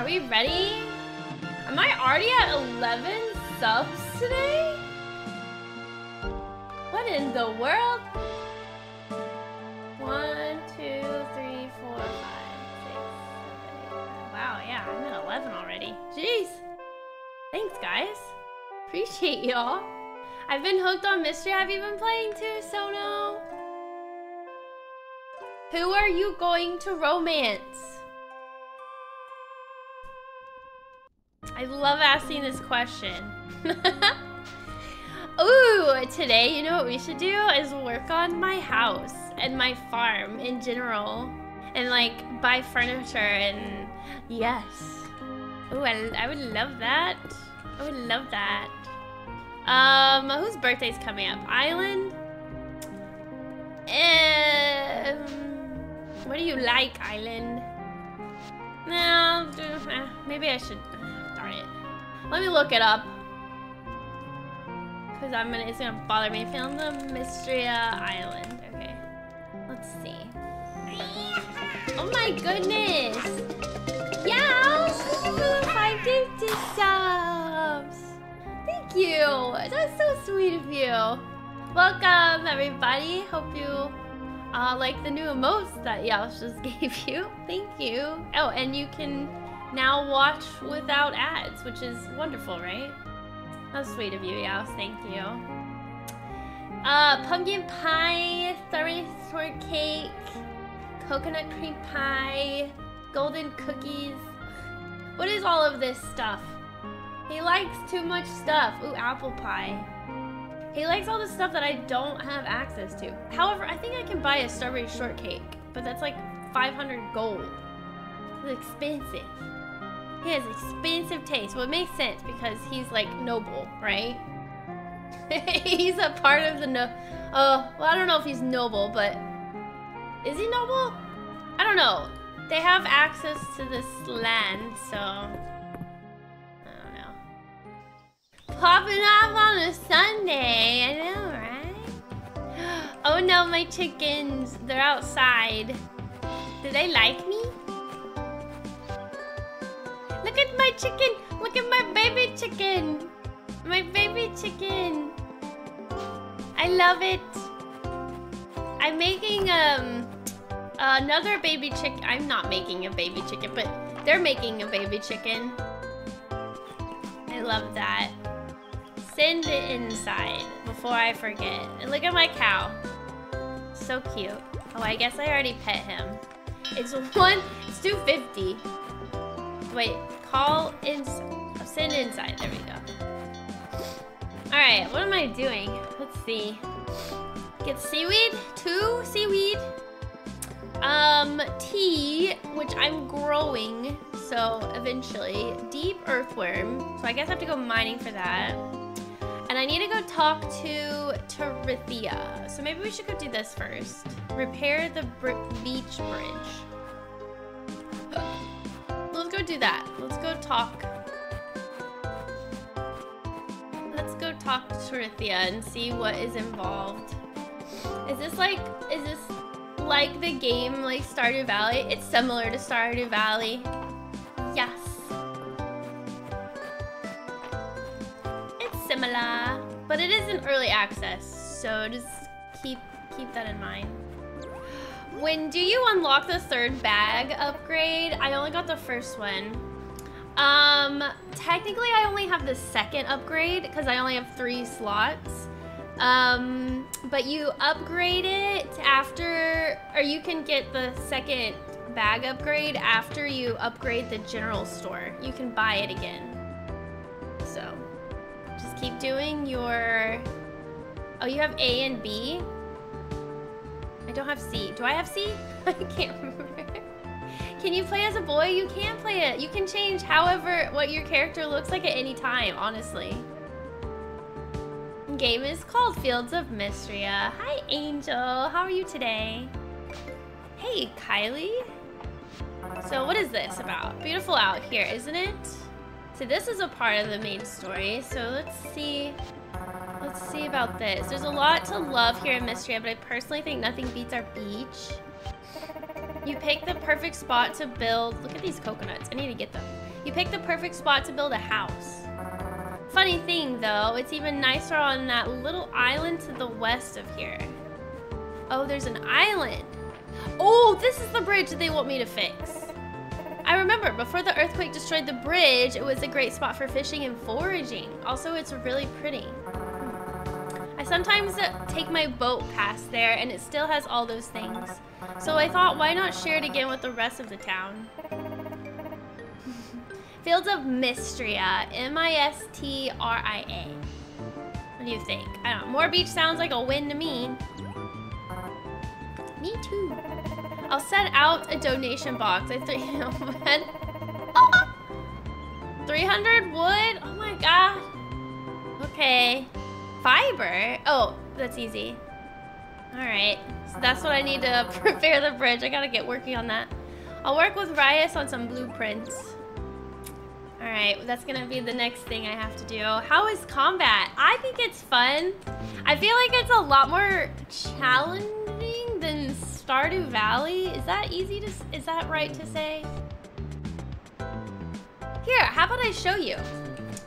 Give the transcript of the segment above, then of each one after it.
Are we ready? Am I already at 11 subs today? What in the world? One, two, three, four, five, six, seven, eight, nine. Wow, yeah, I'm at 11 already. Jeez. Thanks, guys. Appreciate y'all. I've been hooked on Mistria. Have you been playing too, Sono? Who are you going to romance? I love asking this question. Ooh, today, you know what we should do is work on my house and my farm in general. And like buy furniture and yes. Ooh, I, I would love that. I would love that. Um, whose birthday's coming up? Eiland? Um, what do you like, Eiland? No, eh, maybe I should. Let me look it up. Cause I'm gonna. It's gonna bother me. Found the Mistria Eiland. Okay. Let's see. Oh my goodness! Yeah! Five fifty subs. Thank you. That's so sweet of you. Welcome, everybody. Hope you uh, like the new emotes that Yaos just gave you. Thank you. Oh, and you can now watch without ads, which is wonderful, right? How sweet of you, Yaos. Thank you. Uh, pumpkin pie, strawberry shortcake, coconut cream pie, golden cookies. What is all of this stuff? He likes too much stuff. Ooh, apple pie. He likes all the stuff that I don't have access to. However, I think I can buy a strawberry shortcake, but that's like 500 gold. It's expensive. He has expensive taste. Well, it makes sense because he's like noble, right? he's a part of the no. Oh, well, I don't know if he's noble, but is he noble? I don't know. They have access to this land, so I don't know. Popping off on a Sunday, I know, right? Oh no, my chickens, they're outside. Do they like me? Look at my chicken! Look at my baby chicken! My baby chicken! I love it! I'm making um another baby chick. I'm not making a baby chicken, but they're making a baby chicken. I love that. Send it inside before I forget. And look at my cow. So cute. Oh, I guess I already pet him. It's one, it's 250. Wait, call in, send inside. There we go. All right, what am I doing? Let's see. Get seaweed, two seaweed. Um, tea, which I'm growing, so eventually. Deep earthworm, so I guess I have to go mining for that. And I need to go talk to Terithia. So maybe we should go do this first. Repair the beach bridge. Let's go do that. Let's go talk. Let's go talk to Terithia and see what is involved. Is this like, is this like the game like Stardew Valley? It's similar to Stardew Valley. Yes. It's similar, but it is in early access, so just keep keep that in mind. When do you unlock the third bag upgrade? I only got the first one. Um, technically I only have the second upgrade because I only have three slots. Um, but you upgrade it after, or you can get the second bag upgrade after you upgrade the general store. You can buy it again. So, just keep doing your, oh, you have A and B? I don't have C. Do I have C? I can't remember. Can you play as a boy? You can play it. You can change however, what your character looks like at any time, honestly game is called Fields of Mistria. Hi, Angel. How are you today? Hey, Kylie. So what is this about? Beautiful out here, isn't it? So this is a part of the main story. So let's see. Let's see about this. There's a lot to love here in Mistria, but I personally think nothing beats our beach. You pick the perfect spot to build. Look at these coconuts. I need to get them. You picked the perfect spot to build a house. Funny thing though, it's even nicer on that little island to the west of here. Oh, there's an island. Oh, this is the bridge they want me to fix. I remember, before the earthquake destroyed the bridge, it was a great spot for fishing and foraging. Also, it's really pretty. Sometimes take my boat past there, and it still has all those things. So I thought, why not share it again with the rest of the town? Fields of Mistria, M-I-S-T-R-I-A. What do you think? I don't know. More beach sounds like a win to me. Me too. I'll set out a donation box. I think, oh, 300 wood? Oh my god. Okay. Fiber? Oh, that's easy. Alright. So that's what I need to prepare the bridge. I gotta get working on that. I'll work with Ryis on some blueprints. Alright, that's gonna be the next thing I have to do. How is combat? I think it's fun. I feel like it's a lot more challenging than Stardew Valley? Is that easy to, is that right to say? Here, how about I show you?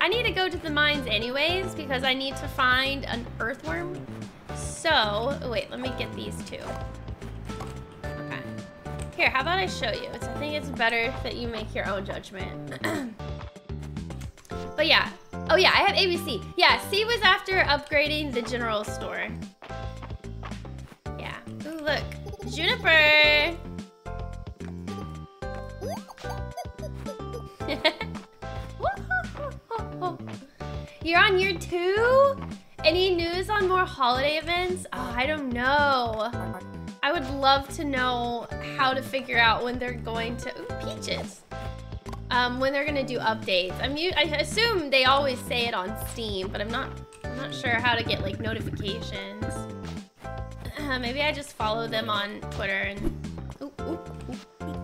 I need to go to the mines anyways because I need to find an earthworm. So, oh, wait, let me get these two. Okay. Here, how about I show you? I think it's better that you make your own judgment. but yeah. Oh yeah, I have ABC. Yeah, C was after upgrading the general store. Yeah. Ooh, look. Juniper! You're on year two? Any news on more holiday events? Oh, I don't know. I would love to know how to figure out when they're going to... Ooh, peaches! Um, when they're gonna do updates. I'm, I assume they always say it on Steam, but I'm not, I'm not sure how to get like notifications. Uh, maybe I just follow them on Twitter and... Ooh, ooh, ooh.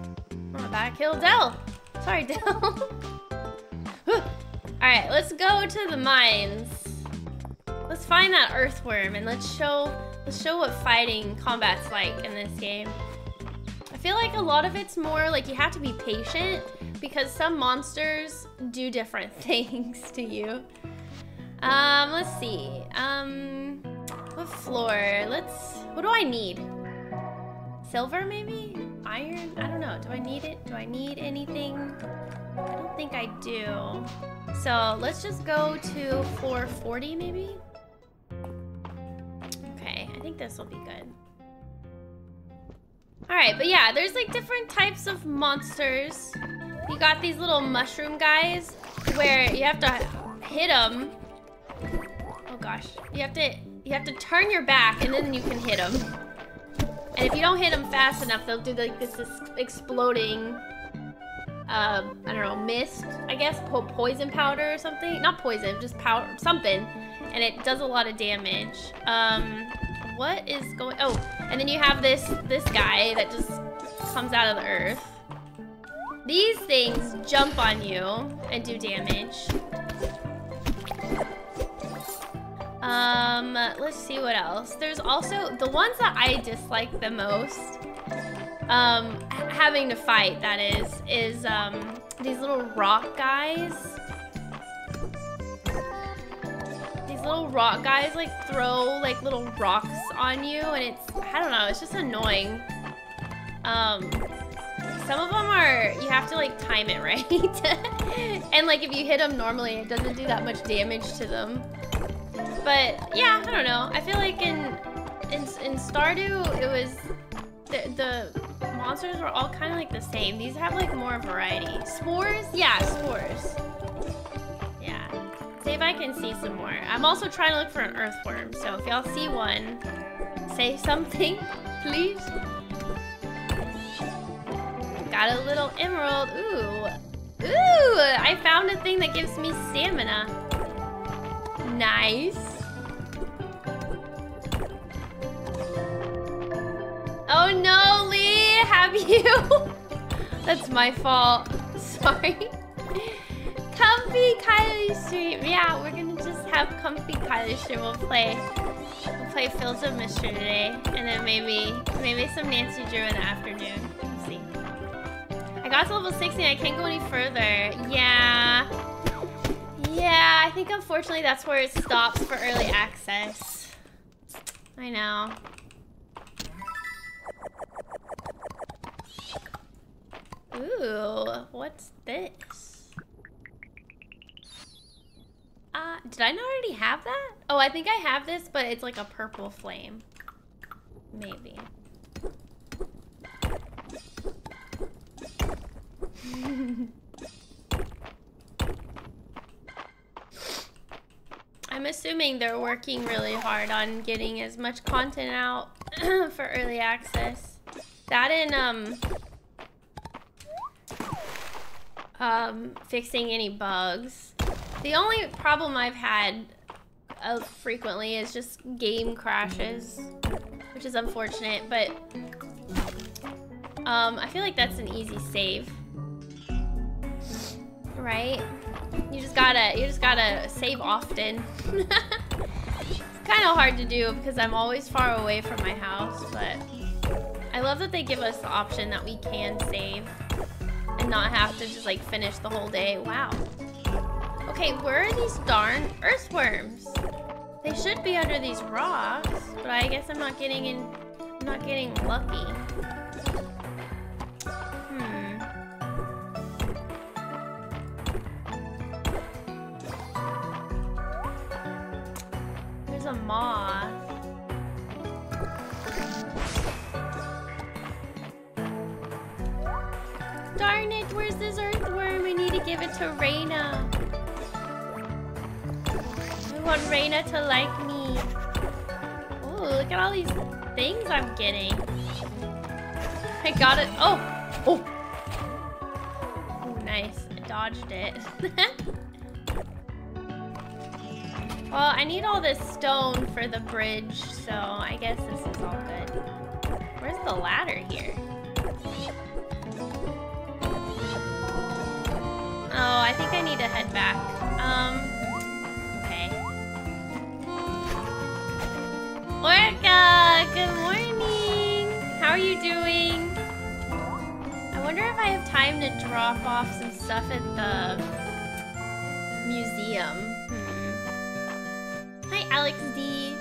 Oh, back kill Dell. Sorry, Dell. Alright, let's go to the mines. Let's find that earthworm and let's show let's show what fighting combat's like in this game. I feel like a lot of it's more like you have to be patient because some monsters do different things to you. Um, let's see. Um, what floor? Let's, what do I need? Silver, maybe? Iron? I don't know. Do I need it? Do I need anything? I don't think I do. So let's just go to 440 maybe? Okay, I think this will be good. Alright, but yeah, there's like different types of monsters. You got these little mushroom guys where you have to hit them. Oh gosh. You have to you have to turn your back and then you can hit them. And if you don't hit them fast enough, they'll do like this, this exploding, uh, I don't know, mist, I guess, po poison powder or something. Not poison, just powder, something. And it does a lot of damage. Um, what is going, oh, and then you have this, this guy that just comes out of the earth. These things jump on you and do damage. Um, let's see what else. There's also the ones that I dislike the most. Um, having to fight, that is, is um, these little rock guys. These little rock guys like throw like little rocks on you and it's, I don't know, it's just annoying. Um, some of them are, you have to like time it right. and like if you hit them normally, it doesn't do that much damage to them. But yeah, I don't know. I feel like in in, in Stardew, it was the, the monsters were all kind of like the same. These have like more variety. Spores? Yeah, spores. Yeah. See if I can see some more. I'm also trying to look for an earthworm. So if y'all see one, say something, please. Got a little emerald. Ooh. Ooh, I found a thing that gives me stamina. Nice. Oh no, Lee, have you? That's my fault. Sorry. Comfy Kylie stream. Yeah, we're gonna just have comfy Kylie stream. We'll play. We'll play Fields of Mistria today, and then maybe maybe some Nancy Drew in the afternoon. Let's see. I got to level 60 I can't go any further. Yeah. Yeah, I think unfortunately that's where it stops for early access. I know. Ooh, what's this? Uh, did I not already have that? Oh, I think I have this, but it's like a purple flame. Maybe. I'm assuming they're working really hard on getting as much content out for early access. That and um um fixing any bugs. The only problem I've had uh, frequently is just game crashes, which is unfortunate, but um I feel like that's an easy save. Right? You just gotta, you just gotta save often. it's kind of hard to do because I'm always far away from my house, but I love that they give us the option that we can save and not have to just like finish the whole day. Wow. Okay, where are these darn earthworms? They should be under these rocks, but I guess I'm not getting in, I'm not getting lucky. Hmm. There's a moth. Give it to Reina. I want Reina to like me. Oh, look at all these things I'm getting. I got it. Oh! Oh! Oh, nice. I dodged it. Well, I need all this stone for the bridge, so I guess this is all good. Where's the ladder here? Oh, I think I need to head back. Um, okay. Orca, good morning. How are you doing? I wonder if I have time to drop off some stuff at the museum. Hi, Alex D.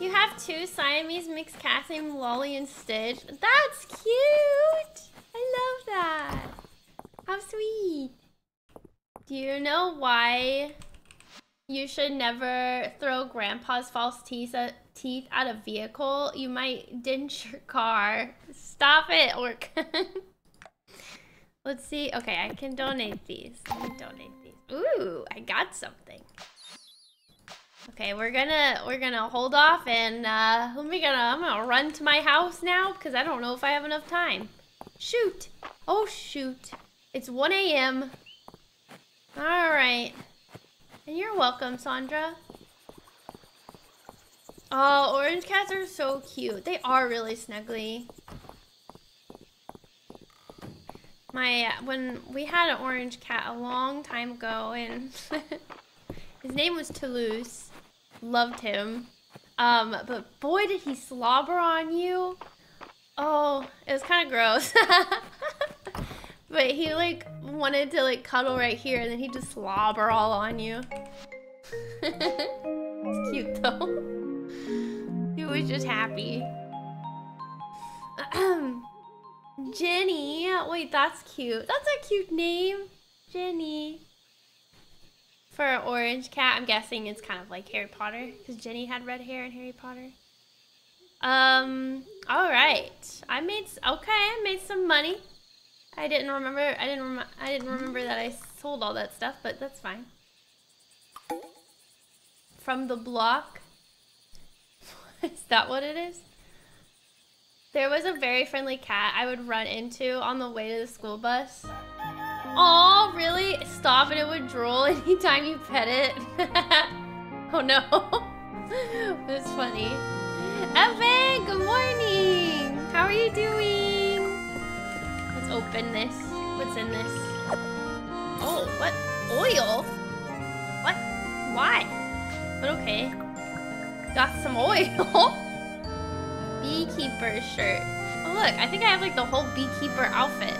You have two Siamese mixed cats named Lolly and Stitch. That's cute! I love that. How sweet. Do you know why you should never throw Grandpa's false teeth at, teeth at a vehicle? You might dent your car. Stop it, Orc. Let's see. Okay, I can donate these. I can donate Ooh, I got something. Okay, we're gonna we're gonna hold off and uh let me gonna I'm gonna run to my house now because I don't know if I have enough time. Shoot! Oh shoot. It's 1 a.m. Alright. And you're welcome, Sandra. Oh, orange cats are so cute. They are really snuggly. My when we had an orange cat a long time ago, and his name was Toulouse. Loved him. Um, but boy, did he slobber on you. Oh, it was kind of gross. but he like wanted to like cuddle right here, and then he just slobber all on you. it's cute though. he was just happy. Jenny. Wait, that's cute. That's a cute name. Jenny. For an orange cat, I'm guessing it's kind of like Harry Potter. Because Jenny had red hair in Harry Potter. Um, alright. I made, okay, I made some money. I didn't remember, I didn't, rem I didn't remember that I sold all that stuff, but that's fine. From the block. is that what it is? There was a very friendly cat I would run into on the way to the school bus. Oh, really? Stop and it would drool anytime you pet it. oh no. That's funny. Evan, good morning. How are you doing? Let's open this. What's in this? Oh, what? Oil? What? Why? But okay. Got some oil. beekeeper shirt. Oh look, I think I have like the whole beekeeper outfit.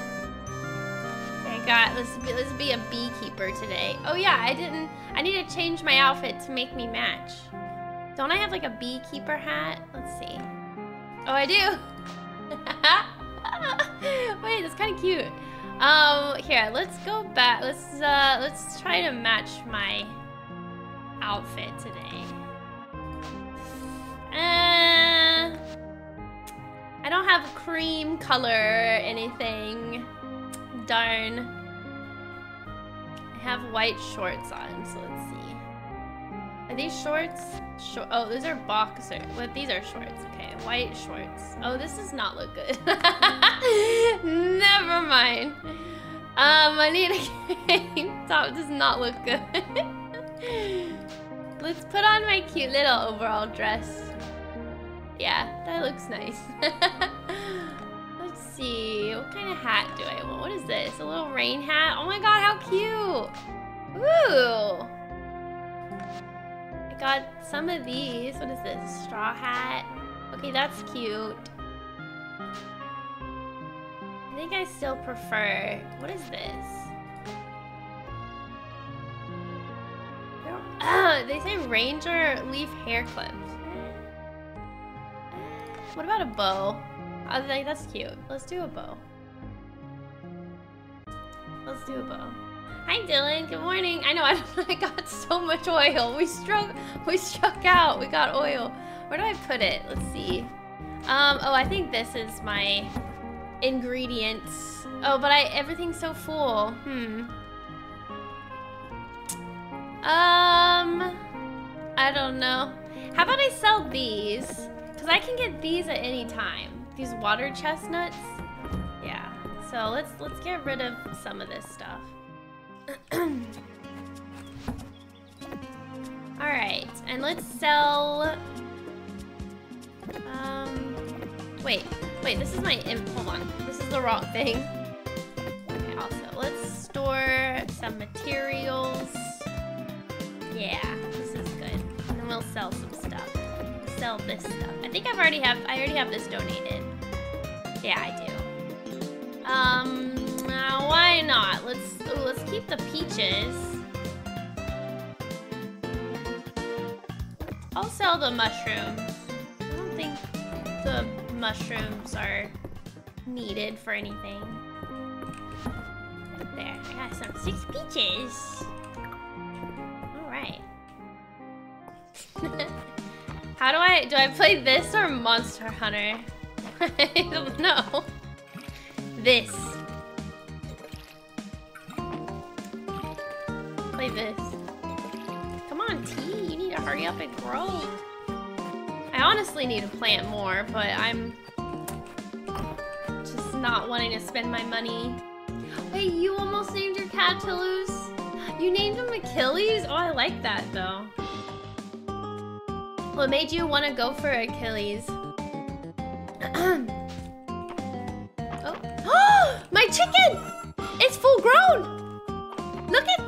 I got, let's be, let's be a beekeeper today. Oh yeah, I didn't, I need to change my outfit to make me match. Don't I have like a beekeeper hat? Let's see. Oh, I do. Wait, that's kind of cute. Um, here, let's go back. Let's, uh, let's try to match my outfit today. Uh, I don't have cream color anything. Darn. I have white shorts on, so let's see. Are these shorts? Short oh, those are boxer. What? These are shorts. Okay, white shorts. Oh, this does not look good. Never mind. Um, I need a top. Does not look good. Let's put on my cute little overall dress. Yeah, that looks nice. Let's see. What kind of hat do I want? What is this? A little rain hat? Oh my god, how cute! Ooh! I got some of these. What is this? Straw hat. Okay, that's cute. I think I still prefer... What is this? Uh, they say ranger leaf hair clips. What about a bow? I was like, that's cute. Let's do a bow. Let's do a bow. Hi Dylan, good morning. I know I, I got so much oil. We struck we struck out. We got oil. Where do I put it? Let's see. Um, oh, I think this is my ingredients. Oh, but I everything's so full. Hmm. Um, I don't know. How about I sell these? Because I can get these at any time. These water chestnuts. Yeah. So let's let's get rid of some of this stuff. Alright, and let's sell... Um, wait, wait, this is my, hold on. This is the wrong thing. Okay, also, let's store some materials. Yeah, this is good. And then we'll sell some stuff. Sell this stuff. I think I've already have, I already have this donated. Yeah, I do. Um, why not? Let's, ooh, let's keep the peaches. I'll sell the mushrooms. I don't think the mushrooms are needed for anything. There, I got some six peaches. Alright. How do I, do I play this or Monster Hunter? Know. This. Play this. Come on, T. You need to hurry up and grow. I honestly need to plant more, but I'm just not wanting to spend my money. Wait, you almost named your cat Toulouse? You named him Achilles? Oh, I like that, though. What made you want to go for Achilles? oh! My chicken! It's full grown! Look at...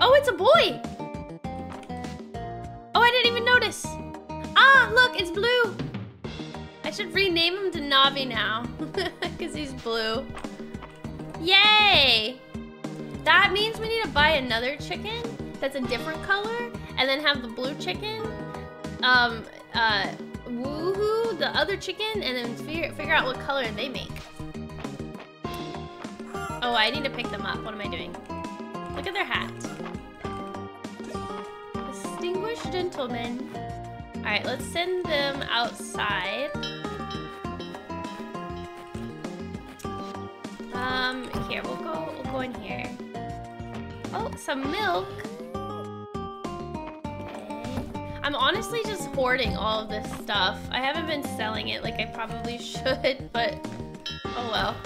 Oh, it's a boy! Oh, I didn't even notice. Ah, look, it's blue. I should rename him to Navi now. Because he's blue. Yay! That means we need to buy another chicken that's a different color. And then have the blue chicken. Um, uh, woohoo, the other chicken. And then figure, figure out what color they make. Oh, I need to pick them up. What am I doing? Look at their hat. Distinguished gentlemen. Alright, let's send them outside. Um, here, we'll go, we'll go in here. Oh, some milk. I'm honestly just hoarding all of this stuff. I haven't been selling it like I probably should, but oh well.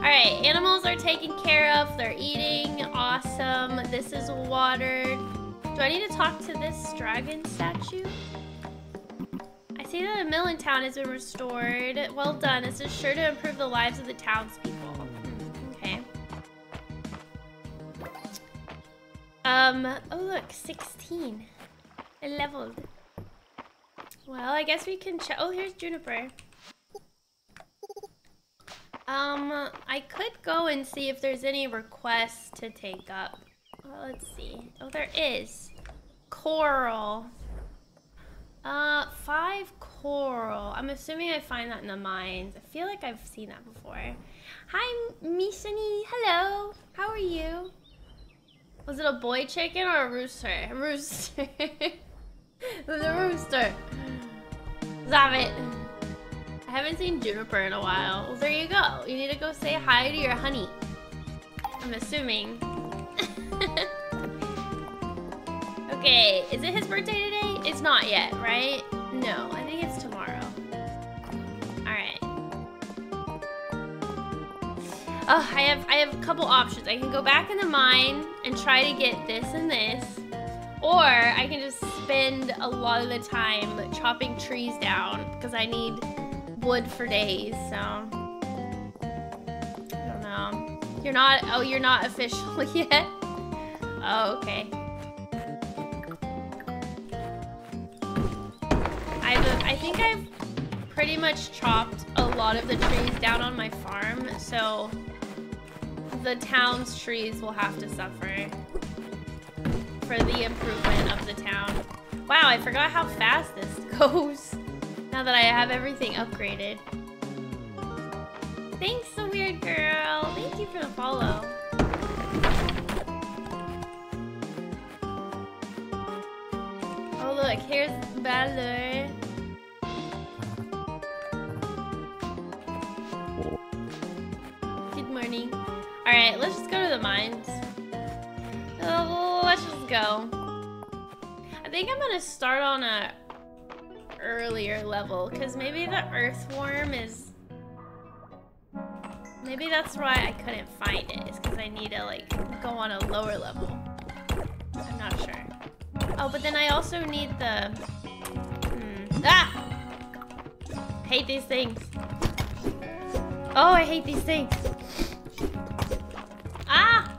Alright, animals are taken care of. They're eating. Awesome. This is watered. Do I need to talk to this dragon statue? I see that a mill in town has been restored. Well done. This is sure to improve the lives of the townspeople. Okay. Um, oh look, 16. I leveled. Well, I guess we can check. Oh, here's Juniper. Um, I could go and see if there's any requests to take up. Well, let's see. Oh, there is. Coral. Uh, five coral. I'm assuming I find that in the mines. I feel like I've seen that before. Hi, Mishani. Hello. How are you? Was it a boy chicken or a rooster? Rooster. it was a rooster. Stop. I haven't seen Juniper in a while. Well, there go. Say hi to your honey. I'm assuming. okay, is it his birthday today? It's not yet, right? No, I think it's tomorrow. Alright. Oh, I have I have a couple options. I can go back in the mine and try to get this and this. Or I can just spend a lot of the time chopping trees down because I need wood for days, so. You're not oh you're not official yet? Oh, okay. I've I think I've pretty much chopped a lot of the trees down on my farm, so the town's trees will have to suffer for the improvement of the town. Wow, I forgot how fast this goes now that I have everything upgraded. Thanks, the weird girl. Thank you for the follow. Oh look, here's Balor. Good morning. Alright, let's just go to the mines. Oh, let's just go. I think I'm gonna start on a earlier level, because maybe the earthworm is... Maybe that's why I couldn't find it, is because I need to, like, go on a lower level. I'm not sure. Oh, but then I also need the... Hmm. Ah! hate these things. Oh, I hate these things. Ah!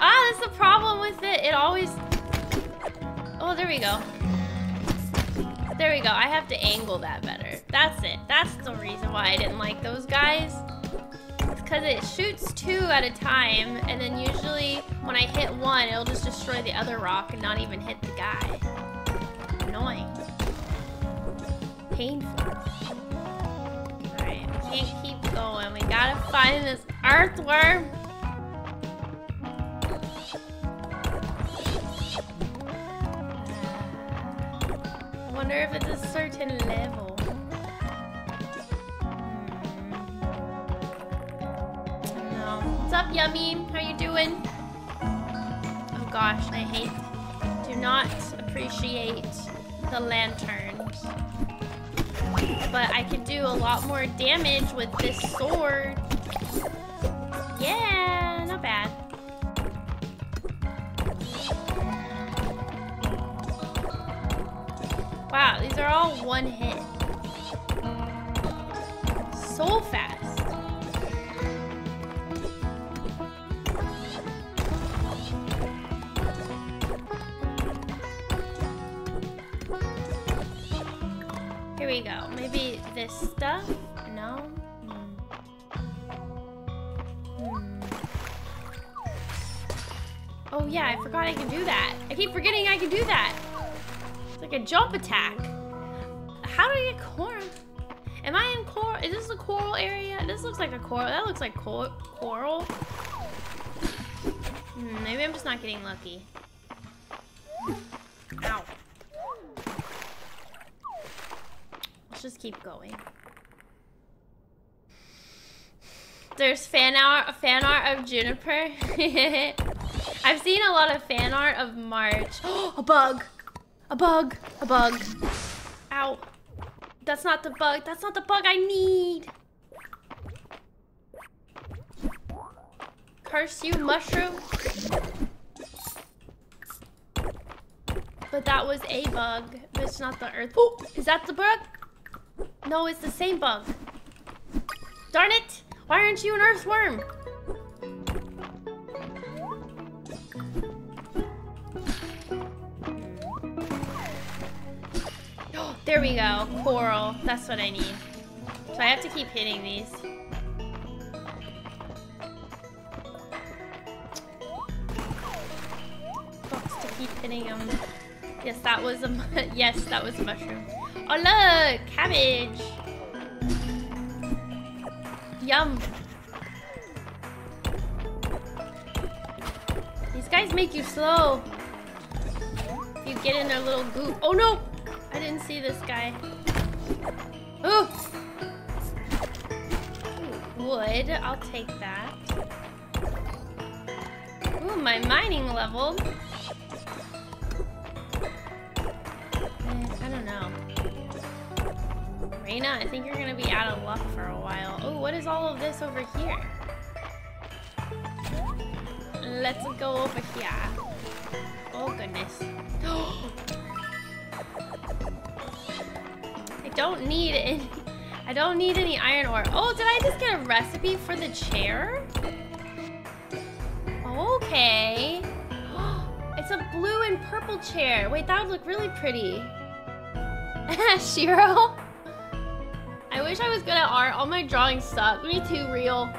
Ah, that's the problem with it. It always... Oh, there we go. There we go. I have to angle that better. That's it. That's the reason why I didn't like those guys. Because it shoots two at a time, and then usually when I hit one, it'll just destroy the other rock and not even hit the guy. Annoying. Painful. Alright, we can't keep going. We gotta find this earthworm. I wonder if it's a certain level. What's up, Yummy? How you doing? Oh gosh, I hate, do not appreciate the lanterns. But I could do a lot more damage with this sword. Yeah, not bad. Wow, these are all one hit. So fast. Here we go. Maybe this stuff? No? Hmm. Oh yeah, I forgot I can do that. I keep forgetting I can do that. It's like a jump attack. How do I get coral? Am I in coral? Is this a coral area? This looks like a coral. That looks like cor coral. Hmm, maybe I'm just not getting lucky. Ow. Let's just keep going. There's fan art, fan art of Juniper. I've seen a lot of fan art of March. a bug. A bug. A bug. Ow. That's not the bug. That's not the bug I need. Curse you, mushroom. But that was a bug. It's not the earth. Is that the bug? No, it's the same bug. Darn it! Why aren't you an earthworm? Oh, there we go. Coral. That's what I need. So I have to keep hitting these. To keep hitting them. Yes, that was a yes, that was a mushroom. Oh look, cabbage. Yum. These guys make you slow. You get in their little goop. Oh no! I didn't see this guy. Ooh! Wood, I'll take that. Ooh, my mining level. Reina, I think you're gonna be out of luck for a while. Oh, what is all of this over here? Let's go over here. Oh goodness. I don't need any I don't need any iron ore. Oh, did I just get a recipe for the chair? Okay. It's a blue and purple chair. Wait, that would look really pretty. Shiro? I wish I was good at art. All my drawings suck. Me too, real.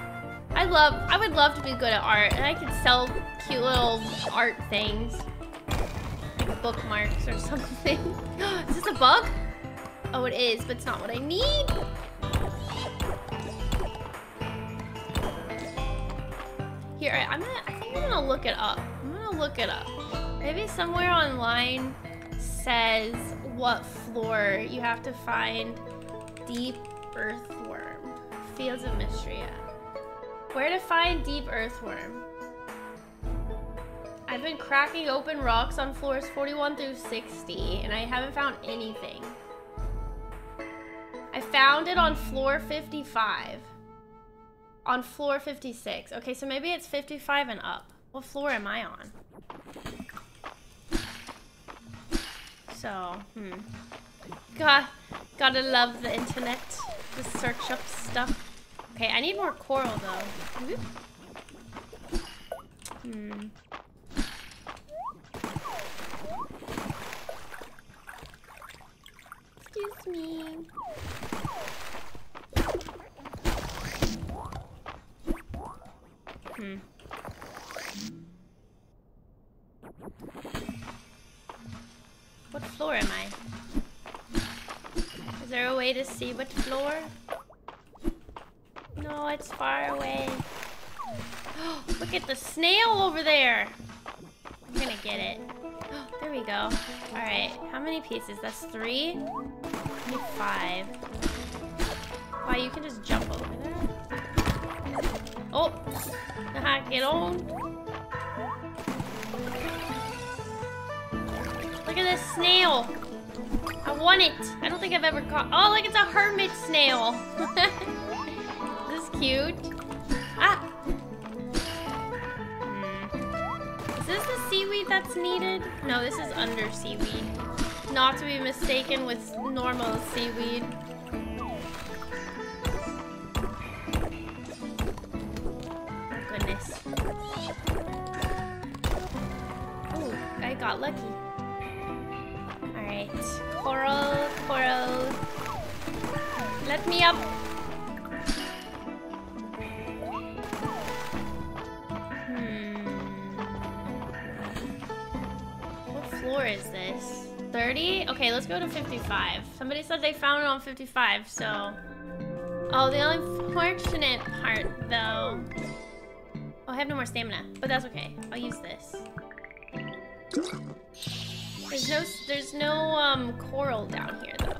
I love, I would love to be good at art and I could sell cute little art things. Like bookmarks or something. is this a bug? Oh, it is, but it's not what I need. Here, I'm gonna, I think I'm gonna look it up. I'm gonna look it up. Maybe somewhere online says what floor you have to find deep earthworm. Fields of Mistria. Where to find deep earthworm. I've been cracking open rocks on floors 41 through 60 and I haven't found anything. I found it on floor 55. On floor 56. Okay, so maybe it's 55 and up. What floor am I on? So, hmm. God, gotta love the internet. To search up stuff. Okay, I need more coral though. Hmm. Excuse me. Hmm. What floor am I? Is there a way to see what floor? No, it's far away. Look at the snail over there. I'm gonna get it. there we go. Alright, how many pieces? That's three? Five. Wow, you can just jump over there. Oh! Get on. Look at this snail. I want it. I don't think I've ever caught. Oh, look, it's a hermit snail. this is cute. Ah. Hmm. Is this the seaweed that's needed? No, this is under seaweed. Not to be mistaken with normal seaweed. goodness. Ooh, I got lucky. Alright. Coral, coral. Let me up. Hmm. What floor is this? 30? Okay, let's go to 55. Somebody said they found it on 55, so... Oh, the only fortunate part, though... Oh, I have no more stamina, but that's okay. I'll use this. There's no, there's no um, coral down here, though.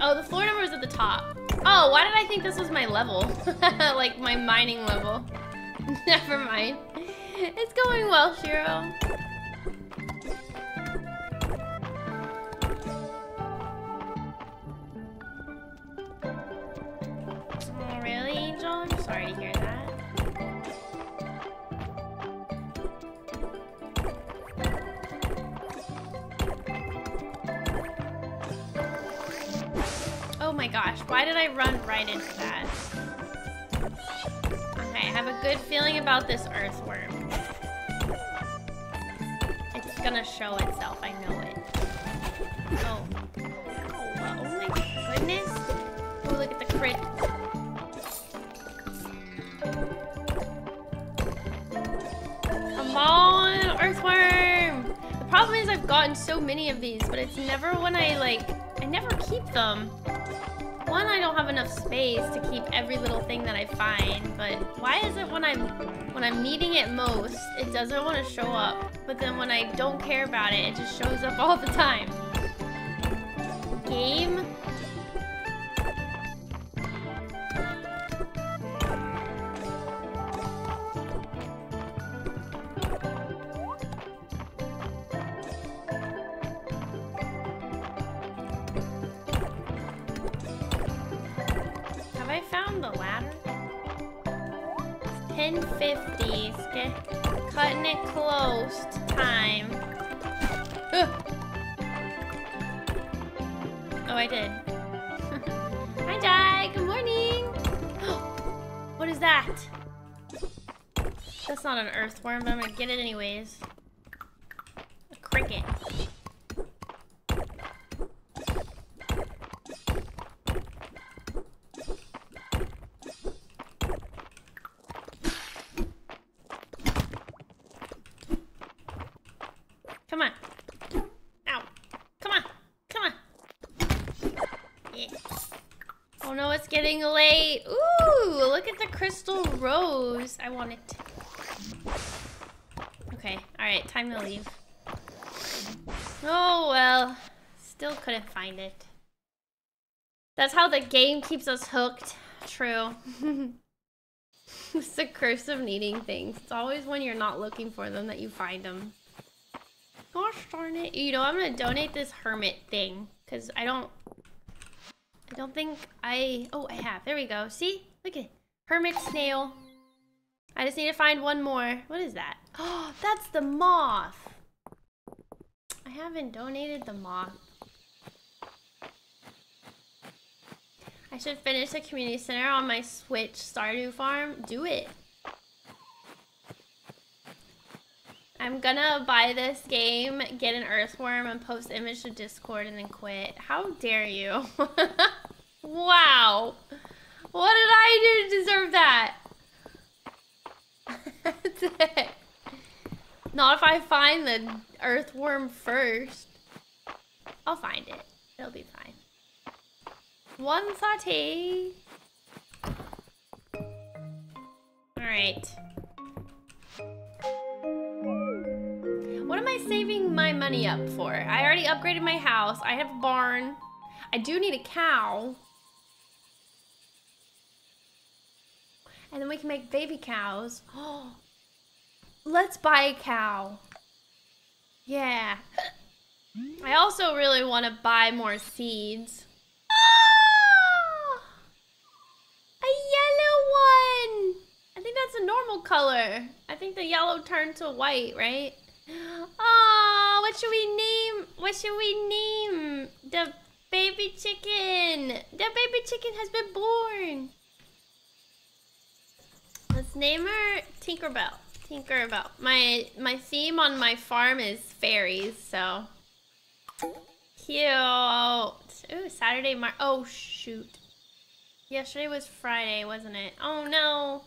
Oh, the floor number is at the top. Oh, why did I think this was my level? like, my mining level. Never mind. It's going well, Shiro. Really, Angel? I'm sorry to hear that. my gosh, why did I run right into that? Okay, I have a good feeling about this earthworm. It's gonna show itself, I know it. Oh. Oh, my goodness. Oh, look at the crit. Come on, earthworm! The problem is I've gotten so many of these, but it's never when I, like, I never keep them. One, I don't have enough space to keep every little thing that I find, but why is it when I'm when I'm needing it most, it doesn't want to show up, but then when I don't care about it, it just shows up all the time. Game? Not an earthworm, but I'm gonna get it anyways. A cricket. Come on. Ow. Come on. Come on. Yeah. Oh no, it's getting late. Ooh, look at the crystal rose. I want it. Okay, alright, time to leave. Oh, well. Still couldn't find it. That's how the game keeps us hooked. True. it's the curse of needing things. It's always when you're not looking for them that you find them. Gosh darn it. You know, I'm gonna donate this hermit thing. Because I don't... I don't think I... Oh, I have. There we go. See? Look at it. Hermit snail. I just need to find one more. What is that? Oh, that's the moth. I haven't donated the moth. I should finish the community center on my Switch Stardew Farm. Do it. I'm gonna buy this game, get an earthworm, and post image to Discord and then quit. How dare you? wow. What did I do to deserve that? That's it. Not if I find the earthworm first. I'll find it. It'll be fine. One saute. Alright. What am I saving my money up for? I already upgraded my house. I have a barn. I do need a cow. And then we can make baby cows. Oh, let's buy a cow. Yeah. I also really want to buy more seeds. Oh, a yellow one. I think that's a normal color. I think the yellow turned to white, right? Oh, what should we name? What should we name the baby chicken? The baby chicken has been born. Let's name her Tinkerbell. Tinkerbell. My my theme on my farm is fairies, so cute. Ooh, Saturday, Mar. Oh shoot. Yesterday was Friday, wasn't it? Oh no.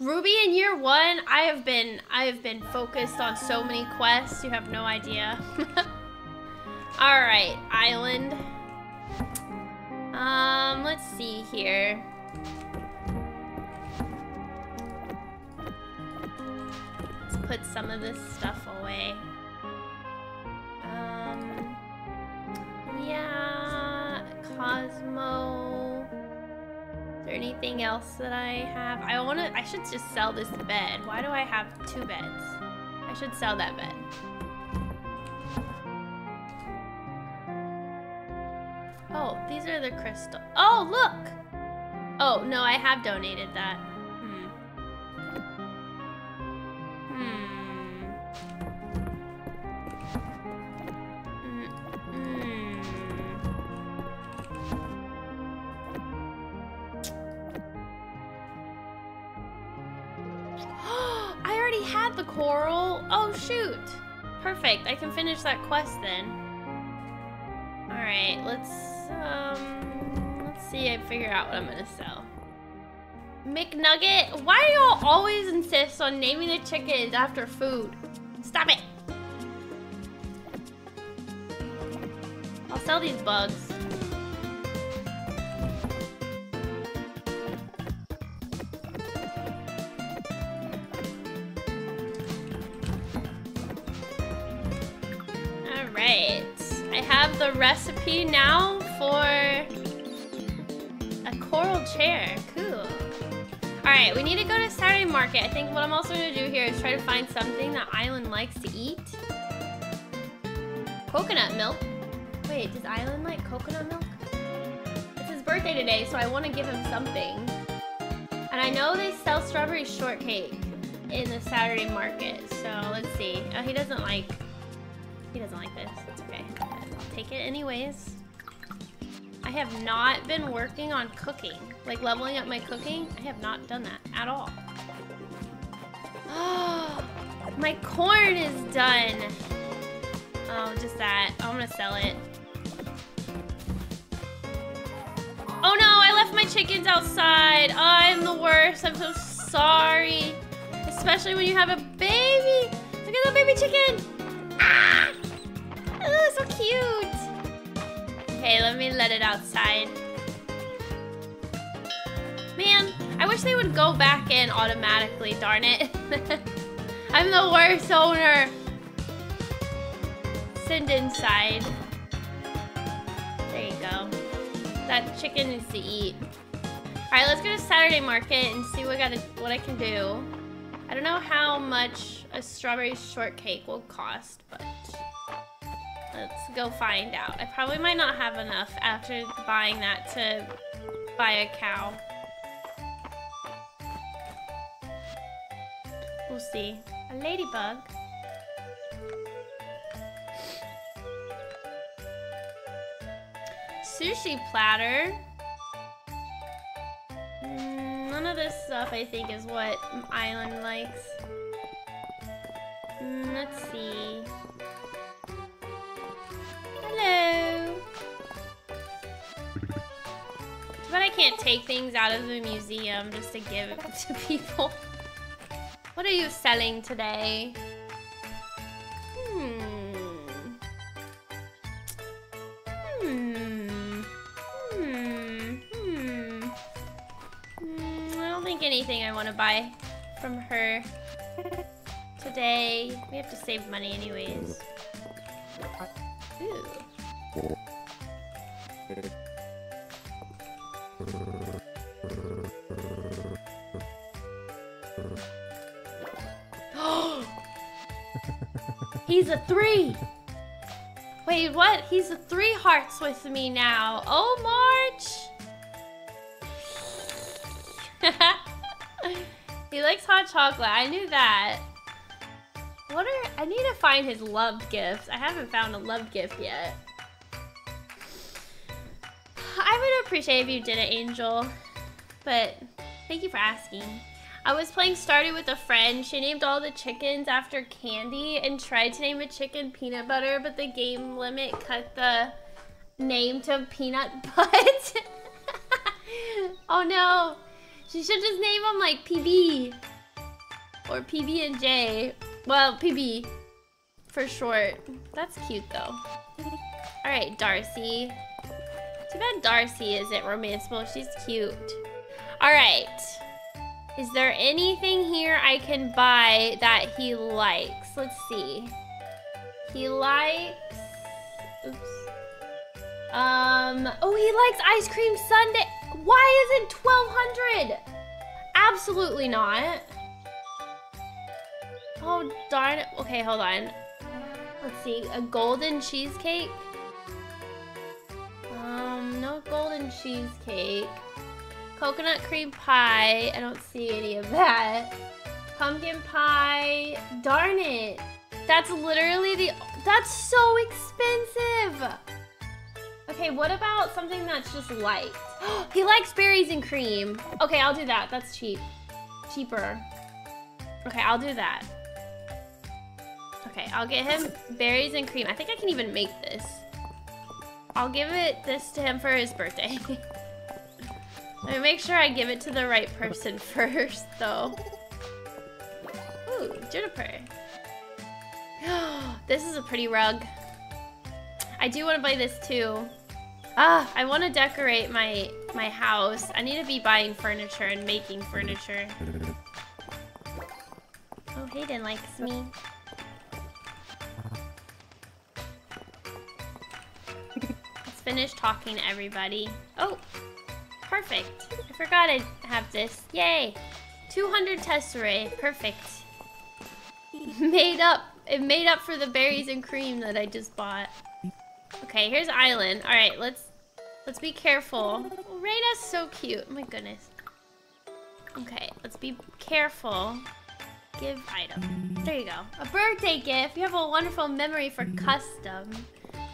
Ruby in year one, I have been I have been focused on so many quests. You have no idea. All right, island. Um, let's see here. Let's put some of this stuff away. Um, yeah, Cosmo. Is there anything else that I have? I want to, I should just sell this bed. Why do I have two beds? I should sell that bed. Oh, these are the crystal. Oh, look! Oh, no, I have donated that. Hmm. Hmm. Coral? Oh, shoot. Perfect. I can finish that quest then. Alright, let's, um, let's see I figure out what I'm gonna sell. McNugget? Why do y'all always insist on naming the chickens after food? Stop it! I'll sell these bugs. Alright. I have the recipe now for a coral chair. Cool. Alright, we need to go to Saturday Market. I think what I'm also going to do here is try to find something that Eiland likes to eat. Coconut milk. Wait, does Eiland like coconut milk? It's his birthday today, so I want to give him something. And I know they sell strawberry shortcake in the Saturday market, so let's see. Oh, he doesn't like... He doesn't like this. It's okay. I'll take it anyways. I have not been working on cooking. Like leveling up my cooking. I have not done that at all. Oh, my corn is done. Oh, just that. I'm gonna sell it. Oh no, I left my chickens outside. I'm the worst. I'm so sorry. Especially when you have a baby. Look at that baby chicken. Ah! Oh, so cute. Okay, let me let it outside. Man, I wish they would go back in automatically, darn it. I'm the worst owner send inside. There you go. That chicken needs to eat. Alright, let's go to Saturday Market and see what, I gotta, what I can do. I don't know how much a strawberry shortcake will cost, but let's go find out. I probably might not have enough after buying that to buy a cow. We'll see. A ladybug. sushi platter. Mm, none of this stuff I think is what Eiland likes. Mm, let's see. But I can't take things out of the museum just to give to people. What are you selling today? Hmm. Hmm. Hmm. Hmm. I don't think anything I want to buy from her today. We have to save money anyways. Ooh. He's a three! Wait, what? He's a three hearts with me now. Oh, March! He likes hot chocolate. I knew that. What are... I need to find his love gifts. I haven't found a love gift yet. I would appreciate if you did it, Angel. But thank you for asking. I was playing Stardew with a friend. She named all the chickens after candy and tried to name a chicken peanut butter, but the game limit cut the name to peanut butt. oh no. She should just name them like PB. Or PB and J. Well, PB for short. That's cute though. Alright, Darcy. Too bad Darcy isn't romanceable. She's cute. Alright. Is there anything here I can buy that he likes? Let's see. He likes... Oops. Um, oh, he likes ice cream sundae. Why is it 1200? Absolutely not. Oh, darn it. Okay, hold on. Let's see. A golden cheesecake? Um, no golden cheesecake. Coconut cream pie. I don't see any of that. Pumpkin pie. Darn it. That's literally the... That's so expensive. Okay, what about something that's just light? he likes berries and cream. Okay, I'll do that. That's cheap. Cheaper. Okay, I'll do that. Okay, I'll get him berries and cream. I think I can even make this. I'll give it this to him for his birthday. Let me make sure I give it to the right person first, though. Ooh, juniper. this is a pretty rug. I do want to buy this too. Ah, I want to decorate my my house. I need to be buying furniture and making furniture. Oh, Hayden likes me. Finish talking to everybody. Oh, perfect. I forgot I have this. Yay. 200 tesserae. Perfect. made up. It made up for the berries and cream that I just bought. Okay, here's Eiland. All right, let's let's be careful. Oh, so cute. Oh my goodness. Okay, let's be careful. Give item. There you go. A birthday gift. You have a wonderful memory for custom.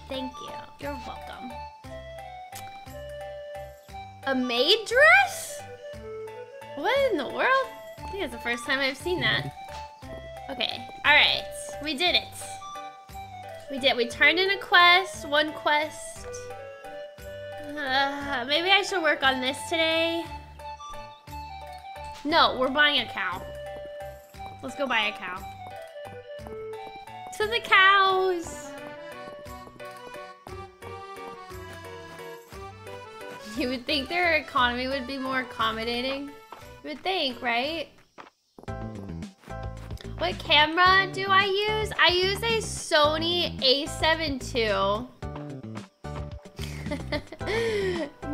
Thank you. You're welcome. A maid dress? What in the world? I think it's the first time I've seen that. Okay, alright. We did it. We did. We turned in a quest. One quest. Uh, maybe I should work on this today. No, we're buying a cow. Let's go buy a cow. To the cows! You would think their economy would be more accommodating. You would think, right? What camera do I use? I use a Sony a7 II.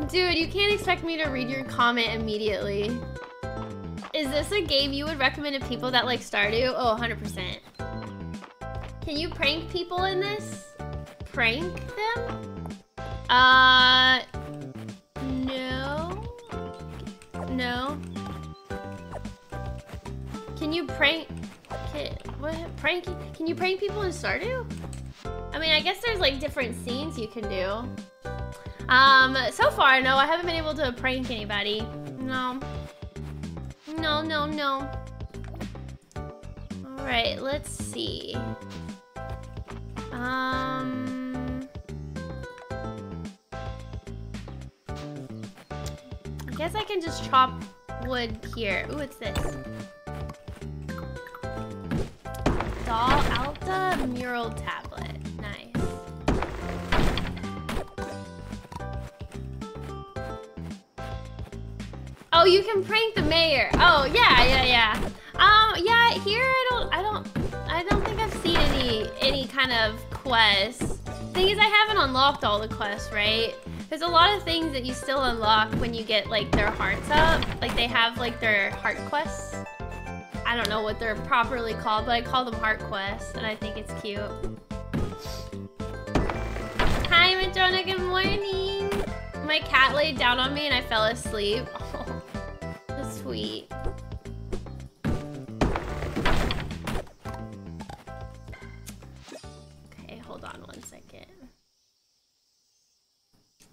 Dude, you can't expect me to read your comment immediately. Is this a game you would recommend to people that like Stardew? Oh, 100%. Can you prank people in this? Prank them? Uh, No. Can you prank? Can, what? Prank? Can you prank people in Stardew? I mean, I guess there's like different scenes you can do. Um, so far, no, I haven't been able to prank anybody. No. No, no, no. All right, let's see. Um... guess I can just chop wood here. Ooh, what's this? Doll Alta Mural Tablet. Nice. Oh, you can prank the mayor. Oh, yeah, yeah, yeah. Um, yeah, here I don't, I don't, I don't think I've seen any, any kind of quests. Thing is, I haven't unlocked all the quests, right? There's a lot of things that you still unlock when you get, like, their hearts up. Like, they have, like, their heart quests. I don't know what they're properly called, but I call them heart quests, and I think it's cute. Hi, Madrona, good morning! My cat laid down on me and I fell asleep. Oh, that's sweet.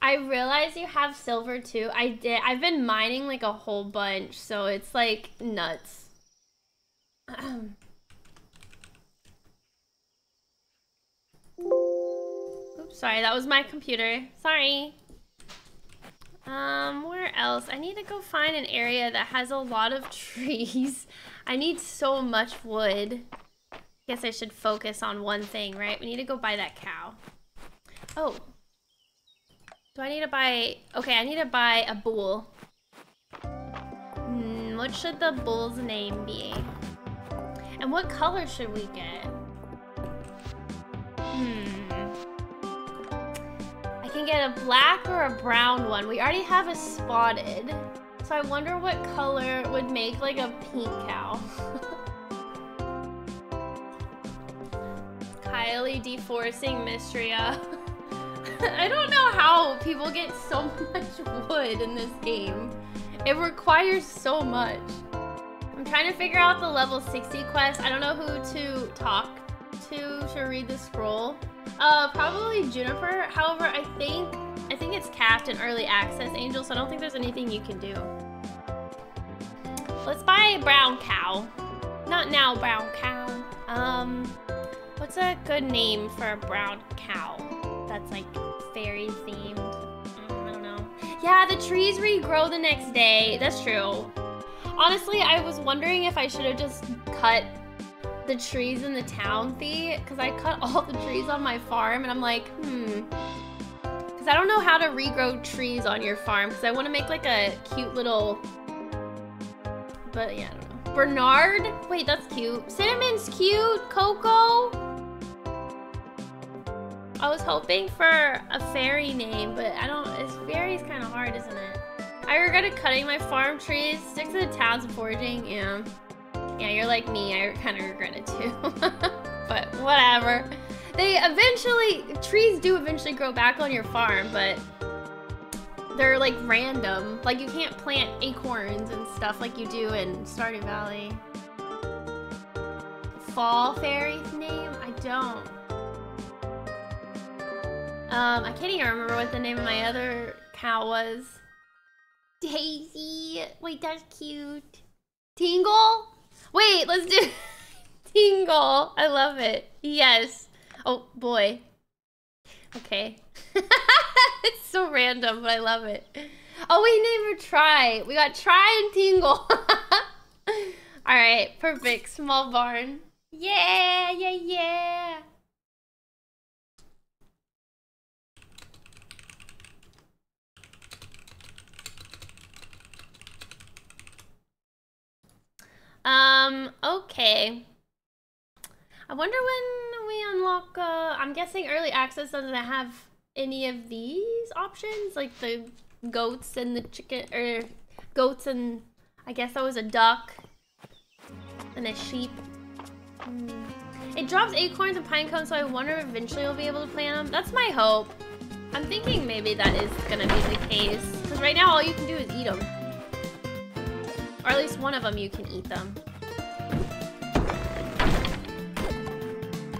I realize you have silver too. I did. I've been mining like a whole bunch, so it's like nuts. Oops, sorry, that was my computer. Sorry. Um, where else? I need to go find an area that has a lot of trees. I need so much wood. I guess I should focus on one thing, right? We need to go buy that cow. Oh. Do I need to buy... Okay, I need to buy a bull. Hmm, what should the bull's name be? And what color should we get? Hmm. I can get a black or a brown one. We already have a spotted. So I wonder what color would make like a pink cow. Kylie deforesting Mistria. I don't know how people get so much wood in this game. It requires so much. I'm trying to figure out the level 60 quest. I don't know who to talk to to read the scroll. Uh, probably Juniper. However, I think I think it's capped in early access, Angel, so I don't think there's anything you can do. Let's buy a brown cow. Not now, brown cow. Um, what's a good name for a brown cow that's like fairy themed? Mm, I don't know. Yeah, the trees regrow the next day. That's true. Honestly, I was wondering if I should have just cut the trees in the town fee because I cut all the trees on my farm and I'm like, hmm. Because I don't know how to regrow trees on your farm because I want to make like a cute little... But yeah, I don't know. Bernard? Wait, that's cute. Cinnamon's cute. Coco? I was hoping for a fairy name, but I don't... It's, fairy's kind of hard, isn't it? I regretted cutting my farm trees. Stick to the towns and foraging. Yeah. Yeah, you're like me. I kind of regret it too. but whatever. They eventually, trees do eventually grow back on your farm, but they're like random. Like you can't plant acorns and stuff like you do in Stardew Valley. Fall fairy's name? I don't. Um, I can't even remember what the name of my other cow was. Daisy. Wait, that's cute. Tingle? Wait, let's do Tingle. I love it. Yes. Oh, boy. Okay. it's so random, but I love it. Oh, we named her Try. We got Try and Tingle. All right, perfect. Small barn. Yeah, yeah, yeah. Um, okay. I wonder when we unlock, uh, I'm guessing early access doesn't have any of these options, like the goats and the chicken, or goats and, I guess that was a duck, and a sheep. Mm. It drops acorns and pine cones, so I wonder if eventually we'll be able to plant them. That's my hope. I'm thinking maybe that is gonna be the case, because right now all you can do is eat them. Or at least one of them you can eat them.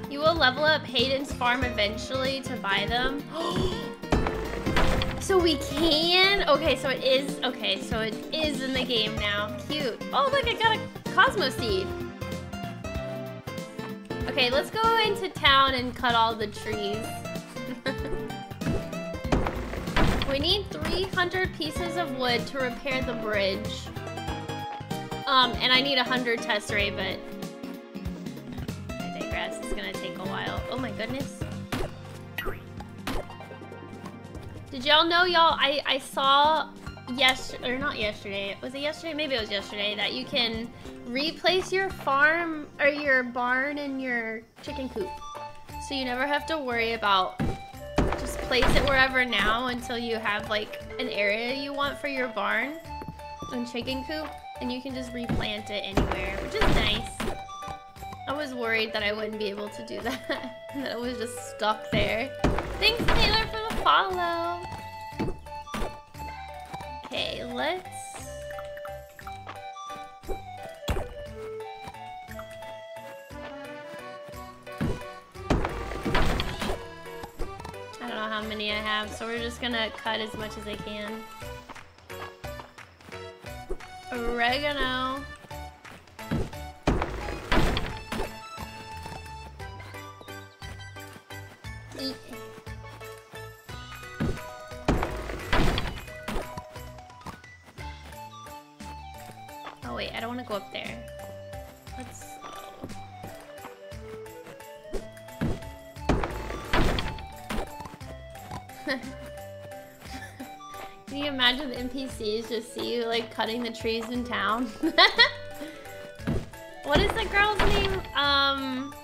You will level up Hayden's farm eventually to buy them. so we can? Okay, so it is, okay, so it is in the game now. Cute. Oh, look, I got a Cosmo Seed. Okay, let's go into town and cut all the trees. we need 300 pieces of wood to repair the bridge. Um, and I need a 100 tesserae, but I digress. It's gonna take a while. Oh my goodness. Did y'all know, y'all, I, I saw yes or not yesterday. Was it yesterday? Maybe it was yesterday that you can replace your farm or your barn and your chicken coop. So you never have to worry about just place it wherever now until you have like an area you want for your barn and chicken coop and you can just replant it anywhere, which is nice. I was worried that I wouldn't be able to do that, that it was just stuck there. Thanks, Taylor, for the follow. Okay, let's... I don't know how many I have, so we're just gonna cut as much as I can. Oregano. Oh wait, I don't want to go up there. Let's... You imagine the NPCs just see you like cutting the trees in town? what is the girl's name? Um,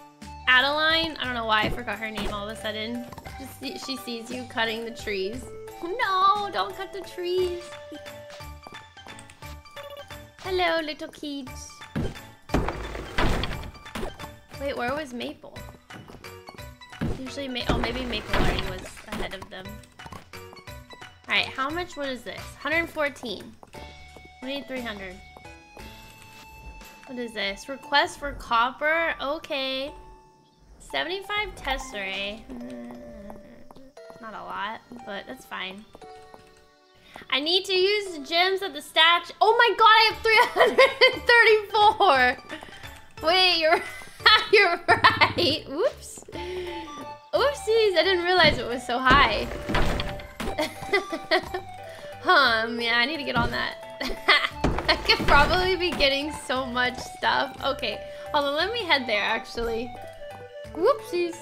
Adeline? I don't know why I forgot her name all of a sudden. Just she sees you cutting the trees. No, don't cut the trees. Hello, little kids. Wait, where was Maple? Usually, Ma oh, maybe Maple already was ahead of them. Alright, how much, what is this? 114. We need 300. What is this? Request for copper? Okay. 75 tesserae. Mm, not a lot, but that's fine. I need to use the gems at the statue. Oh my god, I have 334! Wait, you're, you're right. Oops. Oopsies, I didn't realize it was so high. um, yeah, I need to get on that. I could probably be getting so much stuff. Okay, hold on, let me head there actually. Whoopsies.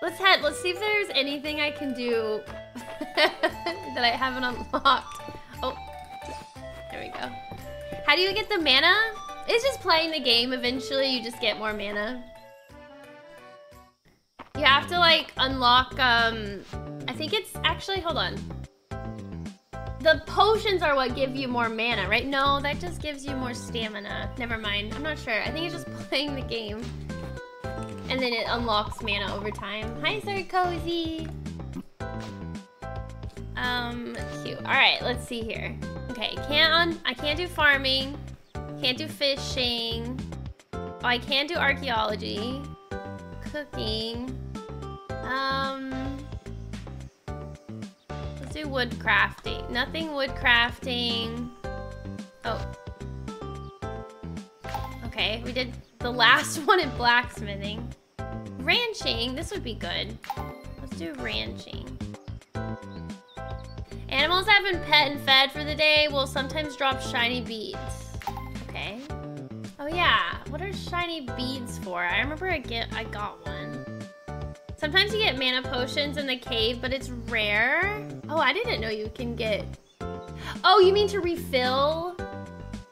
Let's head, let's see if there's anything I can do that I haven't unlocked. Oh, there we go. How do you get the mana? It's just playing the game. Eventually, you just get more mana. You have to, like, unlock, um... I think it's... Actually, hold on. The potions are what give you more mana, right? No, that just gives you more stamina. Never mind. I'm not sure. I think it's just playing the game. And then it unlocks mana over time. Hi, Sir Cozy! Um, cute. Alright, let's see here. Okay, can't I can't do farming. Can't do fishing. Oh, I can do archaeology. Cooking. Um Let's do wood crafting. Nothing wood crafting. Oh. Okay, we did the last one in blacksmithing. Ranching, this would be good. Let's do ranching. Animals that have been pet and fed for the day will sometimes drop shiny beads. Okay. Oh yeah, what are shiny beads for? I remember I get I got one. Sometimes you get mana potions in the cave, but it's rare. Oh, I didn't know you can get... Oh, you mean to refill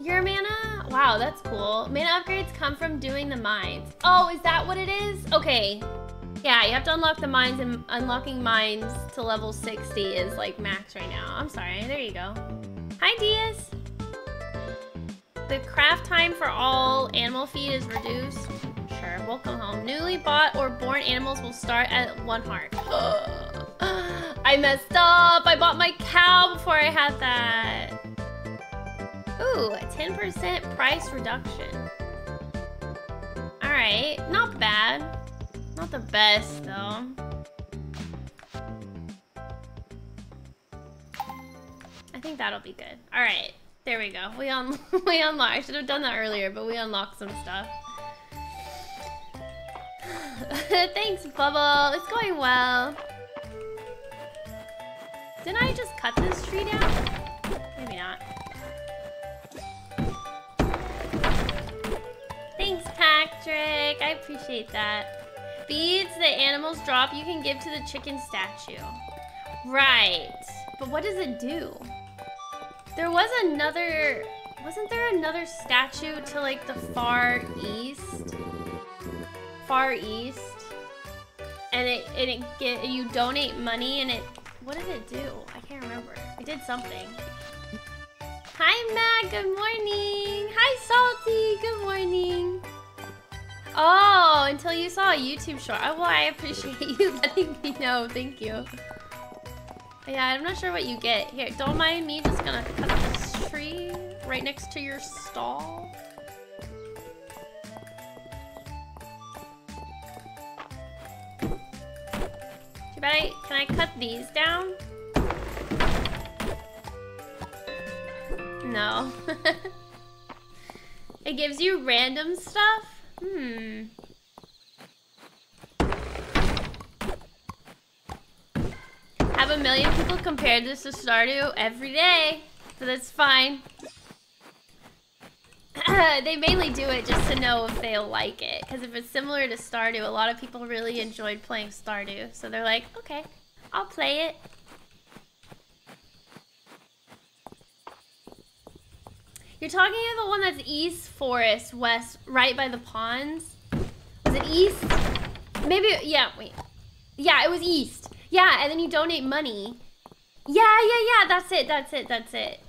your mana? Wow, that's cool. Mana upgrades come from doing the mines. Oh, is that what it is? Okay, yeah, you have to unlock the mines, and unlocking mines to level 60 is like max right now. I'm sorry, there you go. Hi, Diaz. The craft time for all animal feed is reduced. Sure, welcome home. Newly bought or born animals will start at one heart. I messed up. I bought my cow before I had that. Ooh, a 10% price reduction. All right, not bad. Not the best, though. I think that'll be good. Alright, there we go. We, un we unlocked. I should have done that earlier, but we unlocked some stuff. Thanks, Bubble. It's going well. Didn't I just cut this tree down? Maybe not. Thanks, Patrick. I appreciate that. Beads that animals drop you can give to the chicken statue. Right. But what does it do? There was another... Wasn't there another statue to like the far east? Far east? And it, and it get, you donate money and it... What did it do? I can't remember. It did something. Hi, Matt. Good morning. Hi, Salty. Good morning. Oh, until you saw a YouTube short. Oh, well, I appreciate you letting me know. Thank you. Yeah, I'm not sure what you get. Here, don't mind me just gonna cut this tree right next to your stall. Too bad I, can I cut these down? No. it gives you random stuff? Hmm. Have a million people compare this to Stardew every day, but that's fine. they mainly do it just to know if they'll like it. Because if it's similar to Stardew, a lot of people really enjoyed playing Stardew. So they're like, okay, I'll play it. You're talking about the one that's East Forest, West, right by the ponds? Was it East? Maybe, yeah, wait. Yeah, it was East. Yeah, and then you donate money. Yeah, yeah, yeah, that's it, that's it, that's it.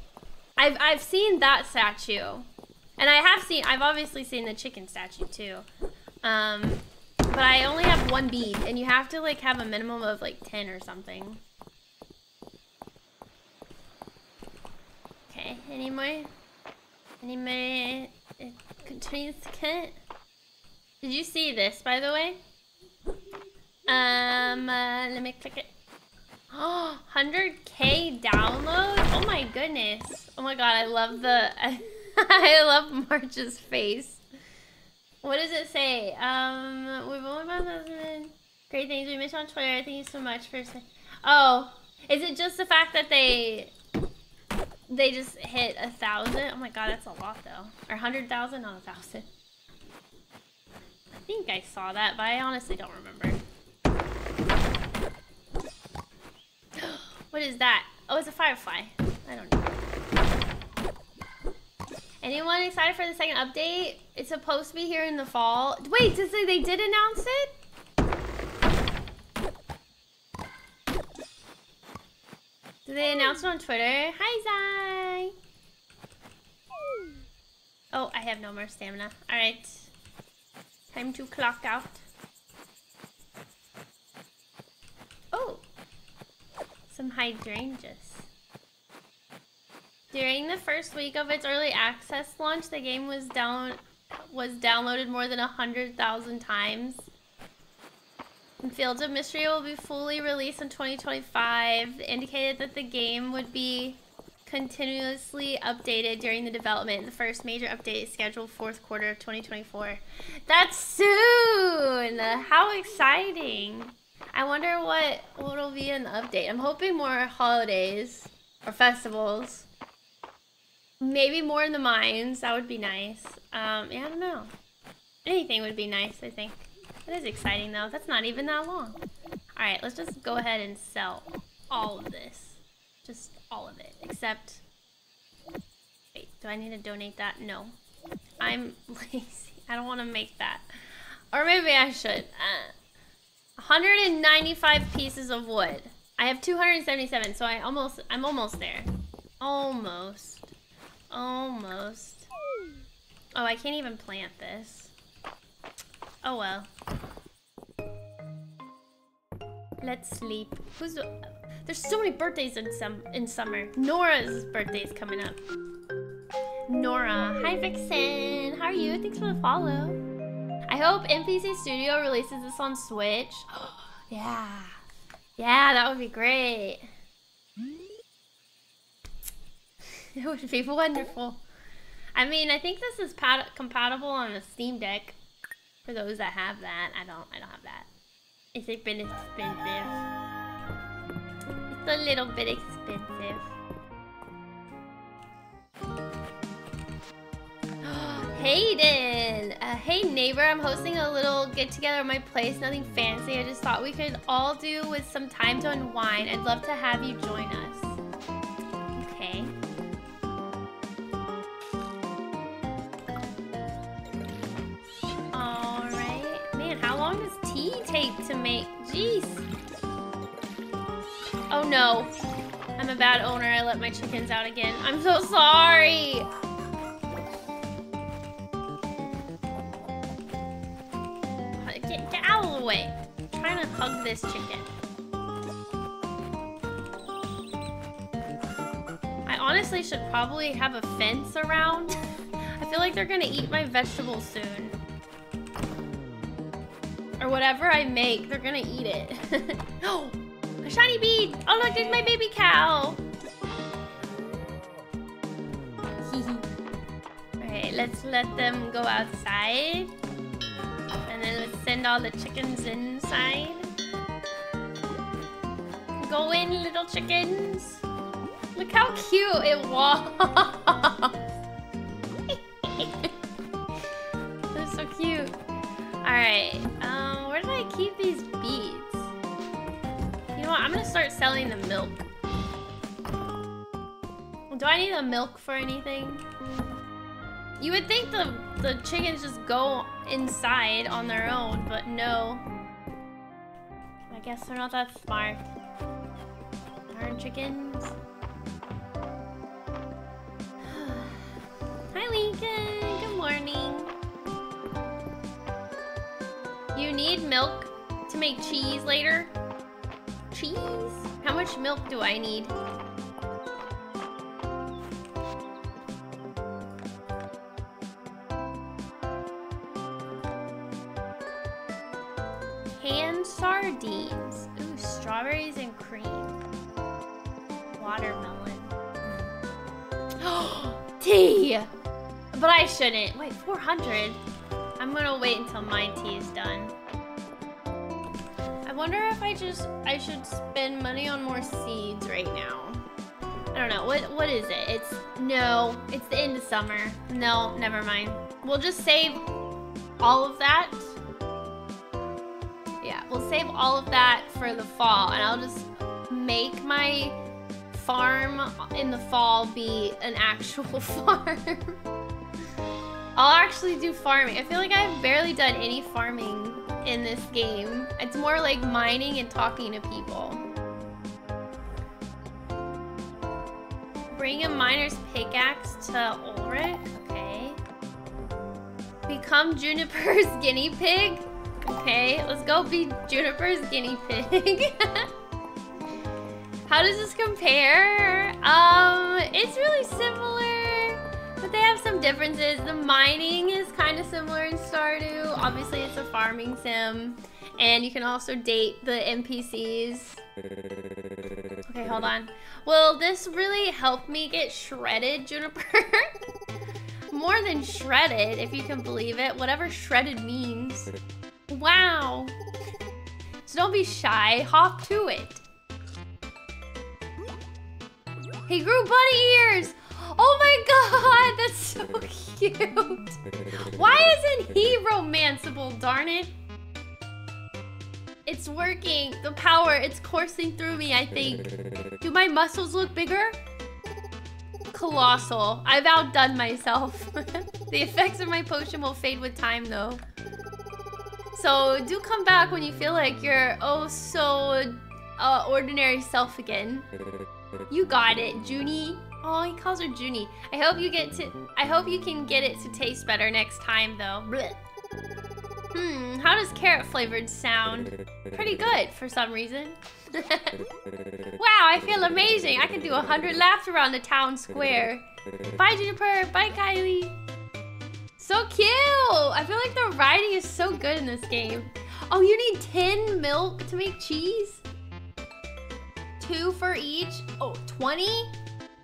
I've, I've seen that statue. And I have seen, I've obviously seen the chicken statue too. Um, but I only have one bead, and you have to like have a minimum of like 10 or something. Okay, any more? Anybody continues to Kent? Did you see this, by the way? Um, uh, let me click it. Oh, 100k downloads? Oh my goodness. Oh my god, I love the... I love March's face. What does it say? Um, we've only been great things we missed on Twitter. Thank you so much for saying... Oh, is it just the fact that they they just hit a thousand. Oh my god, that's a lot though. Or a hundred thousand, not a thousand. I think I saw that, but I honestly don't remember. what is that? Oh, it's a firefly. I don't know. Anyone excited for the second update? It's supposed to be here in the fall. Wait, did they, they did announce it? Did they announce it on Twitter? Hi, Zai! Oh, I have no more stamina. Alright. Time to clock out. Oh! Some hydrangeas. During the first week of its early access launch, the game was down was downloaded more than 100,000 times. And Fields of Mistria will be fully released in 2025. Indicated that the game would be continuously updated during the development. The first major update is scheduled fourth quarter of 2024. That's soon! How exciting! I wonder what will be the update. I'm hoping more holidays or festivals. Maybe more in the mines. That would be nice. Um, yeah, I don't know. Anything would be nice, I think. It is exciting though. That's not even that long. Alright, let's just go ahead and sell all of this. Just all of it. Except... Wait, do I need to donate that? No. I'm lazy. I don't want to make that. Or maybe I should. Uh, 195 pieces of wood. I have 277, so I almost, I'm almost there. Almost. Almost. Oh, I can't even plant this. Oh well. Let's sleep. Who's... There's so many birthdays in some in summer. Nora's birthday is coming up. Nora. Hi, Vixen. How are you? Thanks for the follow. I hope NPC Studio releases this on Switch. yeah. Yeah, that would be great. It would be wonderful. I mean, I think this is compatible on a Steam Deck. For those that have that, I don't. I don't have that. It's a bit expensive. It's a little bit expensive. Hayden! Uh, hey neighbor, I'm hosting a little get together at my place. Nothing fancy. I just thought we could all do with some time to unwind. I'd love to have you join us. Okay. Alright. Man, how long does tea take to make... Jeez. Oh no. I'm a bad owner. I let my chickens out again. I'm so sorry. Get, out of the way. I'm trying to hug this chicken. I honestly should probably have a fence around. I feel like they're gonna eat my vegetables soon or whatever I make, they're gonna eat it. oh, a shiny bead! Oh look, there's my baby cow! Alright, let's let them go outside. And then send all the chickens inside. Go in, little chickens. Look how cute it was. That's so cute. Alright, um, where did I keep these beads? You know what, I'm gonna start selling the milk. Do I need the milk for anything? You would think the, the chickens just go inside on their own, but no. I guess they're not that smart. Darn chickens. Hi Lincoln, good morning. You need milk to make cheese later? Cheese? How much milk do I need? Sardines. Ooh, strawberries and cream. Watermelon. Tea! But I shouldn't. Wait, 400? I'm gonna wait until my tea is done. I wonder if I just, I should spend money on more seeds right now. I don't know. What What is it? It's... No. It's the end of summer. No, never mind. We'll just save all of that. Yeah, we'll save all of that for the fall. And I'll just make my farm in the fall be an actual farm. I'll actually do farming. I feel like I've barely done any farming in this game. It's more like mining and talking to people. Bring a miner's pickaxe to Olric. Okay. Become Juniper's guinea pig. Okay, let's go be Juniper's guinea pig. How does this compare? Um, it's really similar, but they have some differences. The mining is kind of similar in Stardew. Obviously, it's a farming sim, and you can also date the NPCs. Okay, hold on. Will this really help me get shredded, Juniper? More than shredded, if you can believe it. Whatever shredded means. Wow. So don't be shy. Hop to it. He grew bunny ears! Oh my god, that's so cute! Why isn't he romanceable, darn it? It's working. The power, it's coursing through me, I think. Do my muscles look bigger? Colossal. I've outdone myself. the effects of my potion will fade with time, though. So do come back when you feel like you're oh so uh, ordinary self again. You got it, Junie. Oh, he calls her Junie. I hope you get to. I hope you can get it to taste better next time, though. Blech. Hmm, how does carrot flavored sound? Pretty good for some reason. wow, I feel amazing. I can do a hundred laps around the town square. Bye, Juniper. Bye, Kylie. So cute. I feel like the writing is so good in this game. Oh, you need 10 milk to make cheese? two for each. Oh, 20?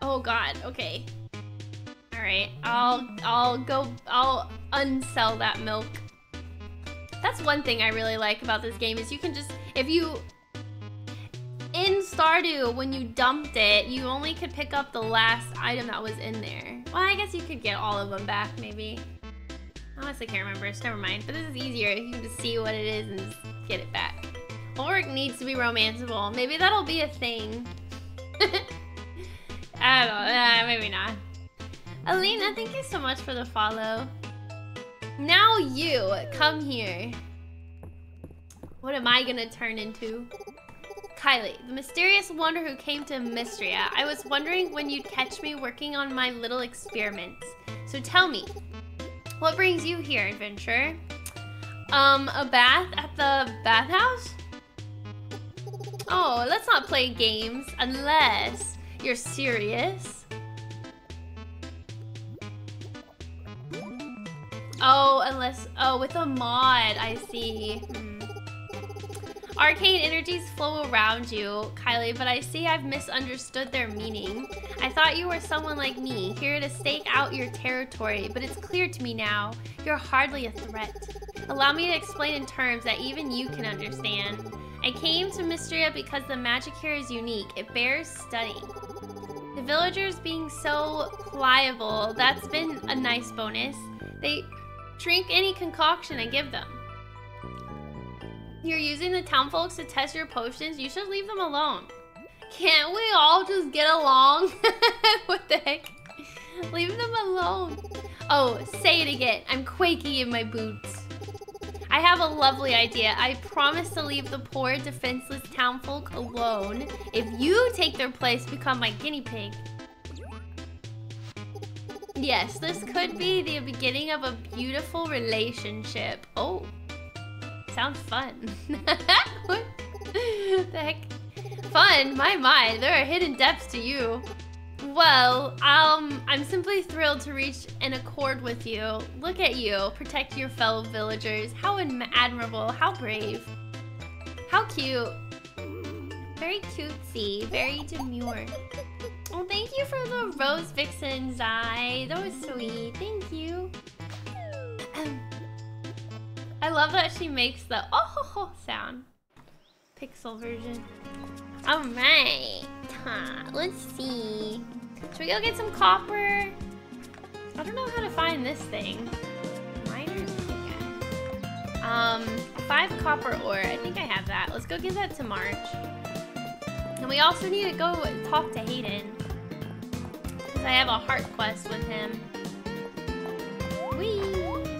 Oh god, okay. Alright, I'll I'll go I'll unsell that milk. That's one thing I really like about this game is you can just if you in Stardew when you dumped it, you only could pick up the last item that was in there. Well, I guess you could get all of them back maybe. I honestly can't remember, so never mind. But this is easier. You can just see what it is and get it back. Olric needs to be romanceable. Maybe that'll be a thing. I don't know. Uh, maybe not. Alina, thank you so much for the follow. Now you, come here. What am I gonna turn into? Kylie, the mysterious wonder who came to Mistria. I was wondering when you'd catch me working on my little experiments. So tell me, what brings you here, adventurer? Um, a bath at the bathhouse? Oh, let's not play games unless you're serious. Oh, unless... Oh, with a mod, I see. Hmm. Arcane energies flow around you, Kylie, but I see I've misunderstood their meaning. I thought you were someone like me, here to stake out your territory, but it's clear to me now, you're hardly a threat. Allow me to explain in terms that even you can understand. I came to Mistria because the magic here is unique. It bears studying. The villagers being so pliable, that's been a nice bonus. They drink any concoction I give them. You're using the town folks to test your potions. You should leave them alone. Can't we all just get along? what the heck? Leave them alone. Oh, say it again. I'm quaking in my boots. I have a lovely idea. I promise to leave the poor, defenseless townfolk alone if you take their place, become my guinea pig. Yes, this could be the beginning of a beautiful relationship. Oh, sounds fun. what the heck? Fun? My, my, there are hidden depths to you. Well, um, I'm simply thrilled to reach an accord with you. Look at you, protect your fellow villagers. How admirable, how brave. How cute. Very cutesy, very demure. Well, thank you for the Rose Vixen's eye. That was sweet. Thank you. I love that she makes the oh sound. Pixel version. Alright. Huh, let's see. Should we go get some copper? I don't know how to find this thing. Miners? Okay. Um, five copper ore. I think I have that. Let's go give that to March. And we also need to go talk to Hayden. Because I have a heart quest with him. Whee!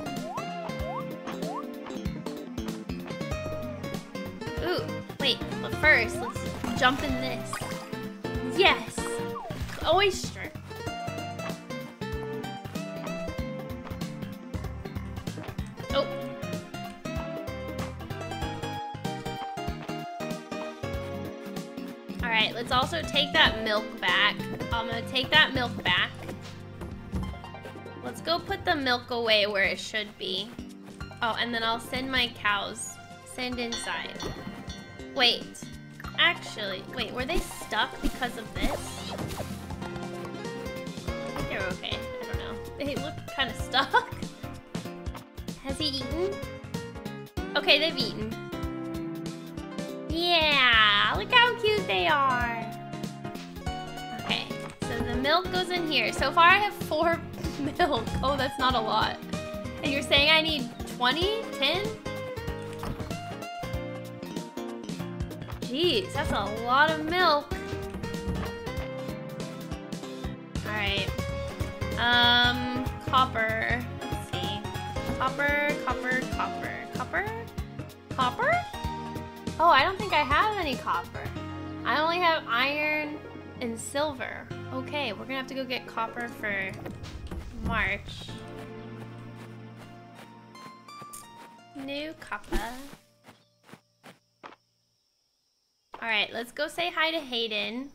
Ooh, wait, but first, let's jump in this. Yes! Oyster. Oh. Alright, let's also take that milk back. I'm gonna take that milk back. Let's go put the milk away where it should be. Oh, and then I'll send my cows. Send inside. Wait. Actually, wait, were they stuck because of this? I think they're okay. I don't know. They look kind of stuck. Has he eaten? Okay, they've eaten. Yeah, look how cute they are. Okay, so the milk goes in here. So far I have four milk. Oh, that's not a lot. And you're saying I need 20? 10? Jeez, that's a lot of milk. Alright. Um, copper. Let's see. Copper, copper, copper. Copper? Copper? Oh, I don't think I have any copper. I only have iron and silver. Okay, we're gonna have to go get copper for March. New copper. Alright, let's go say hi to Hayden.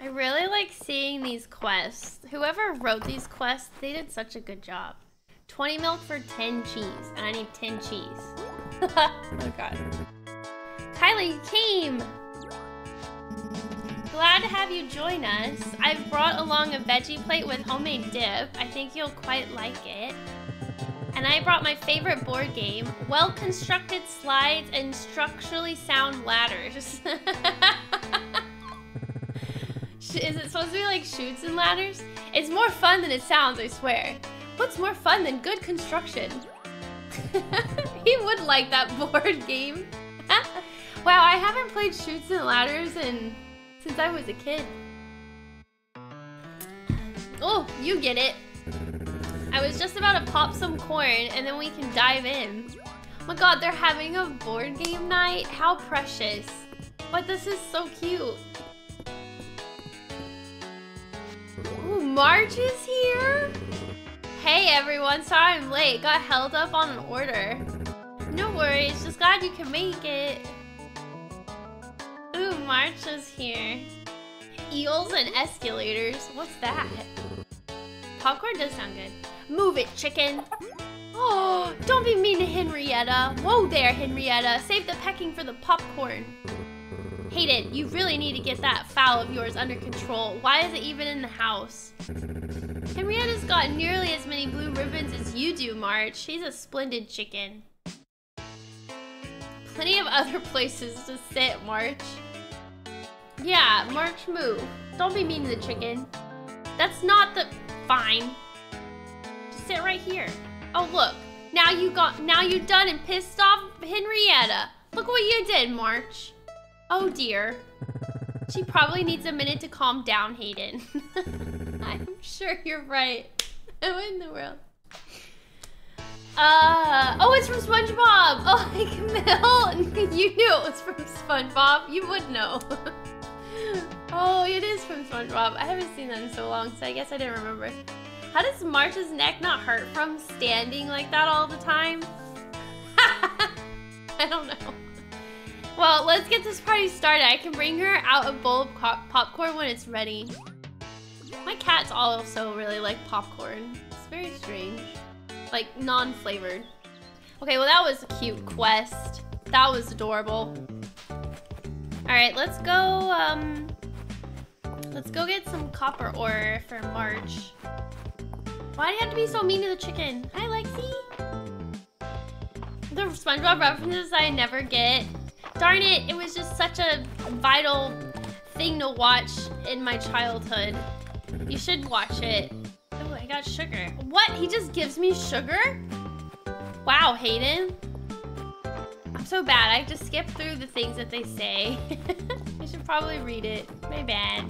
I really like seeing these quests. Whoever wrote these quests, they did such a good job. 20 milk for 10 cheese, and I need 10 cheese. oh god. Kylie, you came! Glad to have you join us. I've brought along a veggie plate with homemade dip. I think you'll quite like it. And I brought my favorite board game, well-constructed slides and structurally sound ladders. Is it supposed to be like chutes and ladders? It's more fun than it sounds, I swear. What's more fun than good construction? he would like that board game. wow, I haven't played chutes and ladders in, since I was a kid. Oh, you get it. I was just about to pop some corn and then we can dive in. Oh my god, they're having a board game night? How precious. But this is so cute. Ooh, March is here? Hey everyone, sorry I'm late. Got held up on an order. No worries, just glad you can make it. Ooh, March is here. Eels and escalators. What's that? Popcorn does sound good. Move it, chicken. Oh, don't be mean to Henrietta. Whoa there, Henrietta. Save the pecking for the popcorn. Hayden, you really need to get that fowl of yours under control. Why is it even in the house? Henrietta's got nearly as many blue ribbons as you do, March. She's a splendid chicken. Plenty of other places to sit, March. Yeah, March, move. Don't be mean to the chicken. That's not the... Fine Just sit right here. Oh, look. Now you got, now you done and pissed off Henrietta. Look what you did, March. Oh dear. She probably needs a minute to calm down, Hayden. I'm sure you're right. What in the world? Uh, oh, it's from SpongeBob. Oh, Camille, you knew it was from SpongeBob. You would know. Oh, it is from SpongeBob. I haven't seen that in so long, so I guess I didn't remember. How does March's neck not hurt from standing like that all the time? I don't know. Well, let's get this party started. I can bring her out a bowl of popcorn when it's ready. My cats also really like popcorn. It's very strange. Like, non-flavored. Okay, well that was a cute quest. That was adorable. Alright, let's go, um... Let's go get some copper ore for March. Why do you have to be so mean to the chicken? Hi, Lexi. The SpongeBob references I never get. Darn it, it was just such a vital thing to watch in my childhood. You should watch it. Oh, I got sugar. What? He just gives me sugar? Wow, Hayden. I'm so bad. I just skip through the things that they say. I should probably read it. My bad.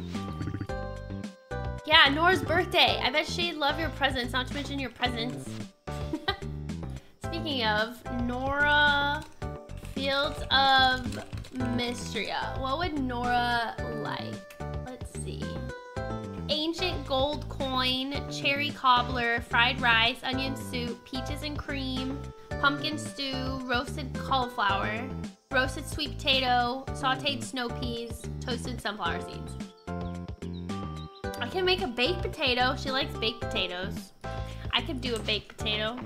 Yeah, Nora's birthday. I bet she'd love your presents, not to mention your presents. Speaking of, Nora Fields of Mistria. What would Nora like? Let's see. Ancient gold coin, cherry cobbler, fried rice, onion soup, peaches and cream, pumpkin stew, roasted cauliflower, roasted sweet potato, sauteed snow peas, toasted sunflower seeds. I can make a baked potato. She likes baked potatoes. I could do a baked potato.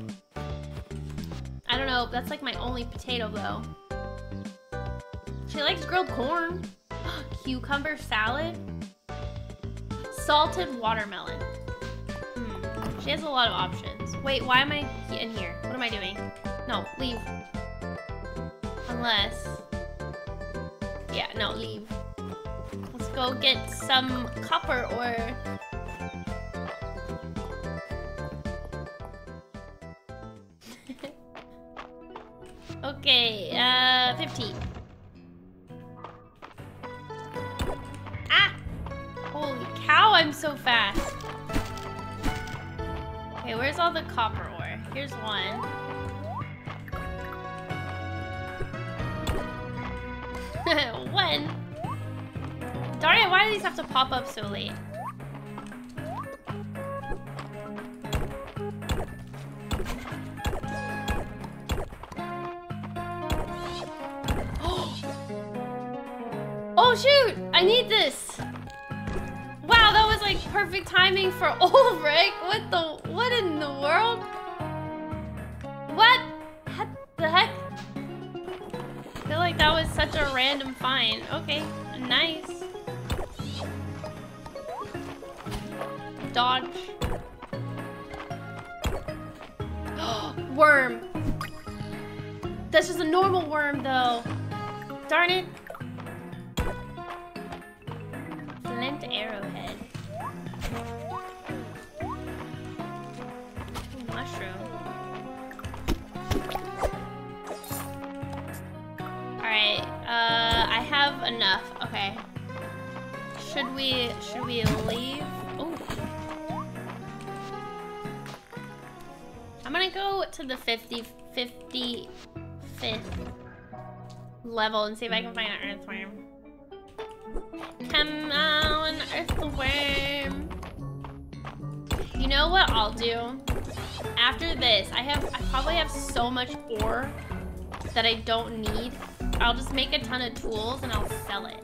I don't know. That's like my only potato though. She likes grilled corn. Cucumber salad. Salted watermelon. Hmm. She has a lot of options. Wait, why am I in here? What am I doing? No, leave. Unless... Yeah, no, leave. Go get some copper ore. okay, uh, 15. Ah! Holy cow, I'm so fast. Okay, where's all the copper ore? Here's one. one? Darn it, why do these have to pop up so late? oh shoot! I need this! Wow, that was like perfect timing for Olric! What the- what in the world? What? What the heck? I feel like that was such a random find. Okay, nice. Dodge. worm. That's just a normal worm, though. Darn it. Flint arrowhead. Mushroom. Alright, uh, I have enough. Okay. Should we, should we leave? To the 50, 55th level and see if I can find an earthworm. Come on, earthworm. You know what I'll do? After this, I have, I probably have so much ore that I don't need. I'll just make a ton of tools and I'll sell it.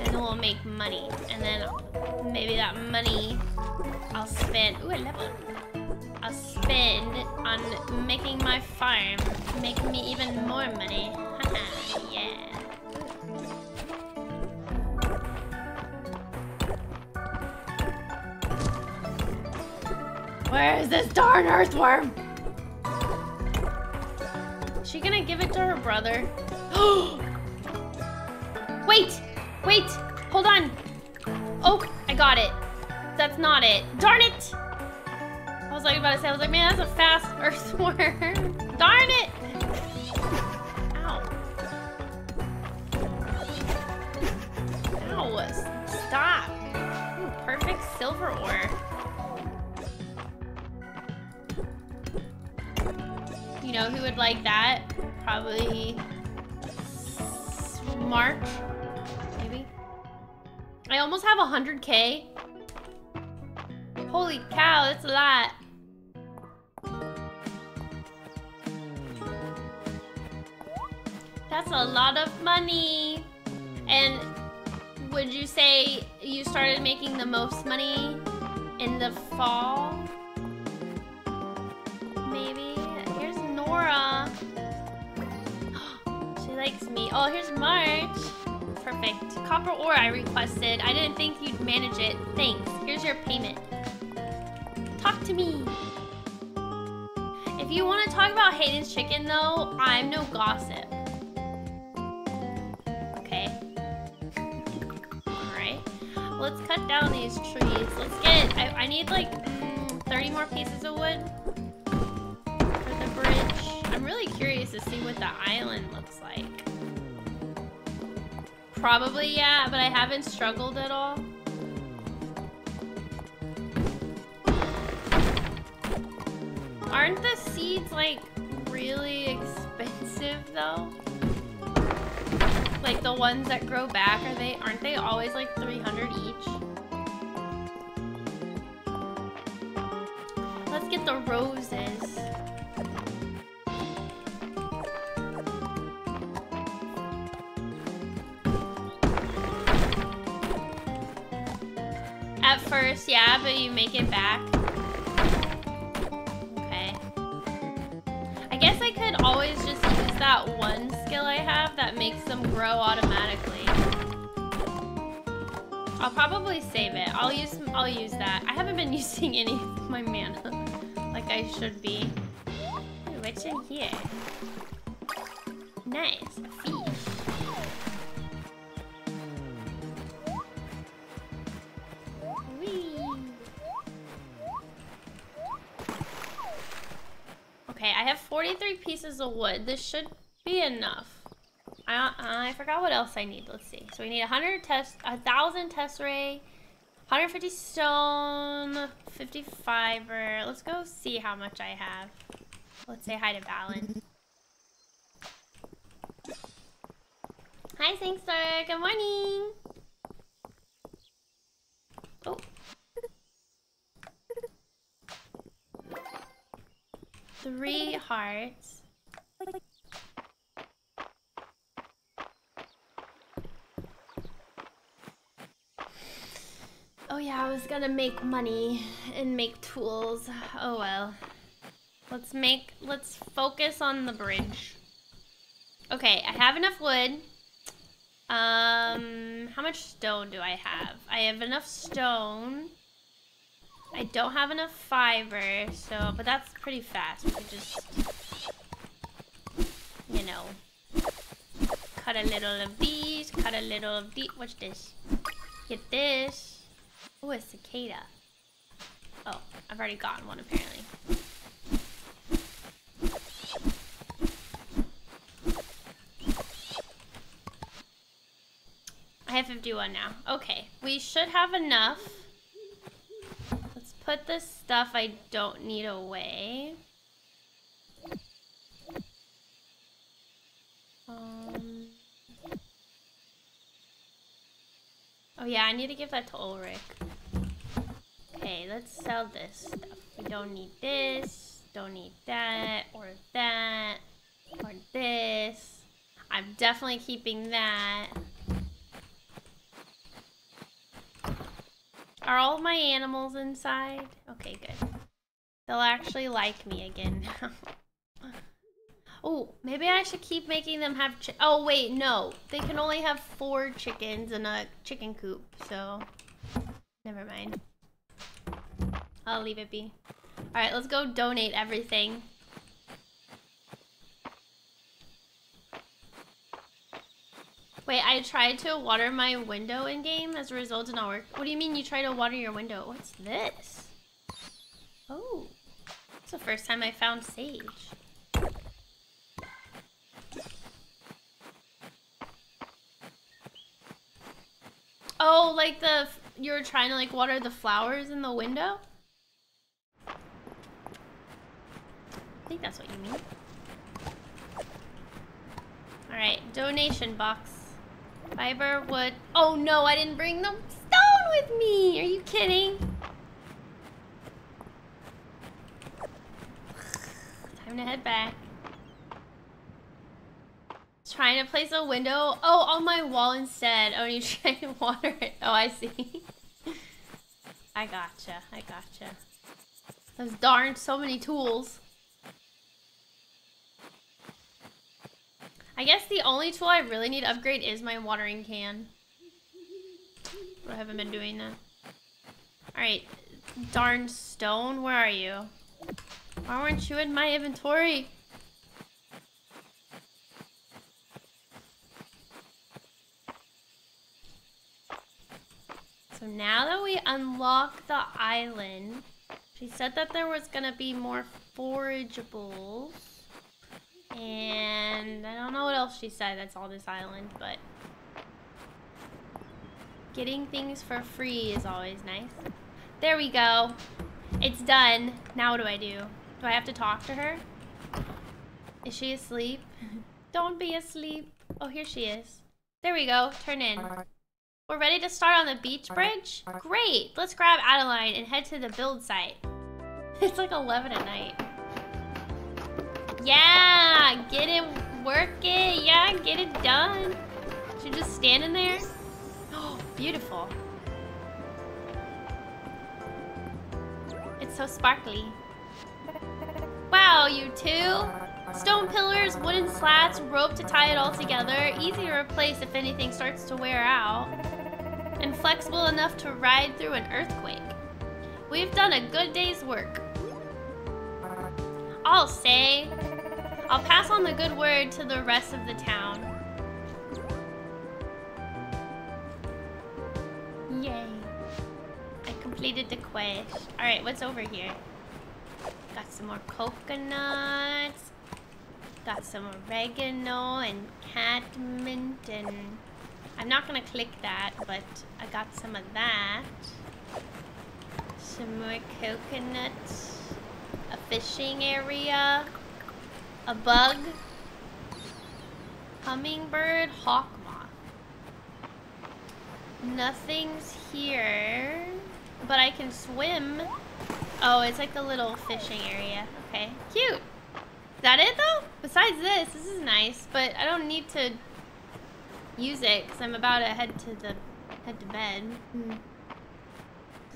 And we'll make money. And then maybe that money I'll spend. Ooh, a level. I'll spend on making my farm make me even more money. Haha, yeah. Where is this darn earthworm? Is she gonna give it to her brother? wait! Wait! Hold on! Oh, I got it. That's not it. Darn it! I was like about to say, I was like, man, that's a fast earthworm. Darn it! Ow. Ow. Stop. Perfect silver ore. You know who would like that? Probably March, maybe. I almost have 100k. Holy cow, that's a lot. That's a lot of money. Hmm. And would you say you started making the most money in the fall? Maybe. Here's Nora. she likes me. Oh, here's March. Perfect. Copper ore I requested. I didn't think you'd manage it. Thanks. Here's your payment. Talk to me. If you want to talk about Hayden's chicken, though, I'm no gossip. Let's cut down these trees. Let's get, I, I need like mm, 30 more pieces of wood for the bridge. I'm really curious to see what the island looks like. Probably, yeah, but I haven't struggled at all. Aren't the seeds, like, really expensive, though? Like, the ones that grow back, are they, aren't they always, like, 300 each? Let's get the roses. At first, yeah, but you make it back. Okay. I guess I could always just that one skill I have that makes them grow automatically. I'll probably save it. I'll use I'll use that. I haven't been using any of my mana like I should be. Ooh, what's in here? Nice. Okay, I have 43 pieces of wood. This should be enough. I, I forgot what else I need. Let's see. So we need 100 test, a thousand tesserae, 150 stone, 50 fiber. Let's go see how much I have. Let's say hi to Balin. Hi, Singster. Good morning. Oh. Three hearts. Oh yeah, I was gonna make money and make tools. Oh well. Let's make, let's focus on the bridge. Okay, I have enough wood. Um, how much stone do I have? I have enough stone. I don't have enough fiber, so, but that's pretty fast. We just, you know, cut a little of these, cut a little of these. What's this? Get this. Oh, a cicada. Oh, I've already gotten one apparently. I have 51 now. Okay, we should have enough. Put this stuff I don't need away. Um... Oh yeah, I need to give that to Olric. Okay, let's sell this stuff. We don't need this, don't need that, or that, or this. I'm definitely keeping that. Are all my animals inside? Okay, good. They'll actually like me again Oh, maybe I should keep making them have Oh, wait, no. They can only have four chickens in a chicken coop, so... Never mind. I'll leave it be. Alright, let's go donate everything. Wait, I tried to water my window in-game. As a result, did not work. What do you mean you try to water your window? What's this? Oh. It's the first time I found sage. Oh, like the you were trying to like water the flowers in the window? I think that's what you mean. Alright, donation box. Fiber, wood. Oh no, I didn't bring the stone with me! Are you kidding? Time to head back. Trying to place a window. Oh, on my wall instead. Oh, you trying to water it. Oh, I see. I gotcha. I gotcha. Those darn so many tools. I guess the only tool I really need to upgrade is my watering can. But I haven't been doing that. Alright. Darn stone, where are you? Why weren't you in my inventory? So now that we unlock the island, she said that there was gonna be more forageables. And I don't know what else she said that's on this island, but getting things for free is always nice. There we go. It's done. Now what do I do? Do I have to talk to her? Is she asleep? Don't be asleep. Oh, here she is. There we go. Turn in. We're ready to start on the beach bridge? Great! Let's grab Adeline and head to the build site. It's like 11 at night. Yeah! Get it, work it, yeah, get it done. She just standing there. Oh, beautiful. It's so sparkly. Wow, you two! Stone pillars, wooden slats, rope to tie it all together. Easy to replace if anything starts to wear out. And flexible enough to ride through an earthquake. We've done a good day's work. I'll say. I'll pass on the good word to the rest of the town. Yay. I completed the quest. Alright, what's over here? Got some more coconuts. Got some oregano and catmint and... I'm not gonna click that, but I got some of that. Some more coconuts. A fishing area. A bug. Hummingbird. Hawk moth. Nothing's here. But I can swim. Oh, it's like a little fishing area. Okay, cute. Is that it though? Besides this, this is nice, but I don't need to use it because I'm about to head to the head to bed. Hmm.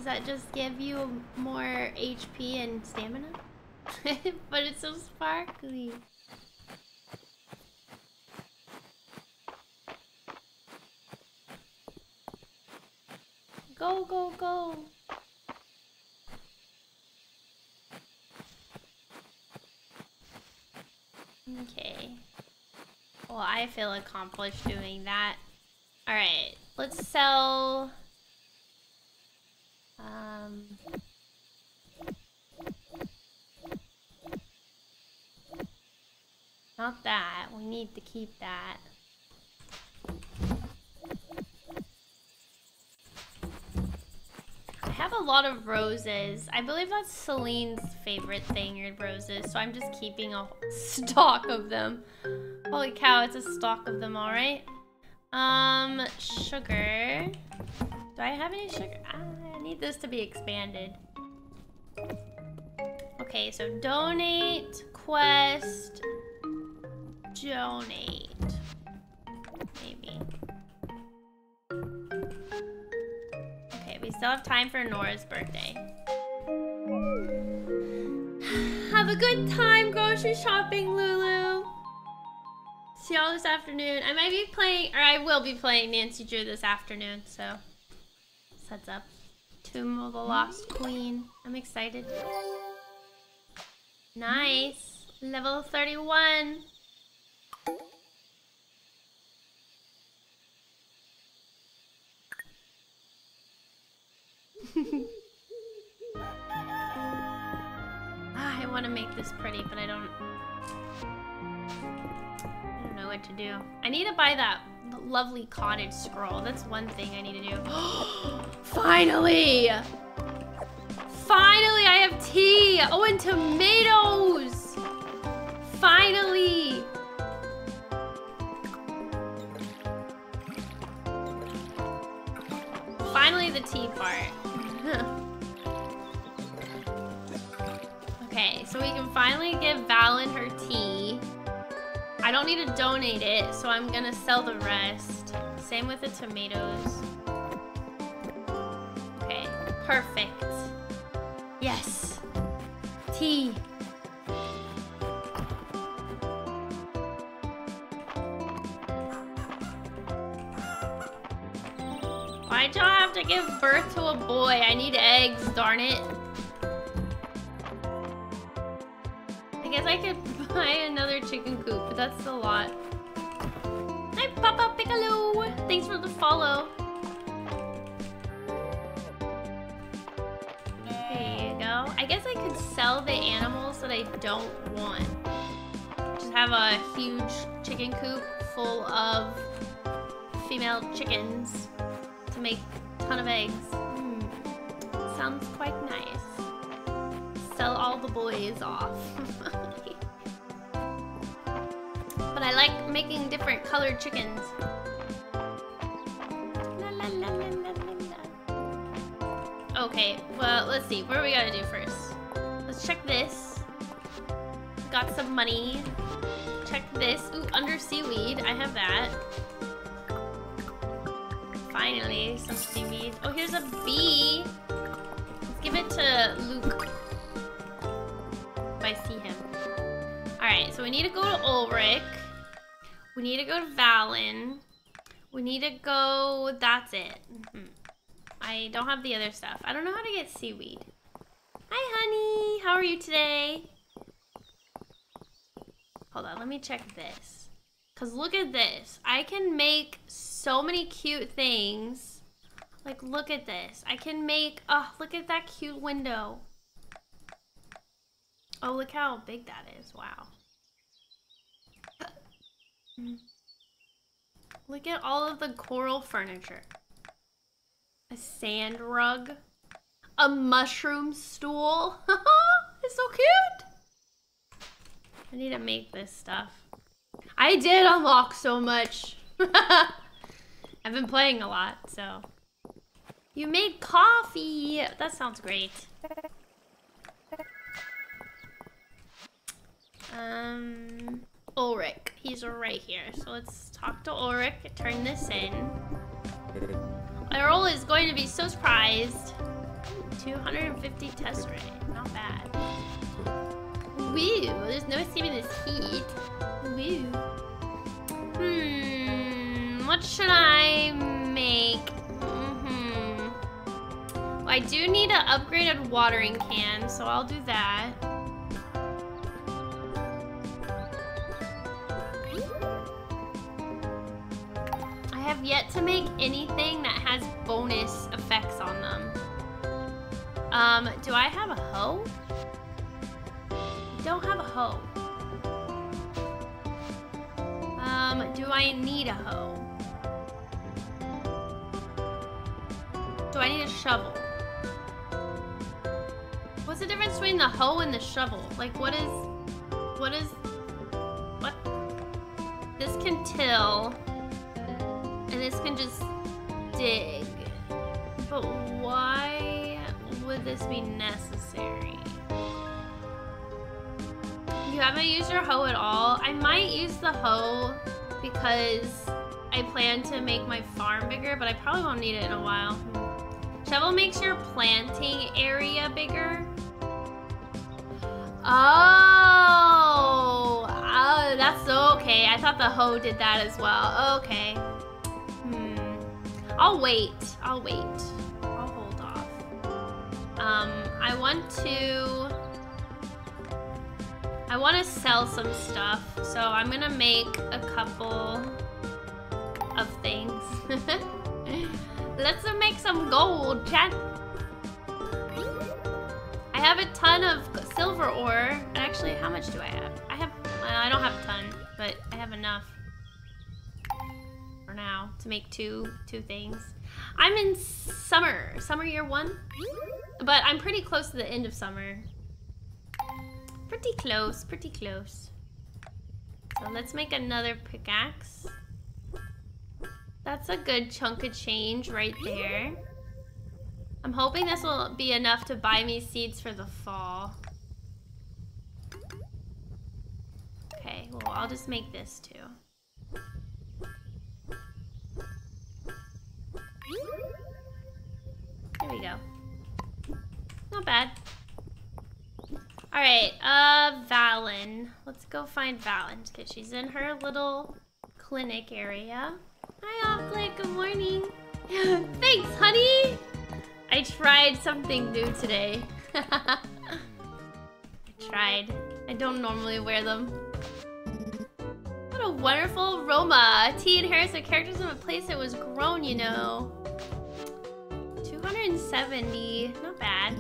Does that just give you more HP and stamina? but it's so sparkly. Go, go, go. Okay. Well, I feel accomplished doing that. Alright, let's sell... Not that. We need to keep that. I have a lot of roses. I believe that's Celine's favorite thing, are roses. So I'm just keeping a stock of them. Holy cow, it's a stock of them, alright. Um, sugar. Do I have any sugar? Ah, I need this to be expanded. Okay, so donate, quest, donate. Maybe. Okay, we still have time for Nora's birthday. have a good time grocery shopping, Lulu. See y'all this afternoon. I might be playing, or I will be playing Nancy Drew this afternoon, so sets up. Tomb of the Lost Queen. I'm excited. Nice. Level 31. Ah, I want to make this pretty, but I don't... I don't know what to do. I need to buy that lovely cottage scroll. That's one thing I need to do. Finally! Finally, I have tea! Oh, and tomatoes! Finally! Finally, the tea part. Okay, so we can finally give Valen her tea. I don't need to donate it, so I'm gonna sell the rest. Same with the tomatoes. Okay, perfect. Yes. Tea. Why'd y'all have to give birth to a boy. I need eggs, darn it. I guess I could buy another chicken coop, but that's a lot. Hi, Papa Piccolo! Thanks for the follow. There you go. I guess I could sell the animals that I don't want. Just have a huge chicken coop full of female chickens to make ton of eggs. Mm, sounds quite nice. Sell all the boys off. but I like making different colored chickens. Okay, well, let's see. What do we gotta do first? Let's check this. Got some money. Check this. Ooh, under seaweed. I have that. Finally, some seaweed. Oh, here's a bee. Let's give it to Luc. If I see him. Alright, so we need to go to Olric. We need to go to Valen. We need to go... That's it. Mm -hmm. I don't have the other stuff. I don't know how to get seaweed. Hi, honey. How are you today? Hold on, let me check this. Because look at this. I can make so many cute things. Like, look at this. I can make... Oh, look at that cute window. Oh, look how big that is. Wow. Look at all of the coral furniture. A sand rug. A mushroom stool. it's so cute. I need to make this stuff. I did unlock so much. I've been playing a lot, so. You made coffee. That sounds great. Um, Olric. He's right here. So let's talk to Olric. Turn this in. Earl is going to be so surprised. 250 test. Not bad. Woo! There's no escaping this heat. What should I make? Mm hmm. I do need an upgraded watering can, so I'll do that. I have yet to make anything that has bonus effects on them. Um, do I have a hoe? Don't have a hoe. Um, do I need a hoe? I need a shovel? What's the difference between the hoe and the shovel? Like, what is... What is... What? This can till... And this can just dig. But why would this be necessary? You haven't used your hoe at all? I might use the hoe because I plan to make my farm bigger, but I probably won't need it in a while. Shovel makes your planting area bigger. Oh, oh, that's okay. I thought the hoe did that as well. Okay. Hmm. I'll wait. I'll wait. I'll hold off. Um, I want to... I want to sell some stuff, so I'm gonna make a couple of things. Let's make some gold, chat. I have a ton of silver ore. Actually, how much do I have? I have, I don't have a ton, but I have enough for now to make two two things. I'm in summer, summer year one, but I'm pretty close to the end of summer. Pretty close, pretty close. So let's make another pickaxe. That's a good chunk of change right there. I'm hoping this will be enough to buy me seeds for the fall. Okay, well, I'll just make this too. There we go. Not bad. Alright, uh, Valen. Let's go find Valen, because she's in her little clinic area. Hi, Offlet, good morning. Thanks, honey! I tried something new today. I tried. I don't normally wear them. What a wonderful Roma. T inherits the characters from a place that was grown, you know. 270. Not bad.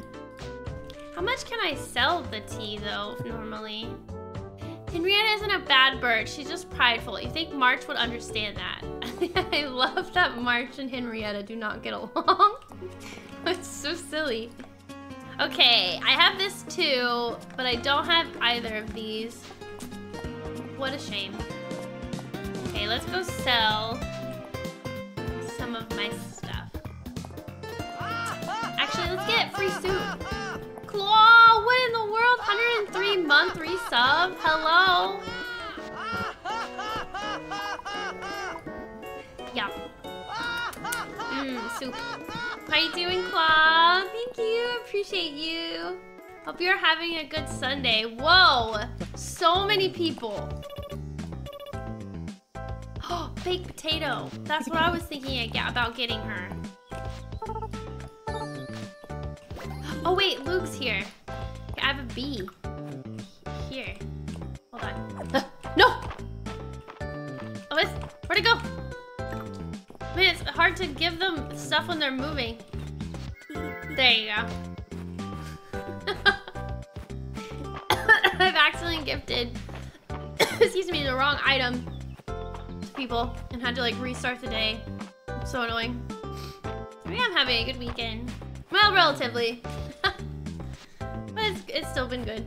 How much can I sell the tea though, normally? Henrietta isn't a bad bird. She's just prideful. You think March would understand that? I love that March and Henrietta do not get along. it's so silly. Okay, I have this too, but I don't have either of these. What a shame. Okay, let's go sell some of my stuff. Actually, let's get free soup. Claw, what in the world? 103 month resub? Hello? Yeah. Mmm, soup. How you doing, Claw? Thank you, appreciate you. Hope you're having a good Sunday. Whoa, so many people. Oh, baked potato. That's what I was thinking about getting her. Oh wait, Luc's here. I have a bee. Here. Hold on. no! Oh, it's, where'd it go? Man, it's hard to give them stuff when they're moving. There you go. I've accidentally gifted, excuse me, the wrong item to people and had to like restart the day. So annoying. Maybe I'm having a good weekend. Well, relatively. but it's, it's still been good.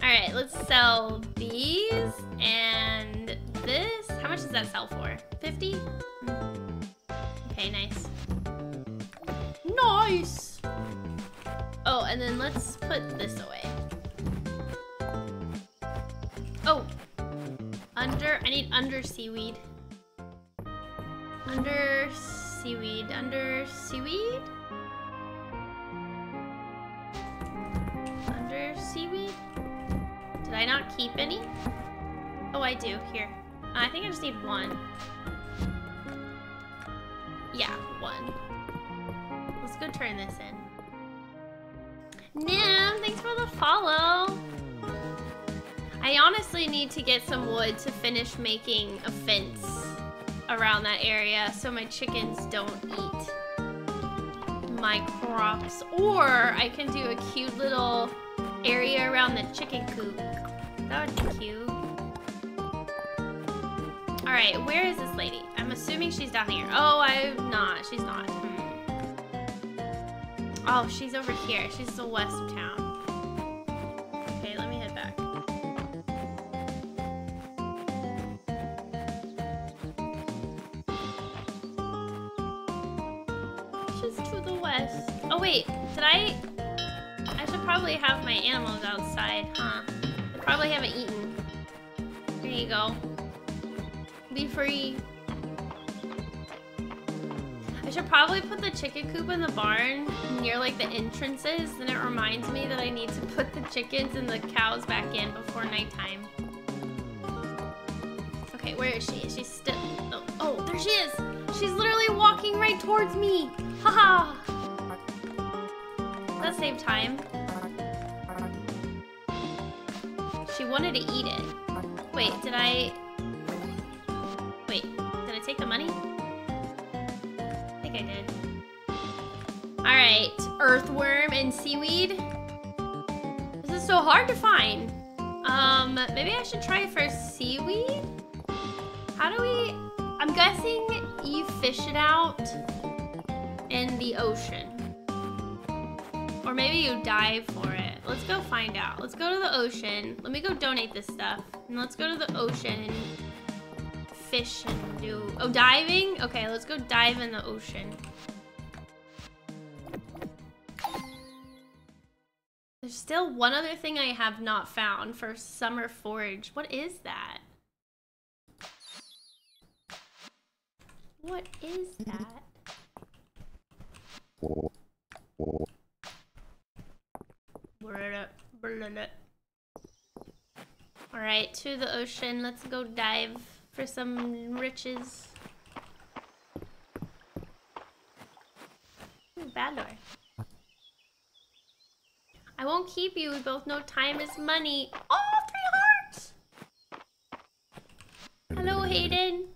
Alright, let's sell these and this. How much does that sell for? 50? Okay, nice. Nice! Oh, and then let's put this away. Oh! Under, I need under seaweed. Under seaweed, under seaweed? Under seaweed? Did I not keep any? Oh, I do, here. Uh, I think I just need one. Yeah, one. Let's go turn this in. Nim, thanks for the follow. I honestly need to get some wood to finish making a fence around that area so my chickens don't eat my crops. Or I can do a cute little area around the chicken coop. That would be cute. Alright, where is this lady? I'm assuming she's down here. Oh, I'm not. She's not. Hmm. Oh, she's over here. She's the west of town. Probably have my animals outside, huh? Probably haven't eaten. There you go. Be free. I should probably put the chicken coop in the barn near like the entrances. Then it reminds me that I need to put the chickens and the cows back in before nighttime. Okay, where is she? Is she still? Oh, oh, there she is. She's literally walking right towards me. Haha. that saved time. Wanted to eat it. Wait, did I... Wait, did I take the money? I think I did. Alright, earthworm and seaweed. This is so hard to find. Um, maybe I should try for seaweed? How do we... I'm guessing you fish it out in the ocean. Or maybe you dive for it. Let's go find out. Let's go to the ocean. Let me go donate this stuff. And let's go to the ocean and fish and do... Oh, diving? Okay, let's go dive in the ocean. There's still one other thing I have not found for summer forage. What is that? What is that? Alright, to the ocean. Let's go dive for some riches. Door. I won't keep you. We both know time is money. Oh, three hearts! Hello, Hayden.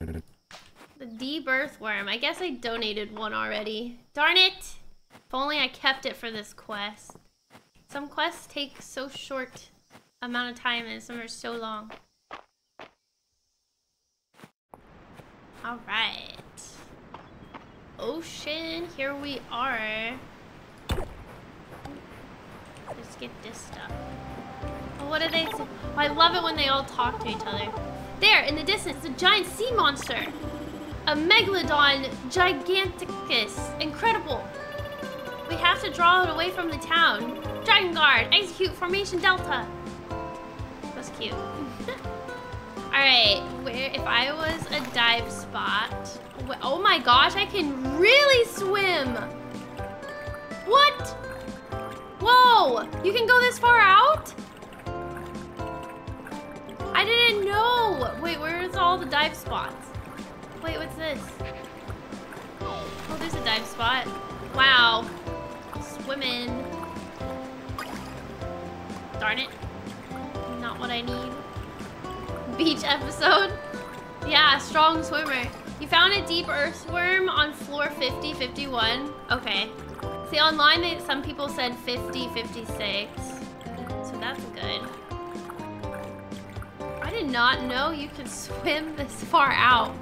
The debirth worm. I guess I donated one already. Darn it! If only I kept it for this quest. Some quests take so short amount of time and some are so long. Alright. Oh Ocean, here we are. Let's get this stuff. Oh, what are they? Oh, I love it when they all talk to each other. There, in the distance, a giant sea monster. A Megalodon Giganticus. Incredible. We have to draw it away from the town. Dragon Guard, execute Formation Delta. That's cute. Alright, where if I was a dive spot. Oh my gosh, I can really swim. What? Whoa, you can go this far out? I didn't know. Wait, where's all the dive spots? Wait, what's this? Oh, there's a dive spot. Wow. Swimming. Darn it. Not what I need. Beach episode. Yeah, strong swimmer. You found a deep earthworm on floor 50, 51. Okay. See, online, they, some people said 50, 56. So that's good. I did not know you could swim this far out.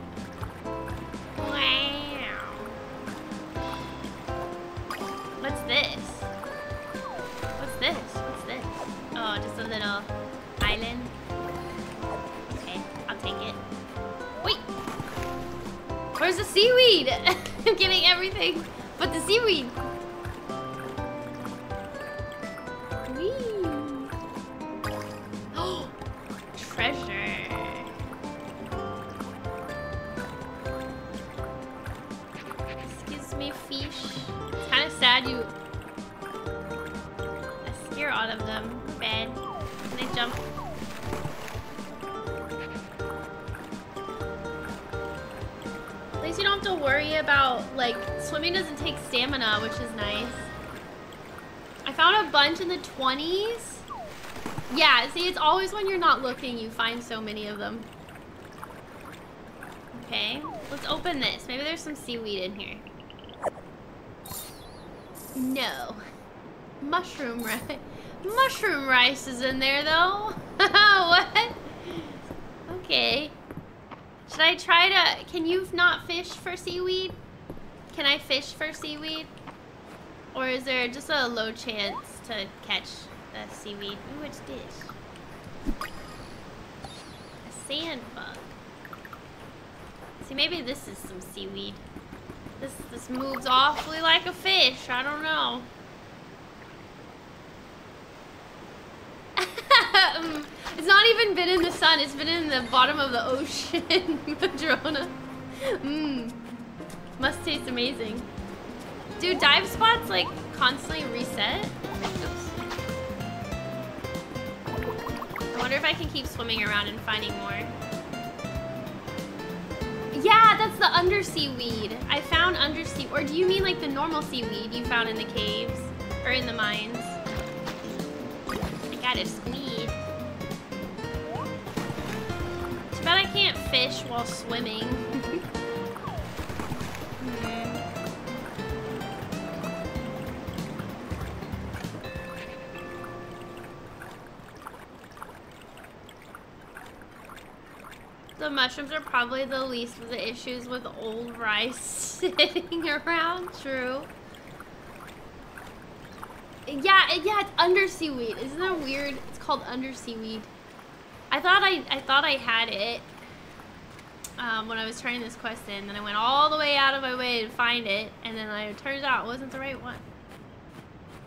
Wow. What's this? What's this? What's this? Oh, just a little island. Okay, I'll take it. Wait! Where's the seaweed? I'm getting everything but the seaweed. sad you... I scare all of them. Bad. Can I jump? At least you don't have to worry about, like, swimming doesn't take stamina, which is nice. I found a bunch in the 20s. Yeah, see, it's always when you're not looking you find so many of them. Okay, let's open this. Maybe there's some seaweed in here. No. Mushroom rice. Mushroom rice is in there, though. what? Okay. Should I try to... Can you not fish for seaweed? Can I fish for seaweed? Or is there just a low chance to catch the seaweed? Ooh, what's this? A sand bug. See, maybe this is some seaweed. This this moves awfully like a fish. I don't know. it's not even been in the sun. It's been in the bottom of the ocean, Madrona. Mmm. Must taste amazing. Do dive spots like constantly reset? Oops. I wonder if I can keep swimming around and finding more. Yeah, that's the undersea weed. I found undersea, or do you mean like the normal seaweed you found in the caves? Or in the mines? I got a squeed. Too bad I can't fish while swimming. The mushrooms are probably the least of the issues with old rice sitting around. True. Yeah, yeah, it's under seaweed. Isn't that weird? It's called under seaweed. I thought I, I thought I had it um, when I was trying this quest in, and I went all the way out of my way to find it, and then I, it turns out it wasn't the right one.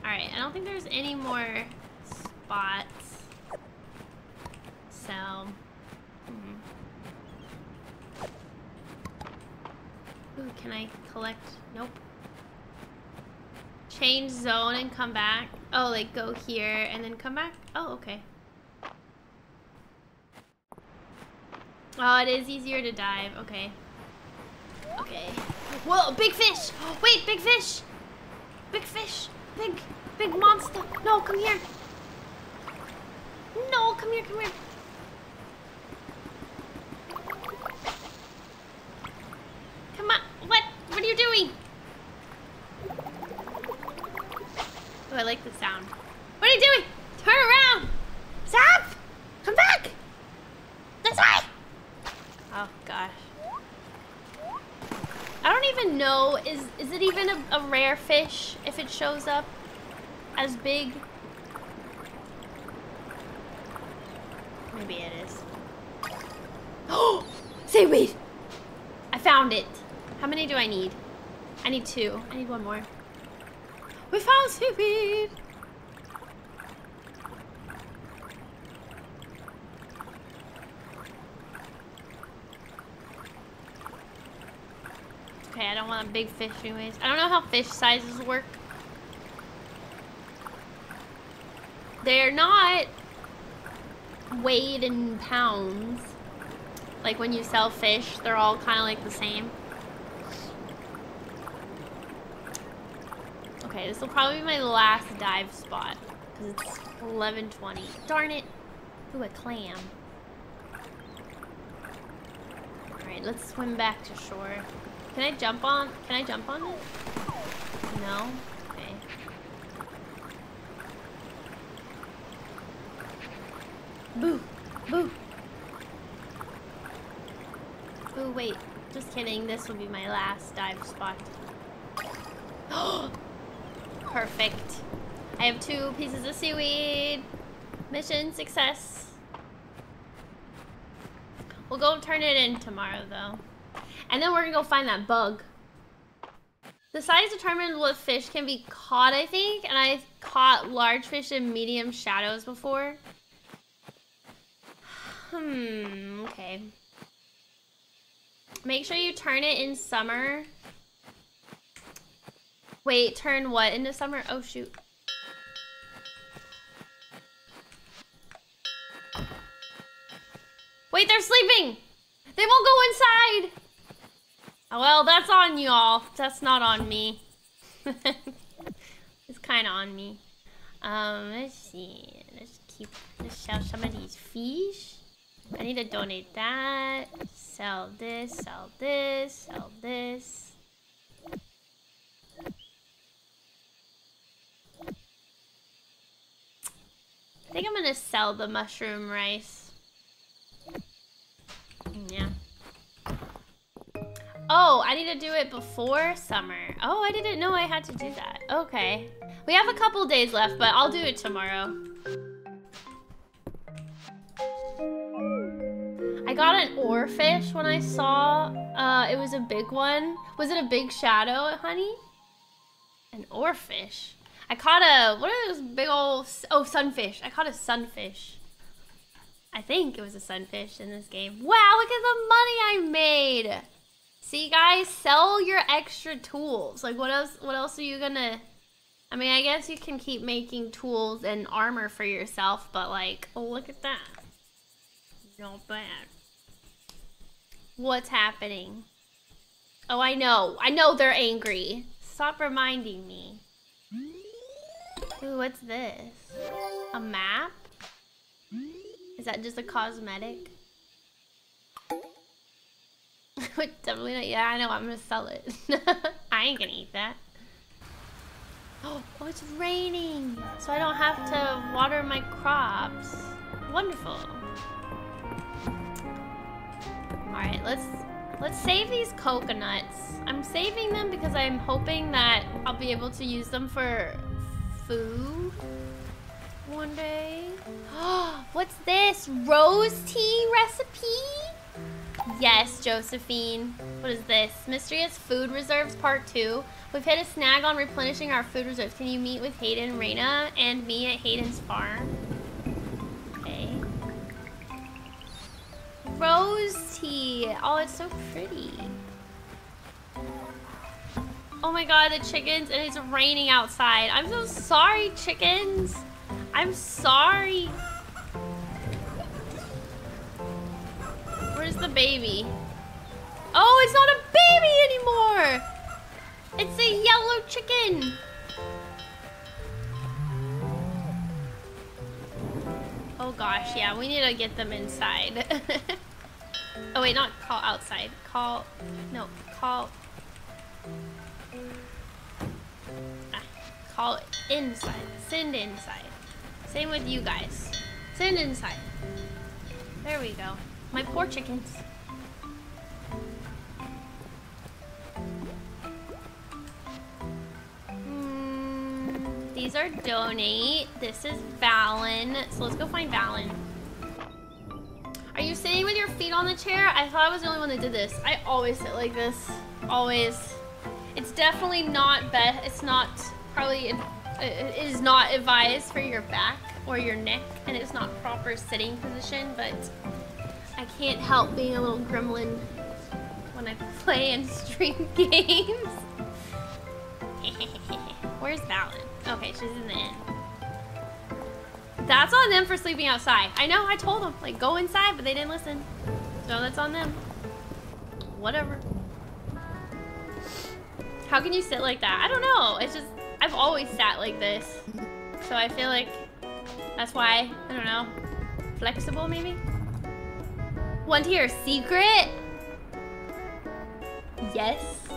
All right, I don't think there's any more spots. So. Ooh, can I collect? Nope. Change zone and come back. Oh, like go here and then come back? Oh, okay. Oh, it is easier to dive. Okay. Okay. Whoa, big fish! Wait, big fish! Big fish! Big, big monster! No, come here! No, come here, come here! Come on. What? What are you doing? Oh, I like the sound. What are you doing? Turn around! Stop! Come back! This way! Oh gosh. I don't even know, is is it even a, a rare fish if it shows up as big? Maybe it is. Oh! Seaweed! I found it. How many do I need? I need two. I need one more. We found seaweed! Okay, I don't want a big fish anyways. I don't know how fish sizes work. They're not weighed in pounds. Like when you sell fish, they're all kind of like the same. Okay, this will probably be my last dive spot. Because it's 11.20. Darn it. Ooh, a clam. Alright, let's swim back to shore. Can I jump on? Can I jump on it? No? Okay. Boo! Boo! Boo, wait. Just kidding. This will be my last dive spot. Oh, Perfect. I have two pieces of seaweed. Mission success. We'll go turn it in tomorrow, though. And then we're gonna go find that bug. The size determines what fish can be caught, I think. And I've caught large fish in medium shadows before. Hmm, okay. Make sure you turn it in summer. Wait, turn what into summer? Oh, shoot. Wait, they're sleeping! They won't go inside! Oh, well, that's on y'all. That's not on me. it's kind of on me. Um, let's see. Let's keep, let's sell some of these fish. I need to donate that. Sell this, sell this, sell this. I think I'm gonna sell the mushroom rice. Yeah. Oh, I need to do it before summer. Oh, I didn't know I had to do that. Okay. We have a couple days left, but I'll do it tomorrow. I got an oarfish when I saw uh, it was a big one. Was it a big shadow, honey? An oarfish. I caught a, what are those big old, oh, sunfish. I caught a sunfish. I think it was a sunfish in this game. Wow, look at the money I made. See, guys, sell your extra tools. Like, what else? What else are you gonna? I mean, I guess you can keep making tools and armor for yourself, but like, oh, look at that. Not bad. What's happening? Oh, I know. I know they're angry. Stop reminding me. Ooh, what's this? A map? Is that just a cosmetic? Definitely not. Yeah, I know. I'm gonna sell it. I ain't gonna eat that. Oh, oh, it's raining, so I don't have to water my crops. Wonderful. All right, let's let's save these coconuts. I'm saving them because I'm hoping that I'll be able to use them for food one day. What's this? Rose tea recipe? Yes, Josephine. What is this? Mysterious Food Reserves Part 2. We've hit a snag on replenishing our food reserves. Can you meet with Hayden, Reina, and me at Hayden's farm? Okay. Rose tea. Oh, it's so pretty. Oh my god, the chickens, and it's raining outside. I'm so sorry, chickens. I'm sorry. Where's the baby? Oh, it's not a baby anymore! It's a yellow chicken! Oh gosh, yeah, we need to get them inside. oh wait, not call outside. Call, no, call, call inside. Send inside. Same with you guys. Send inside. There we go. My poor chickens. Mm, these are donate. This is Valen. So let's go find Valen. Are you sitting with your feet on the chair? I thought I was the only one that did this. I always sit like this. Always. It's definitely not best. It's not probably uh, it is not advised for your back or your neck and it's not proper sitting position but I can't help being a little gremlin when I play and stream games. Where's Valen? Okay, she's in the inn. That's on them for sleeping outside. I know, I told them, like, go inside, but they didn't listen. So that's on them. Whatever. How can you sit like that? I don't know. It's just, I've always sat like this. So I feel like that's why, I don't know, flexible maybe? Want to hear a secret? Yes.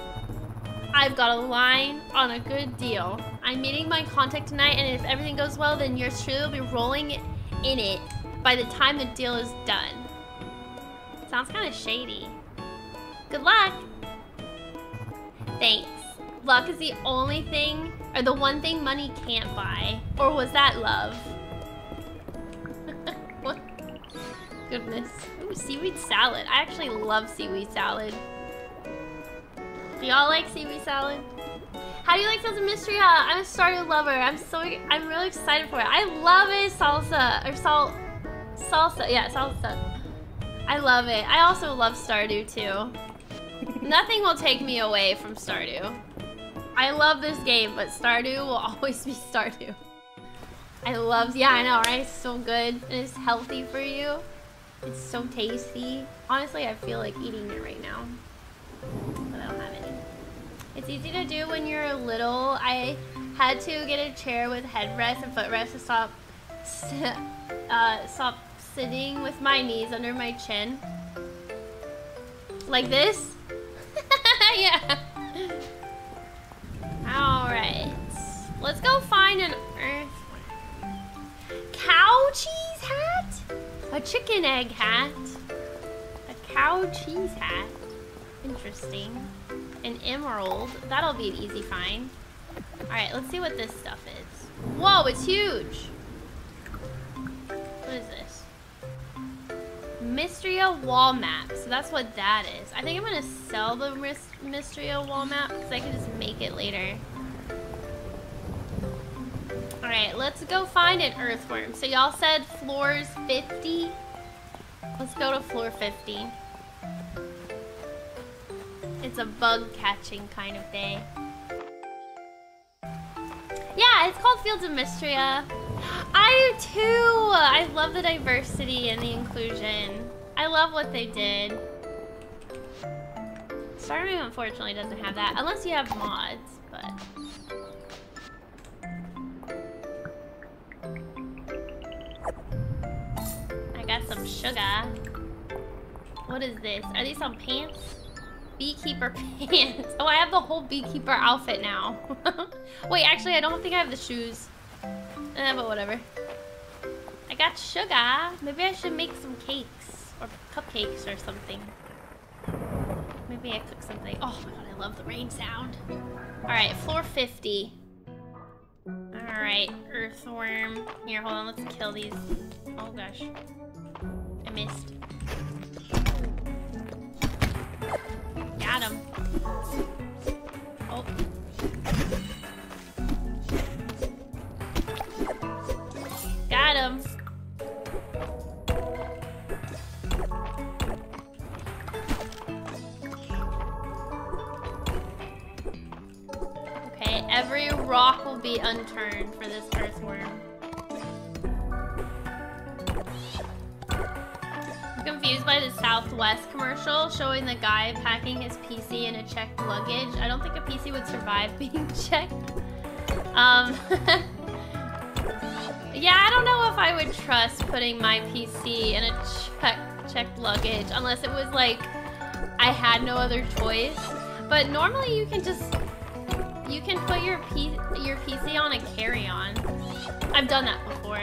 I've got a line on a good deal. I'm meeting my contact tonight, and if everything goes well, then yours truly will be rolling in it by the time the deal is done. Sounds kind of shady. Good luck! Thanks. Luck is the only thing, or the one thing money can't buy. Or was that love? what? Goodness. Ooh, seaweed salad. I actually love seaweed salad. Do y'all like seaweed salad? How do you like Fields of Mistria? Uh, I'm a Stardew lover. I'm so I'm really excited for it. I love it, salsa or salt salsa. Yeah, salsa. I love it. I also love Stardew too. Nothing will take me away from Stardew. I love this game, but Stardew will always be Stardew. I love, yeah, I know, right? It's so good and it's healthy for you. It's so tasty. Honestly, I feel like eating it right now, but I don't have any. It's easy to do when you're little. I had to get a chair with headrest and footrest to stop, uh, stop sitting with my knees under my chin. Like this? yeah. Alright. Let's go find an earth. Cow cheese hat? A chicken egg hat? A cow cheese hat? Interesting. An emerald. That'll be an easy find. Alright, let's see what this stuff is. Whoa, it's huge! Mistria wall map. So that's what that is. I think I'm gonna sell the Mistria wall map because I can just make it later. Alright, let's go find an earthworm. So y'all said floors 50? Let's go to floor 50. It's a bug catching kind of day. Yeah, it's called Fields of Mistria. I do too! I love the diversity and the inclusion. I love what they did. Stardew unfortunately doesn't have that, unless you have mods, but... I got some sugar. What is this? Are these some pants? Beekeeper pants. Oh, I have the whole beekeeper outfit now. Wait, actually, I don't think I have the shoes. Eh, but whatever. I got sugar. Maybe I should make some cakes. Or cupcakes or something. Maybe I cook something. Oh my god, I love the rain sound. Alright, floor 50. Alright, earthworm. Here, hold on, let's kill these. Oh gosh. I missed. Got him. Oh. Rock will be unturned for this earthworm. I'm confused by the Southwest commercial showing the guy packing his PC in a checked luggage. I don't think a PC would survive being checked. Um... Yeah, I don't know if I would trust putting my PC in a check checked luggage unless it was like I had no other choice. But normally you can just you can put your P your PC on a carry-on. I've done that before.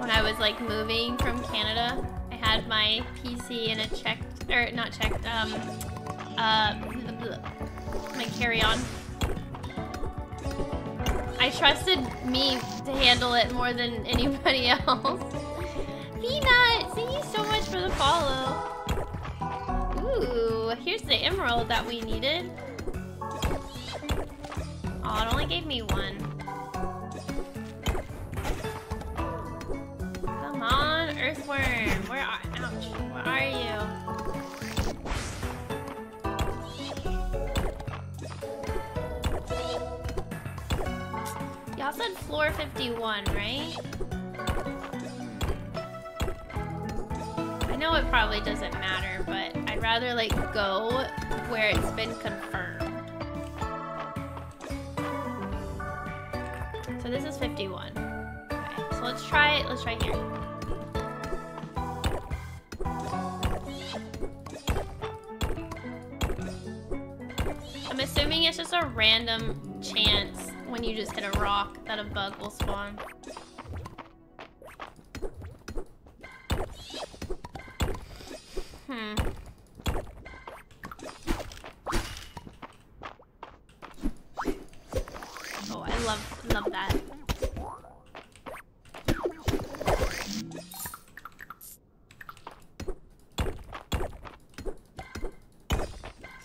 When I was like moving from Canada, I had my PC in a checked or not checked um uh my carry-on. I trusted me to handle it more than anybody else. Peanut, thank you so much for the follow. Ooh, here's the emerald that we needed. Oh, it only gave me one. Come on, earthworm. Where are, ouch, where are you? Y'all said floor 51, right? I know it probably doesn't matter, but I'd rather like go where it's been confirmed. So this is 51. Okay, so let's try it. Let's try here. I'm assuming it's just a random chance when you just hit a rock that a bug will spawn. Hmm. Oh, I love love that.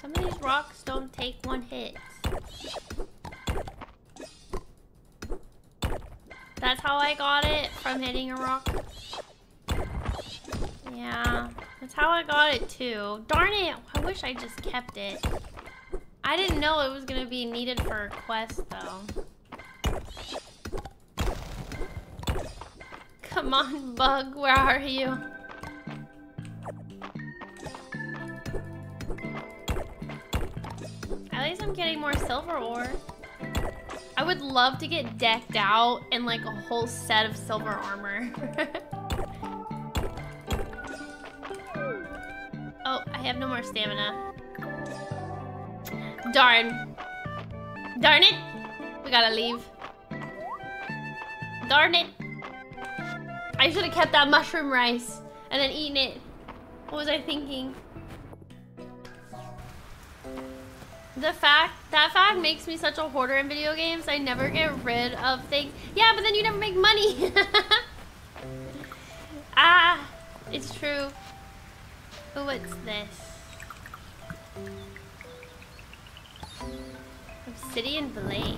Some of these rocks don't take one hit. That's how I got it from hitting a rock. Yeah. That's how I got it too. Darn it! I wish I just kept it. I didn't know it was gonna be needed for a quest though. Come on, bug, where are you? At least I'm getting more silver ore. I would love to get decked out in like a whole set of silver armor. Oh, I have no more stamina. Darn. Darn it! We gotta leave. Darn it! I should have kept that mushroom rice and then eaten it. What was I thinking? The fact, that fact makes me such a hoarder in video games. I never get rid of things. Yeah, but then you never make money. ah, it's true. Oh, what's this? Obsidian Blade.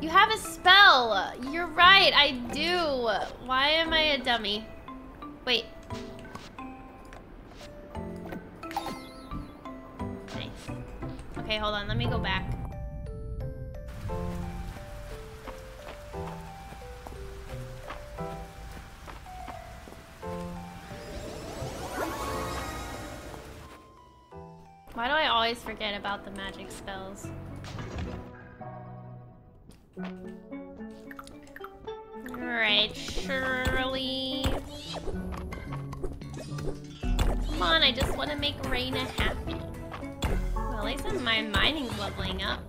You have a spell! You're right, I do! Why am I a dummy? Wait. Nice. Okay, hold on, let me go back. Forget about the magic spells? Alright, Shirley. Come on, I just want to make Reina happy. Well, at least my mining's leveling up.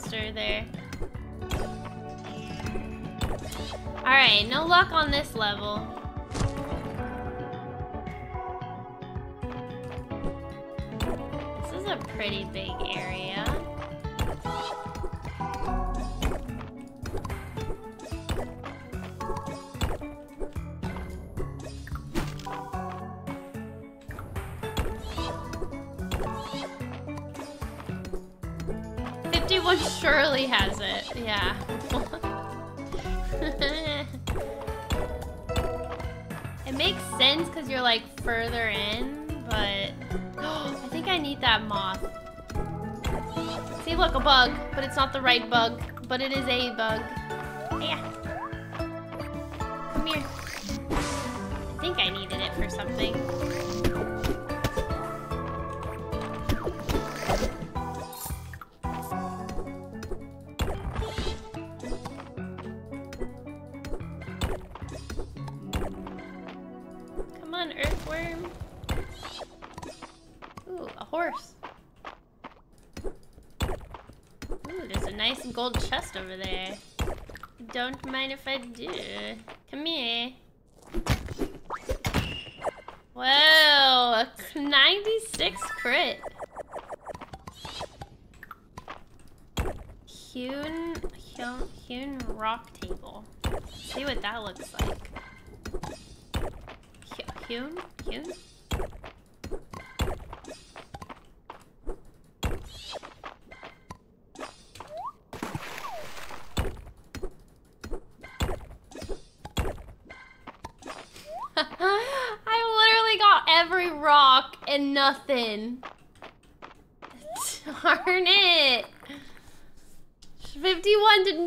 Monster there. Right bug, but it is a bug.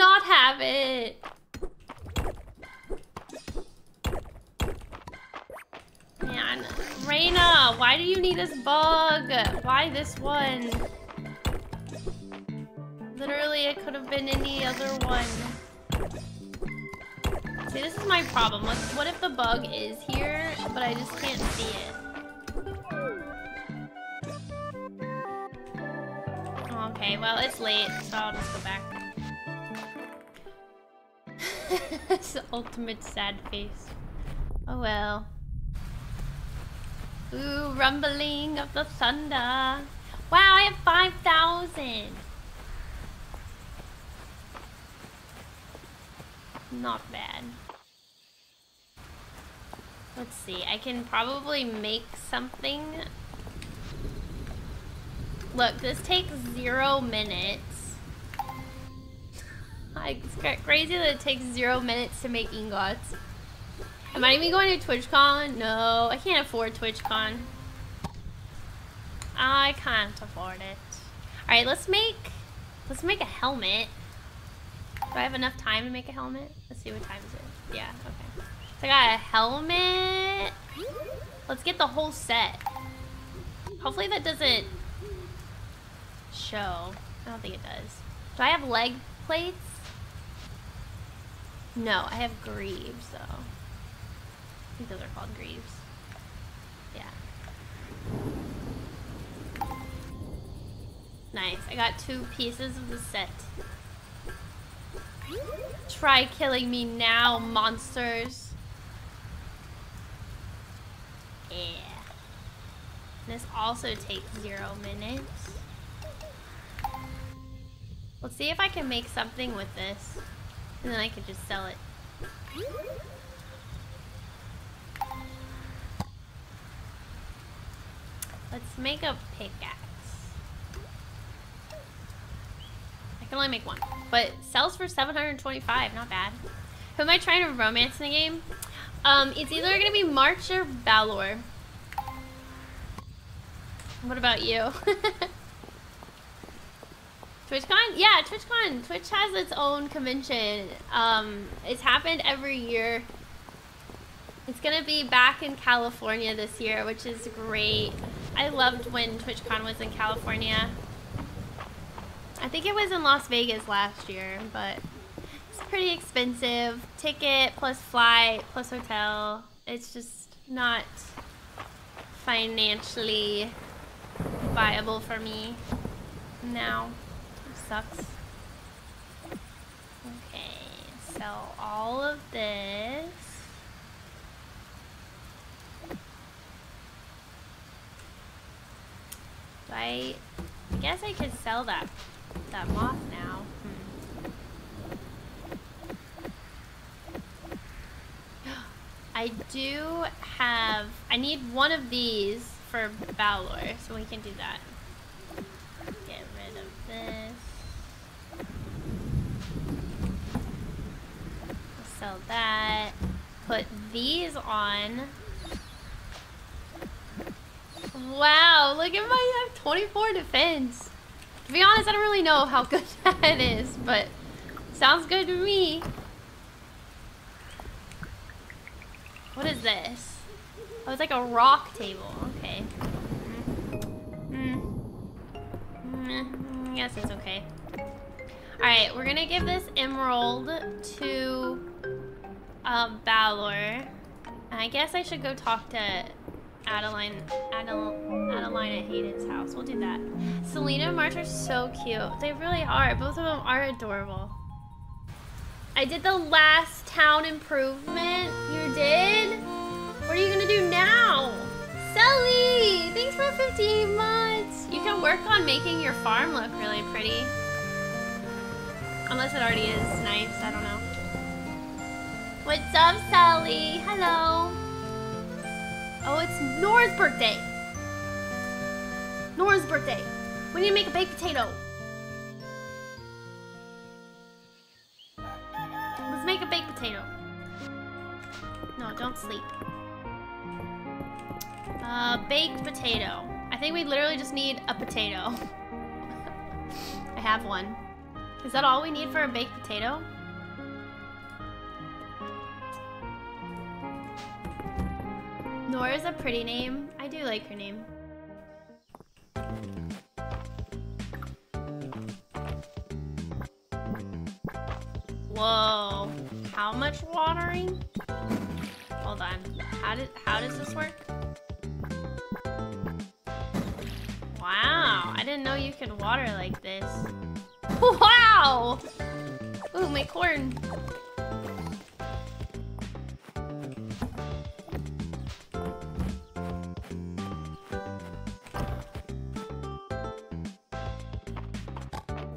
Not have it. Man, Reina, why do you need this bug? Why this one? Literally, it could have been any other one. See, this is my problem. What, what if the bug is here, but I just can't see it? Okay, well, it's late, so I'll just go back. the ultimate sad face. Oh well. Ooh, rumbling of the thunder. Wow, I have 5,000. Not bad. Let's see, I can probably make something. Look, this takes zero minutes. It's crazy that it takes zero minutes to make ingots. Am I even going to TwitchCon? No, I can't afford TwitchCon. I can't afford it. Alright, let's make let's make a helmet. Do I have enough time to make a helmet? Let's see what time is it. Yeah, okay. So I got a helmet. Let's get the whole set. Hopefully that doesn't show. I don't think it does. Do I have leg plates? No, I have greaves though. I think those are called greaves. Yeah. Nice. I got two pieces of the set. Try killing me now, monsters. Yeah. This also takes zero minutes. Let's see if I can make something with this. And then I could just sell it. Let's make a pickaxe. I can only make one. But sells for 725, not bad. Who am I trying to romance in the game? Um, it's either gonna be March or Balor. What about you? TwitchCon? Yeah, TwitchCon. Twitch has its own convention. Um, it's happened every year. It's gonna be back in California this year, which is great. I loved when TwitchCon was in California. I think it was in Las Vegas last year, but it's pretty expensive. Ticket plus flight plus hotel. It's just not financially viable for me now. Sucks. Okay, sell all of this. Do I, I guess I could sell that that moth now. Hmm. I do have, I need one of these for Balor, so we can do that. Get rid of this. Sell that. Put these on. Wow, look at my, I have 24 defense. To be honest, I don't really know how good that is, but sounds good to me. What is this? Oh, it's like a rock table. Okay. Mm. Mm. Yes, it's okay. Alright, we're gonna give this emerald to uh, Balor. I guess I should go talk to Adeline, Adel, Adeline at Hayden's house. We'll do that. Selena and March are so cute. They really are. Both of them are adorable. I did the last town improvement. You did? What are you gonna do now? Sully! Thanks for 15 months! You can work on making your farm look really pretty. Unless it already is nice, I don't know. What's up, Sally? Hello. Oh, it's Nora's birthday. Nora's birthday. We need to make a baked potato. Let's make a baked potato. No, don't sleep. Uh, baked potato. I think we literally just need a potato. I have one. Is that all we need for a baked potato? Nora's a pretty name. I do like her name. Whoa. How much watering? Hold on. How did how does this work? Wow, I didn't know you could water like this. Wow! Ooh, my corn.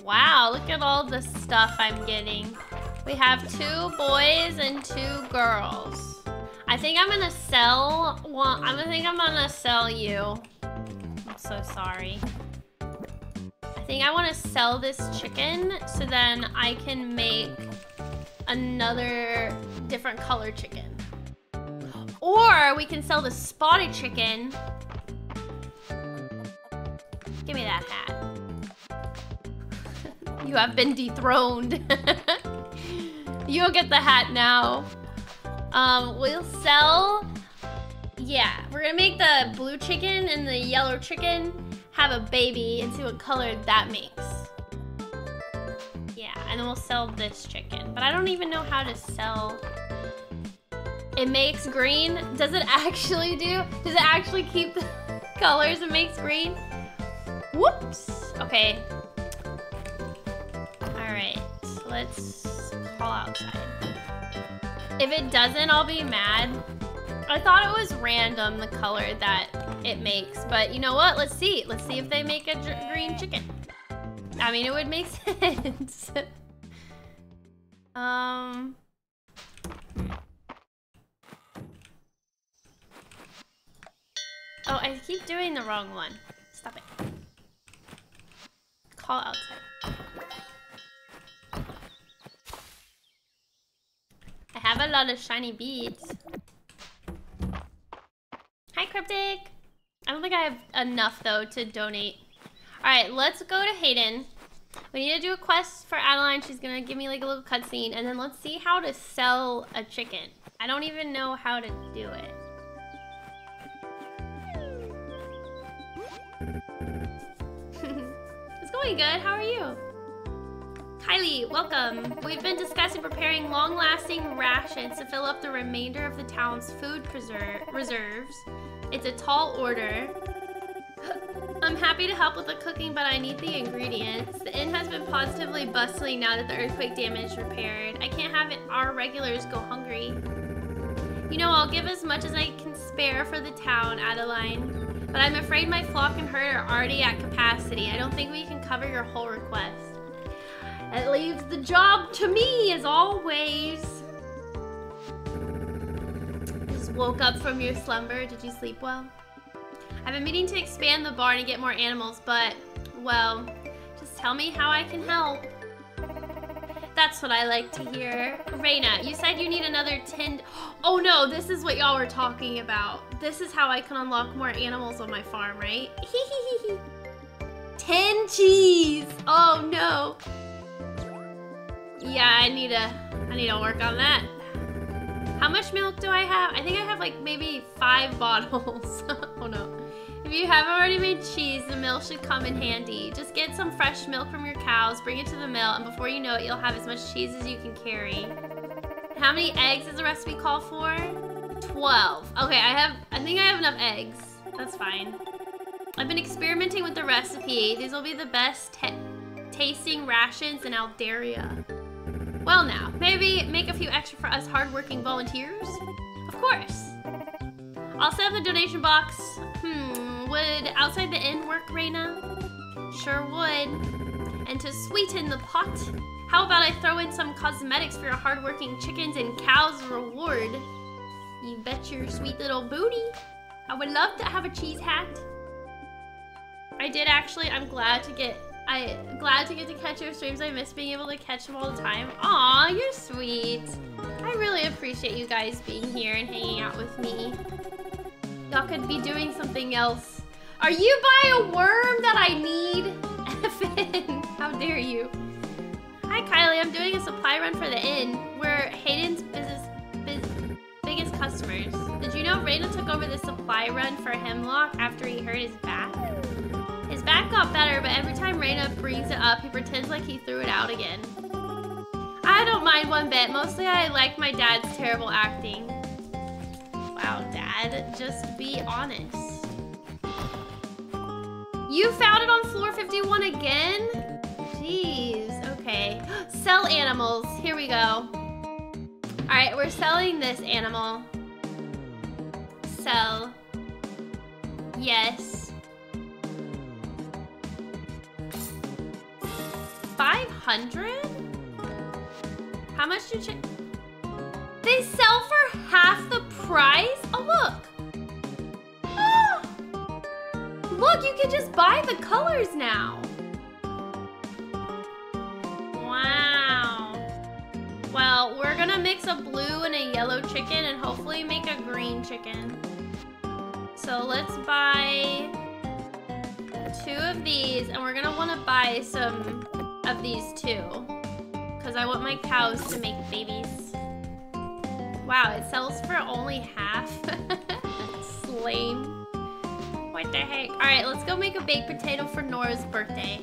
Wow, look at all the stuff I'm getting. We have two boys and two girls. I think I'm gonna sell one. I'm gonna think I'm gonna sell you. I'm so sorry. I think I want to sell this chicken so then I can make another different color chicken. Or we can sell the spotted chicken. Give me that hat. You have been dethroned. You'll get the hat now. Um, we'll sell... Yeah, we're gonna make the blue chicken and the yellow chicken have a baby and see what color that makes. Yeah, and then we'll sell this chicken. But I don't even know how to sell... It makes green. Does it actually do? Does it actually keep the colors it makes green? Whoops. Okay, Alright, let's call outside. If it doesn't, I'll be mad. I thought it was random, the color that it makes. But you know what? Let's see. Let's see if they make a green chicken. I mean, it would make sense. um... Oh, I keep doing the wrong one. Stop it. Call outside. I have a lot of shiny beads. Hi, Cryptic. I don't think I have enough, though, to donate. Alright, let's go to Hayden. We need to do a quest for Adeline. She's gonna give me, like, a little cutscene. And then let's see how to sell a chicken. I don't even know how to do it. it's going good. How are you? Kylie, welcome. We've been discussing preparing long-lasting rations to fill up the remainder of the town's food reserves. It's a tall order. I'm happy to help with the cooking, but I need the ingredients. The inn has been positively bustling now that the earthquake damage repaired. I can't have it, our regulars go hungry. You know, I'll give as much as I can spare for the town, Adeline. But I'm afraid my flock and herd are already at capacity. I don't think we can cover your whole request. It leaves the job to me as always. Just woke up from your slumber. Did you sleep well? I've been meaning to expand the barn and get more animals, but, well, just tell me how I can help. That's what I like to hear. Reina, you said you need another 10... Oh no, this is what y'all were talking about. This is how I can unlock more animals on my farm, right? 10 cheese! Oh no. Yeah, I need to... I need to work on that. How much milk do I have? I think I have like maybe five bottles. oh no. If you haven't already made cheese, the milk should come in handy. Just get some fresh milk from your cows, bring it to the mill, and before you know it, you'll have as much cheese as you can carry. How many eggs does the recipe call for? 12. Okay, I have, I think I have enough eggs. That's fine. I've been experimenting with the recipe. These will be the best tasting rations in Aldaria. Well now, maybe make a few extra for us hardworking volunteers? Of course. I'll set up the donation box. Hmm, would outside the inn work, Reina? Sure would. And to sweeten the pot, how about I throw in some cosmetics for your hardworking chickens and cows reward? You bet your sweet little booty. I would love to have a cheese hat. I did actually, I'm glad to get I'm glad to get to catch your streams. I miss being able to catch them all the time. Aw, you're sweet. I really appreciate you guys being here and hanging out with me. Y'all could be doing something else. Are you by a worm that I need? Effin, how dare you? Hi, Kylie. I'm doing a supply run for the inn. We're Hayden's business, biz, biggest customers. Did you know Reina took over the supply run for Hemlock after he hurt his back? Back got better, but every time Reina brings it up, he pretends like he threw it out again. I don't mind one bit. Mostly I like my dad's terrible acting. Wow, Dad, just be honest. You found it on floor 51 again? Jeez, okay. Sell animals, here we go. All right, we're selling this animal. Sell. Yes. 500? How much do you... They sell for half the price? Oh, look. Oh. Look, you can just buy the colors now. Wow. Well, we're gonna mix a blue and a yellow chicken and hopefully make a green chicken. So let's buy two of these and we're gonna wanna buy some of these too. Because I want my cows to make babies. Wow, it sells for only half. lame. What the heck? Alright, let's go make a baked potato for Nora's birthday.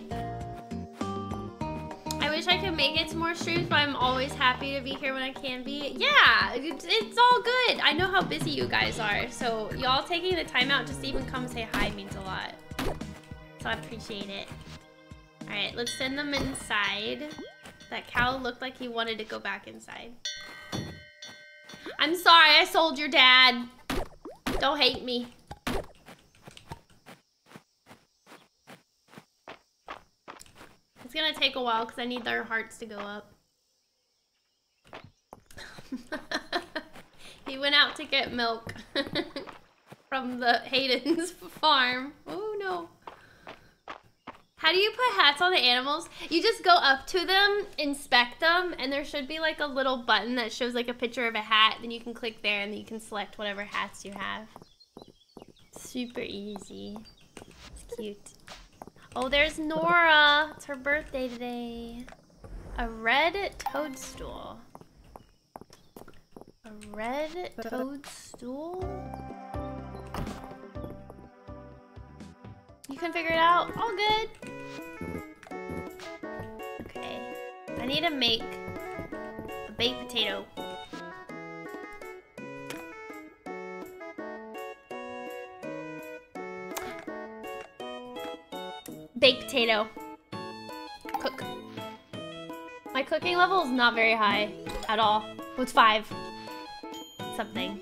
I wish I could make it to more streams, but I'm always happy to be here when I can be. Yeah, it's, it's all good. I know how busy you guys are, so y'all taking the time out just to even come say hi means a lot. So I appreciate it. Alright, let's send them inside. That cow looked like he wanted to go back inside. I'm sorry I sold your dad. Don't hate me. It's gonna take a while because I need their hearts to go up. he went out to get milk from the Hayden's farm. Oh no. How do you put hats on the animals? You just go up to them, inspect them, and there should be like a little button that shows like a picture of a hat. Then you can click there and then you can select whatever hats you have. Super easy. It's cute. Oh, there's Nora. It's her birthday today. A red toadstool. A red toadstool? You can figure it out? All good. Okay. I need to make a baked potato. Baked potato. Cook. My cooking level is not very high at all. What's five? Something.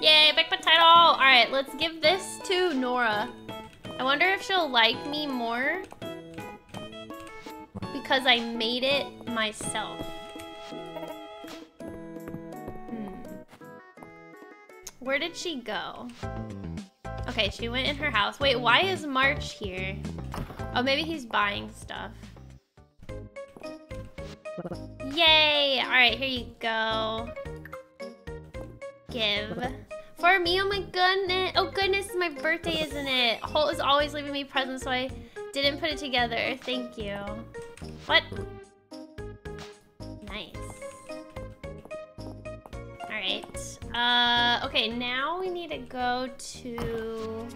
Yay, baked potato! Alright, let's give this to Nora. I wonder if she'll like me more because I made it myself. Hmm. Where did she go? Okay, she went in her house. Wait, why is March here? Oh, maybe he's buying stuff. Yay! Alright, here you go. Give. For me, oh my goodness. Oh goodness, it's my birthday, isn't it? Holt is always leaving me presents, so I didn't put it together. Thank you. What? Nice. Alright. Uh, okay, now we need to go to...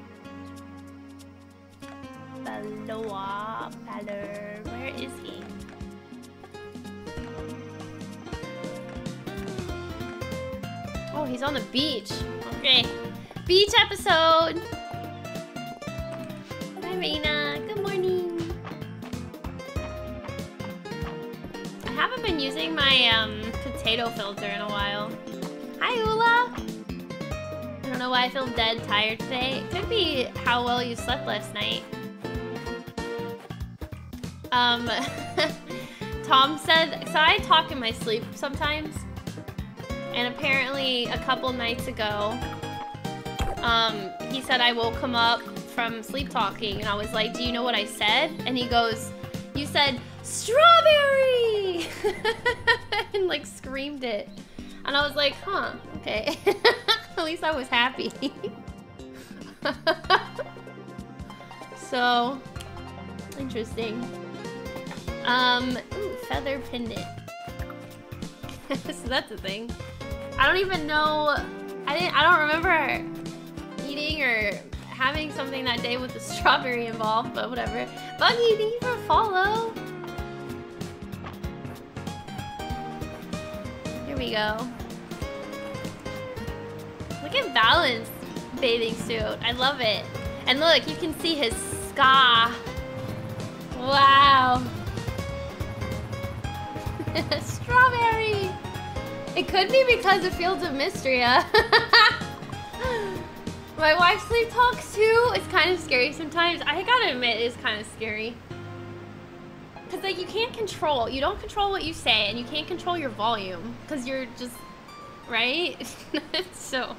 Baloa. Balor. Where is he? Oh, he's on the beach. Okay. Beach episode. Hi, Reina. Good morning. I haven't been using my um, potato filter in a while. Hi, Ula. I don't know why I feel dead tired today. It could be how well you slept last night. Um, Tom said, so I talk in my sleep sometimes. And apparently a couple nights ago, um, he said I woke him up from sleep talking and I was like, do you know what I said? And he goes, you said, strawberry! and like screamed it. And I was like, huh, okay. At least I was happy. so, interesting. Um, ooh, feather pendant. so that's a thing. I don't even know. I didn't. I don't remember eating or having something that day with the strawberry involved, but whatever. Buggy, thank you for follow. Here we go. Look at Balance bathing suit. I love it. And look, you can see his scar. Wow. Strawberry. It could be because of Fields of Mistria. My wife sleep talks too. It's kind of scary sometimes. I gotta admit, it's kind of scary. Cause like you can't control, you don't control what you say, and you can't control your volume, cause you're just, right? so,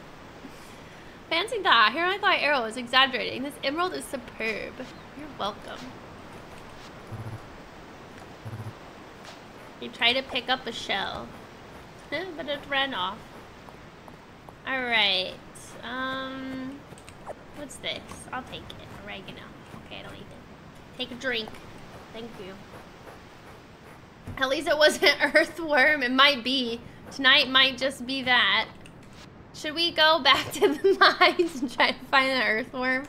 fancy that. Here I thought Arrow was exaggerating. This emerald is superb. You're welcome. You try to pick up a shell. But it ran off. Alright. Um, what's this? I'll take it. Oregano. Okay, I don't need it. Take a drink. Thank you. At least it wasn't earthworm. It might be. Tonight might just be that. Should we go back to the mines and try to find the earthworm?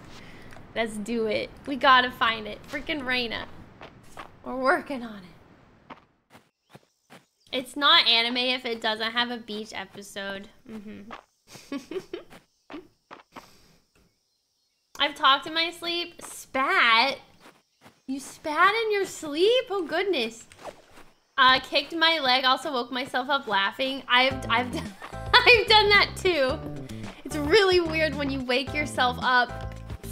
Let's do it. We gotta find it. Freaking Reina. We're working on it. It's not anime if it doesn't have a beach episode. Mm -hmm. I've talked in my sleep. Spat? You spat in your sleep? Oh goodness. Uh, kicked my leg. Also woke myself up laughing. I've I've done, I've done that too. It's really weird when you wake yourself up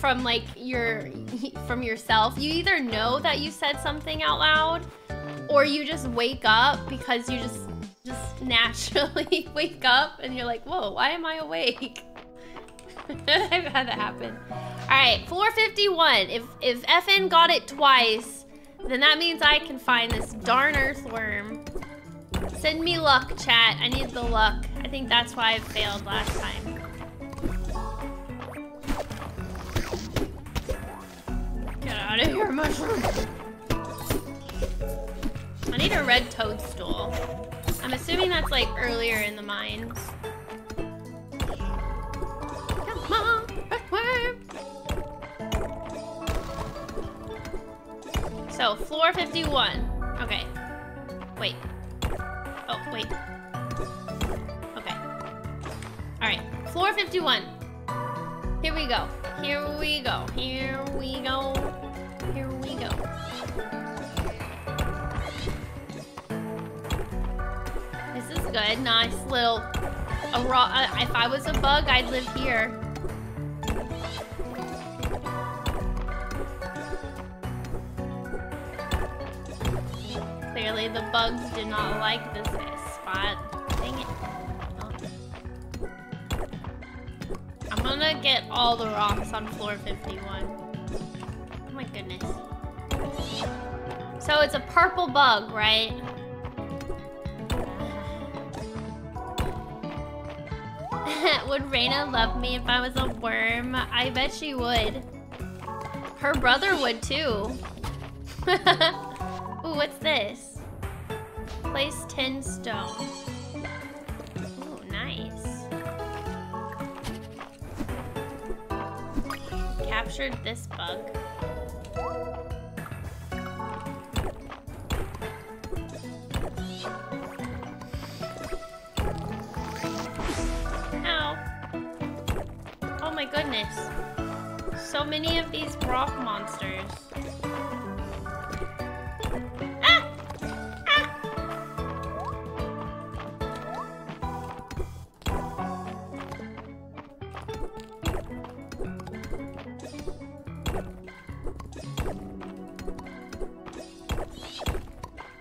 from like your from yourself. You either know that you said something out loud or you just wake up because you just just naturally wake up and you're like, whoa, why am I awake? I've had that happen. All right, 451. If if FN got it twice, then that means I can find this darn earthworm. Send me luck, chat. I need the luck. I think that's why I failed last time. Get out of here, mushroom. I need a red toadstool. I'm assuming that's like earlier in the mines. Come on, So, floor 51. Okay. Wait. Oh, wait. Okay. Alright. Floor 51. Here we go. Here we go. Here we go. Here we go. Good. Nice little... A raw, uh, if I was a bug, I'd live here. Clearly the bugs did not like this spot. Dang it. I'm gonna get all the rocks on floor 51. Oh my goodness. So it's a purple bug, right? Would Reina love me if I was a worm? I bet she would. Her brother would too. Ooh, what's this? Place 10 stone. Ooh, nice. Captured this bug. My goodness. So many of these rock monsters. Ah! Ah!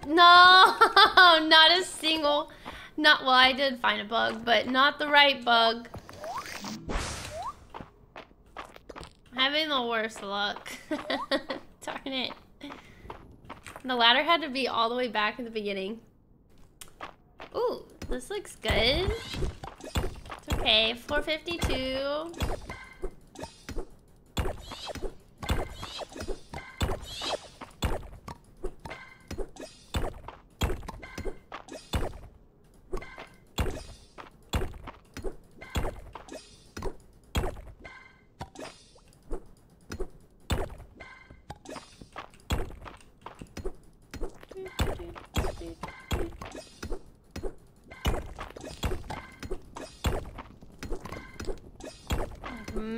No, not a single, not, well, I did find a bug, but not the right bug. Having the worst luck. Darn it. The ladder had to be all the way back at the beginning. Ooh, this looks good. It's okay, 452.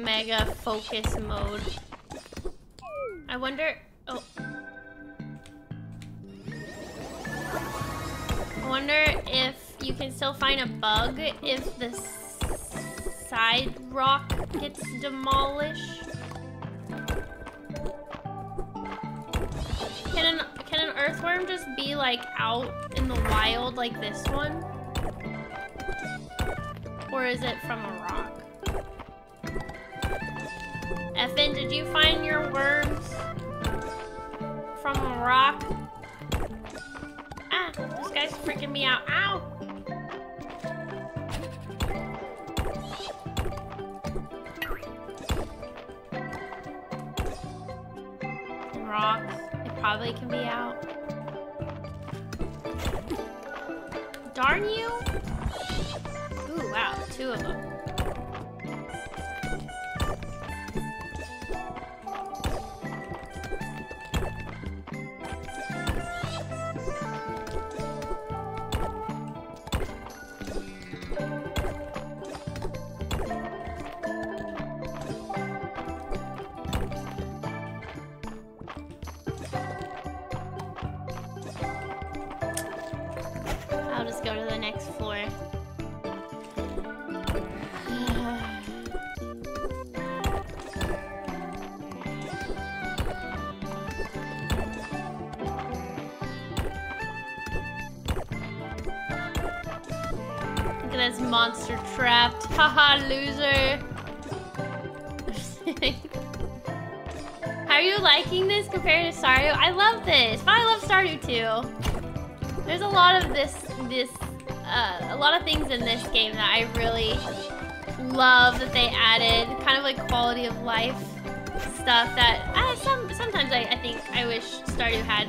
Mega focus mode. I wonder... Oh. I wonder if you can still find a bug if the side rock gets demolished. Can an, can an earthworm just be like out in the wild like this one? Or is it from a rock? Effin, did you find your worms from a rock? Ah, this guy's freaking me out. Ow! Rocks. It probably can be out. Darn you! Ooh, wow, two of them. Monster trapped. Haha, loser. How are you liking this compared to Stardew? I love this, but I love Stardew too. There's a lot of this, this, uh, a lot of things in this game that I really love that they added. Kind of like quality of life stuff that uh, some sometimes I, I think I wish Stardew had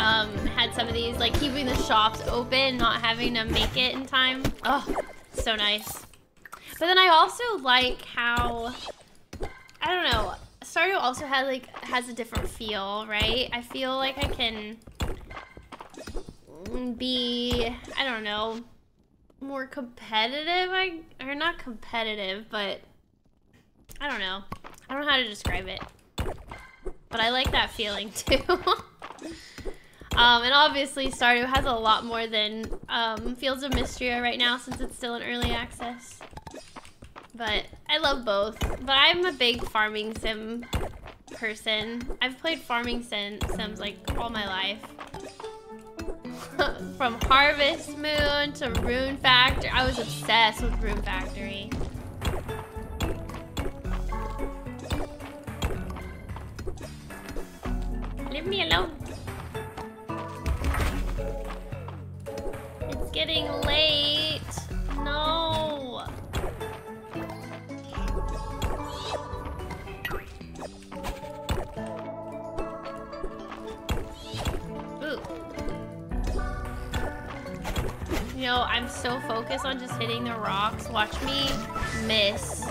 um, had some of these, like keeping the shops open, not having to make it in time. Oh, so nice. But then I also like how, I don't know, Stardew also has like, has a different feel, right? I feel like I can be, I don't know, more competitive, I, or not competitive, but I don't know. I don't know how to describe it. But I like that feeling too. Um, and obviously Stardew has a lot more than um, Fields of Mistria right now since it's still in early access. But I love both. But I'm a big farming sim person. I've played farming sim sims like all my life. From Harvest Moon to Rune Factory. I was obsessed with Rune Factory. Leave me alone. It's getting late. You know, I'm so focused on just hitting the rocks. Watch me miss.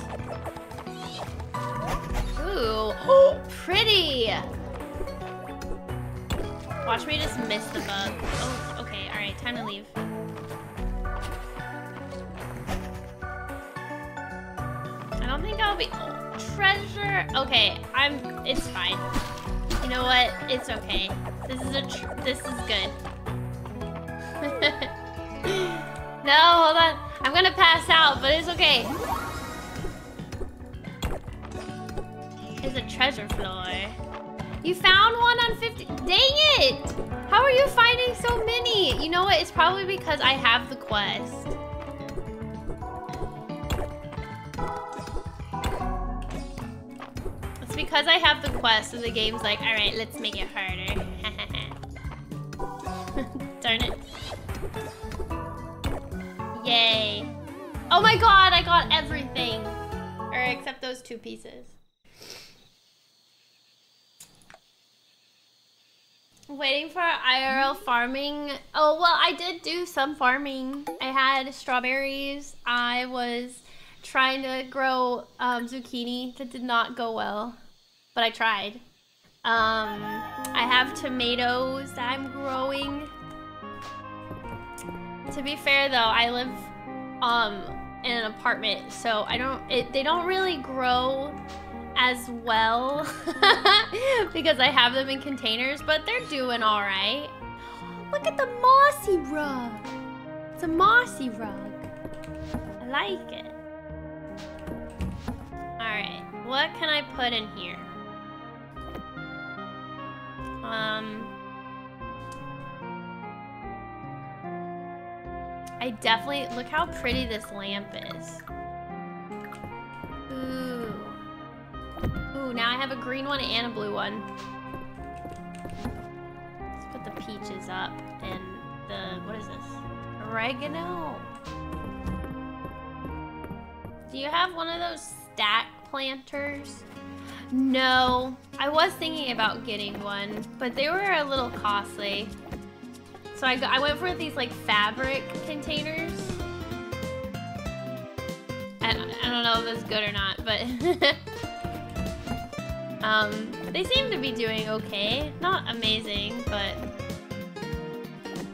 Ooh, oh, pretty! Watch me just miss the bug. Oh, okay, alright, time to leave. I don't think I'll be... Oh, treasure! Okay, I'm... It's fine. You know what? It's okay. This is a... this is good. no, hold on. I'm gonna pass out, but it's okay. It's a treasure floor. You found one on 50. Dang it! How are you finding so many? You know what? It's probably because I have the quest. It's because I have the quest and the game's like, alright, let's make it harder. Darn it. Yay. Oh my god, I got everything. Or except those two pieces. Waiting for IRL farming. Oh, well, I did do some farming. I had strawberries. I was trying to grow um, zucchini. That did not go well, but I tried. Um, I have tomatoes that I'm growing. To be fair, though, I live um, in an apartment, so I don't. It, they don't really grow as well because I have them in containers, but they're doing all right. Look at the mossy rug. It's a mossy rug. I like it. All right, what can I put in here? Um, I definitely, look how pretty this lamp is. Ooh. Ooh, now I have a green one and a blue one. Let's put the peaches up and the, what is this? Oregano. Do you have one of those stack planters? No, I was thinking about getting one, but they were a little costly. So I, I went for these like fabric containers. I, I don't know if that's good or not, but Um, they seem to be doing okay. Not amazing, but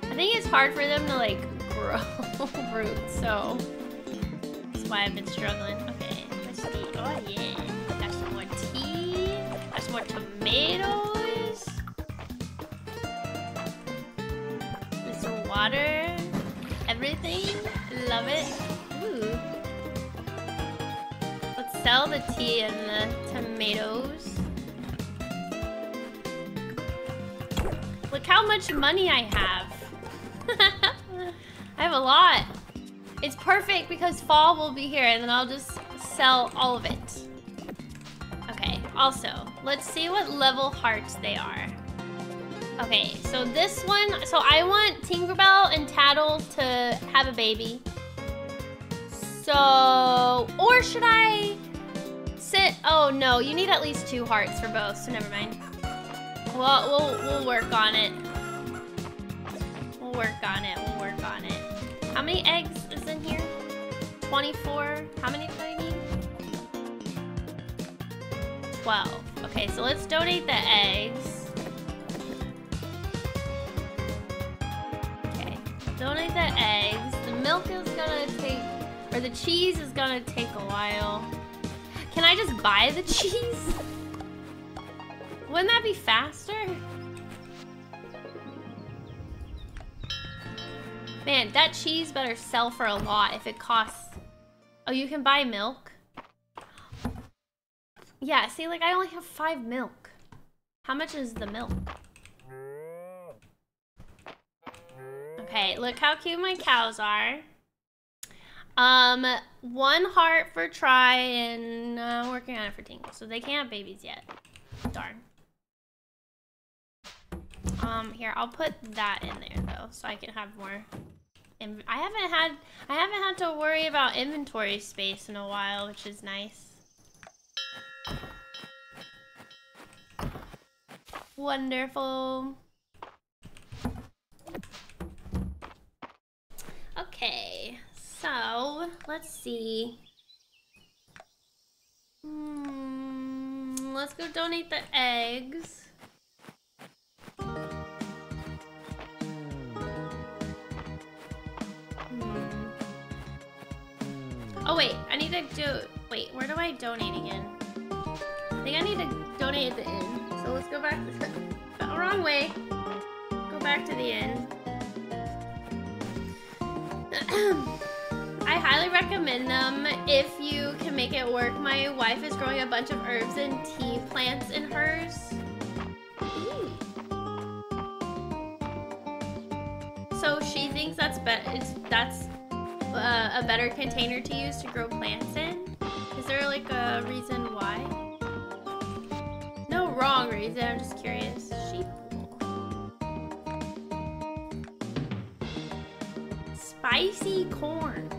I think it's hard for them to like grow roots, so that's why I've been struggling. Okay, let's see. Oh yeah, got some more tea. Got some more tomatoes. Water. Everything. Love it. Ooh. Let's sell the tea and the tomatoes. Look how much money I have. I have a lot. It's perfect because fall will be here and then I'll just sell all of it. Okay, also, let's see what level hearts they are. Okay, so this one, so I want Tinkerbell and Tattle to have a baby. So, or should I sit? Oh no, you need at least two hearts for both, so never mind. Well, we'll we'll work on it. We'll work on it. We'll work on it. How many eggs is in here? 24. How many do I need? 12. Okay, so let's donate the eggs. Donate the eggs. The milk is gonna take, or the cheese is gonna take a while. Can I just buy the cheese? Wouldn't that be faster? Man, that cheese better sell for a lot if it costs... Oh, you can buy milk? Yeah, see, like, I only have five milk. How much is the milk? Okay, look how cute my cows are. Um, one heart for try and uh, working on it for Tingle. So they can't have babies yet. Darn. Um, here, I'll put that in there though, so I can have more. And I haven't had, I haven't had to worry about inventory space in a while, which is nice. Wonderful. Let's see. Hmm, let's go donate the eggs. Hmm. Oh wait, I need to do, wait, where do I donate again? I think I need to donate at the inn. So let's go back, the wrong way. Go back to the inn. I highly recommend them if you can make it work. My wife is growing a bunch of herbs and tea plants in hers. So she thinks that's better. That's uh, a better container to use to grow plants in. Is there like a reason why? No wrong reason. I'm just curious. Sheep. Spicy corn.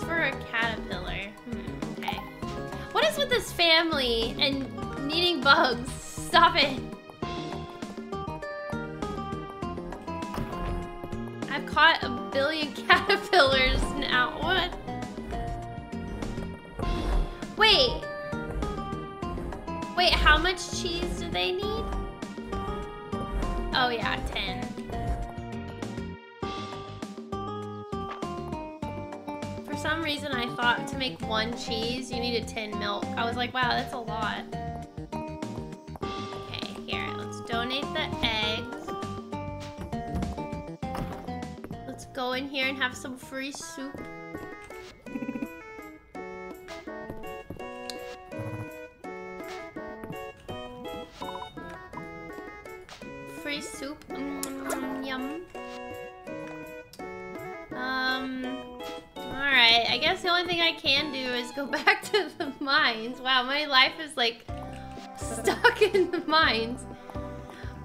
For a caterpillar. Hmm, okay. What is with this family and needing bugs? Stop it. I've caught a billion caterpillars now. What? Wait. Wait, how much cheese do they need? Oh yeah, 10. Some reason I thought to make one cheese you needed 10 milk. I was like, wow, that's a lot. Okay, here, let's donate the eggs. Let's go in here and have some free soup. Free soup. Mm, yum. I guess the only thing I can do is go back to the mines. Wow, my life is like stuck in the mines.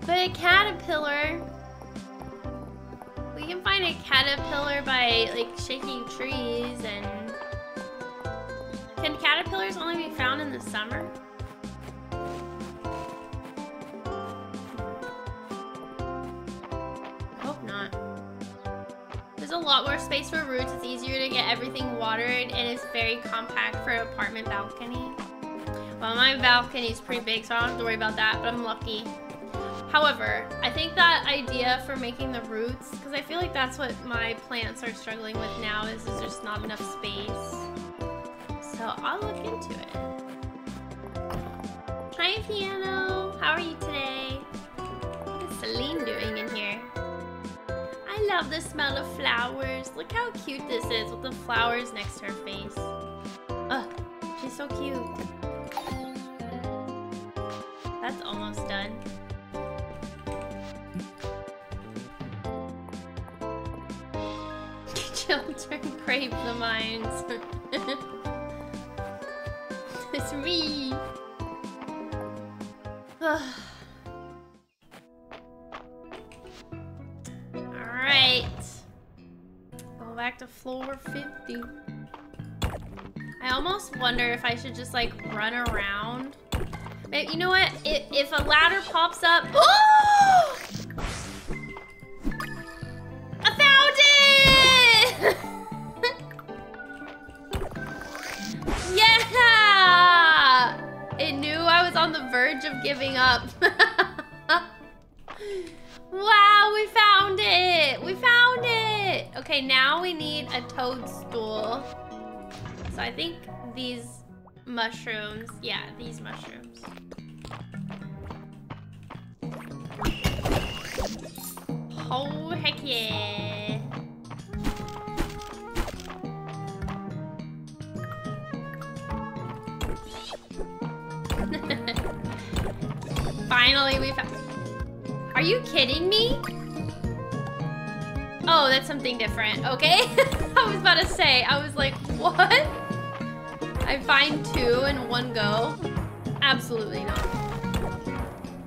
But a caterpillar. We can find a caterpillar by like shaking trees and... Can caterpillars only be found in the summer? A lot more space for roots. It's easier to get everything watered and it's very compact for an apartment balcony. Well, my balcony is pretty big, so I don't have to worry about that, but I'm lucky. However, I think that idea for making the roots, because I feel like that's what my plants are struggling with now, is there's just not enough space. So I'll look into it. Hi, Piano. How are you today? Love the smell of flowers. Look how cute this is with the flowers next to her face. Ugh, she's so cute. That's almost done. Children crave the mines. it's me. Alright. Floor 50. I almost wonder if I should just like run around. Maybe, you know what? If, if a ladder pops up. Oh! I found it! yeah! It knew I was on the verge of giving up. Okay, now we need a toadstool. So I think these mushrooms, yeah, these mushrooms. Oh, heck yeah. Finally, we found... Are you kidding me? Oh, that's something different. Okay. I was about to say, I was like, what? I find two in one go? Absolutely not.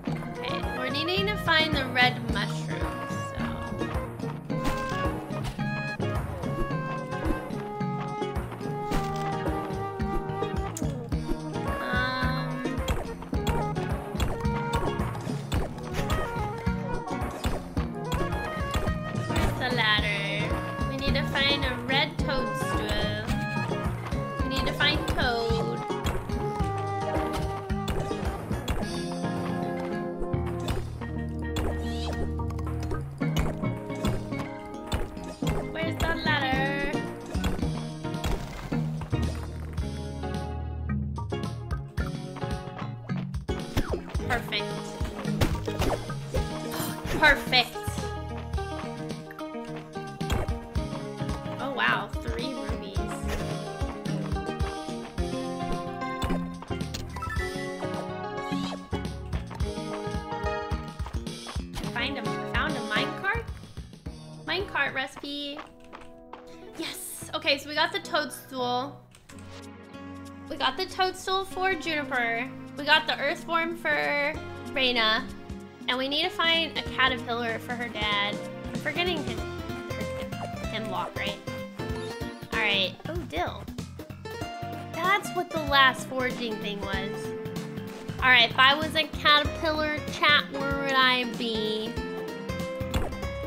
Okay, we're needing to find the red mushrooms, Juniper. We got the earthworm for Reina. And we need to find a caterpillar for her dad. I'm forgetting his, hemlock, right? Alright. Oh, dill. That's what the last foraging thing was. Alright, if I was a caterpillar chat, where would I be?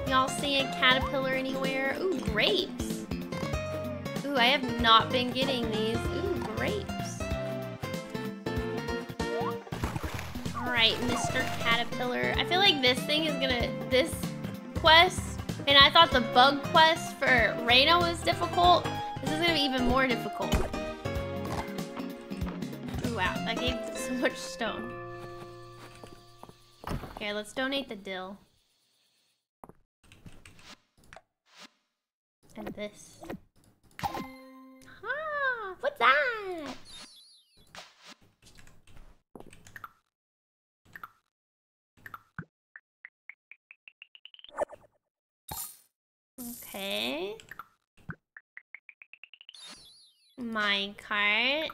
Y'all see a caterpillar anywhere? Ooh, grapes. Ooh, I have not been getting these. Mr. Caterpillar. I feel like this thing is gonna... This quest... And I thought the bug quest for Reina was difficult. This is gonna be even more difficult. Ooh, wow, that gave so much stone. Okay, let's donate the dill. And this. Ah, what's that? Okay. My cart.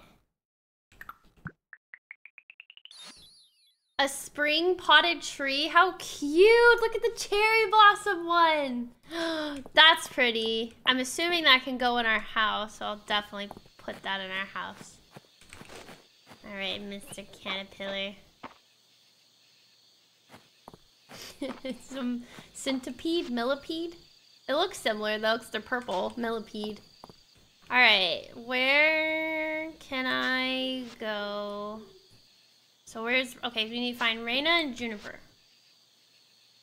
A spring potted tree? How cute! Look at the cherry blossom one! That's pretty. I'm assuming that can go in our house, so I'll definitely put that in our house. Alright, Mr. Caterpillar. Some centipede, millipede? It looks similar though, because they're purple. Millipede. Alright, where can I go? So where's... Okay, we need to find Reina and Juniper.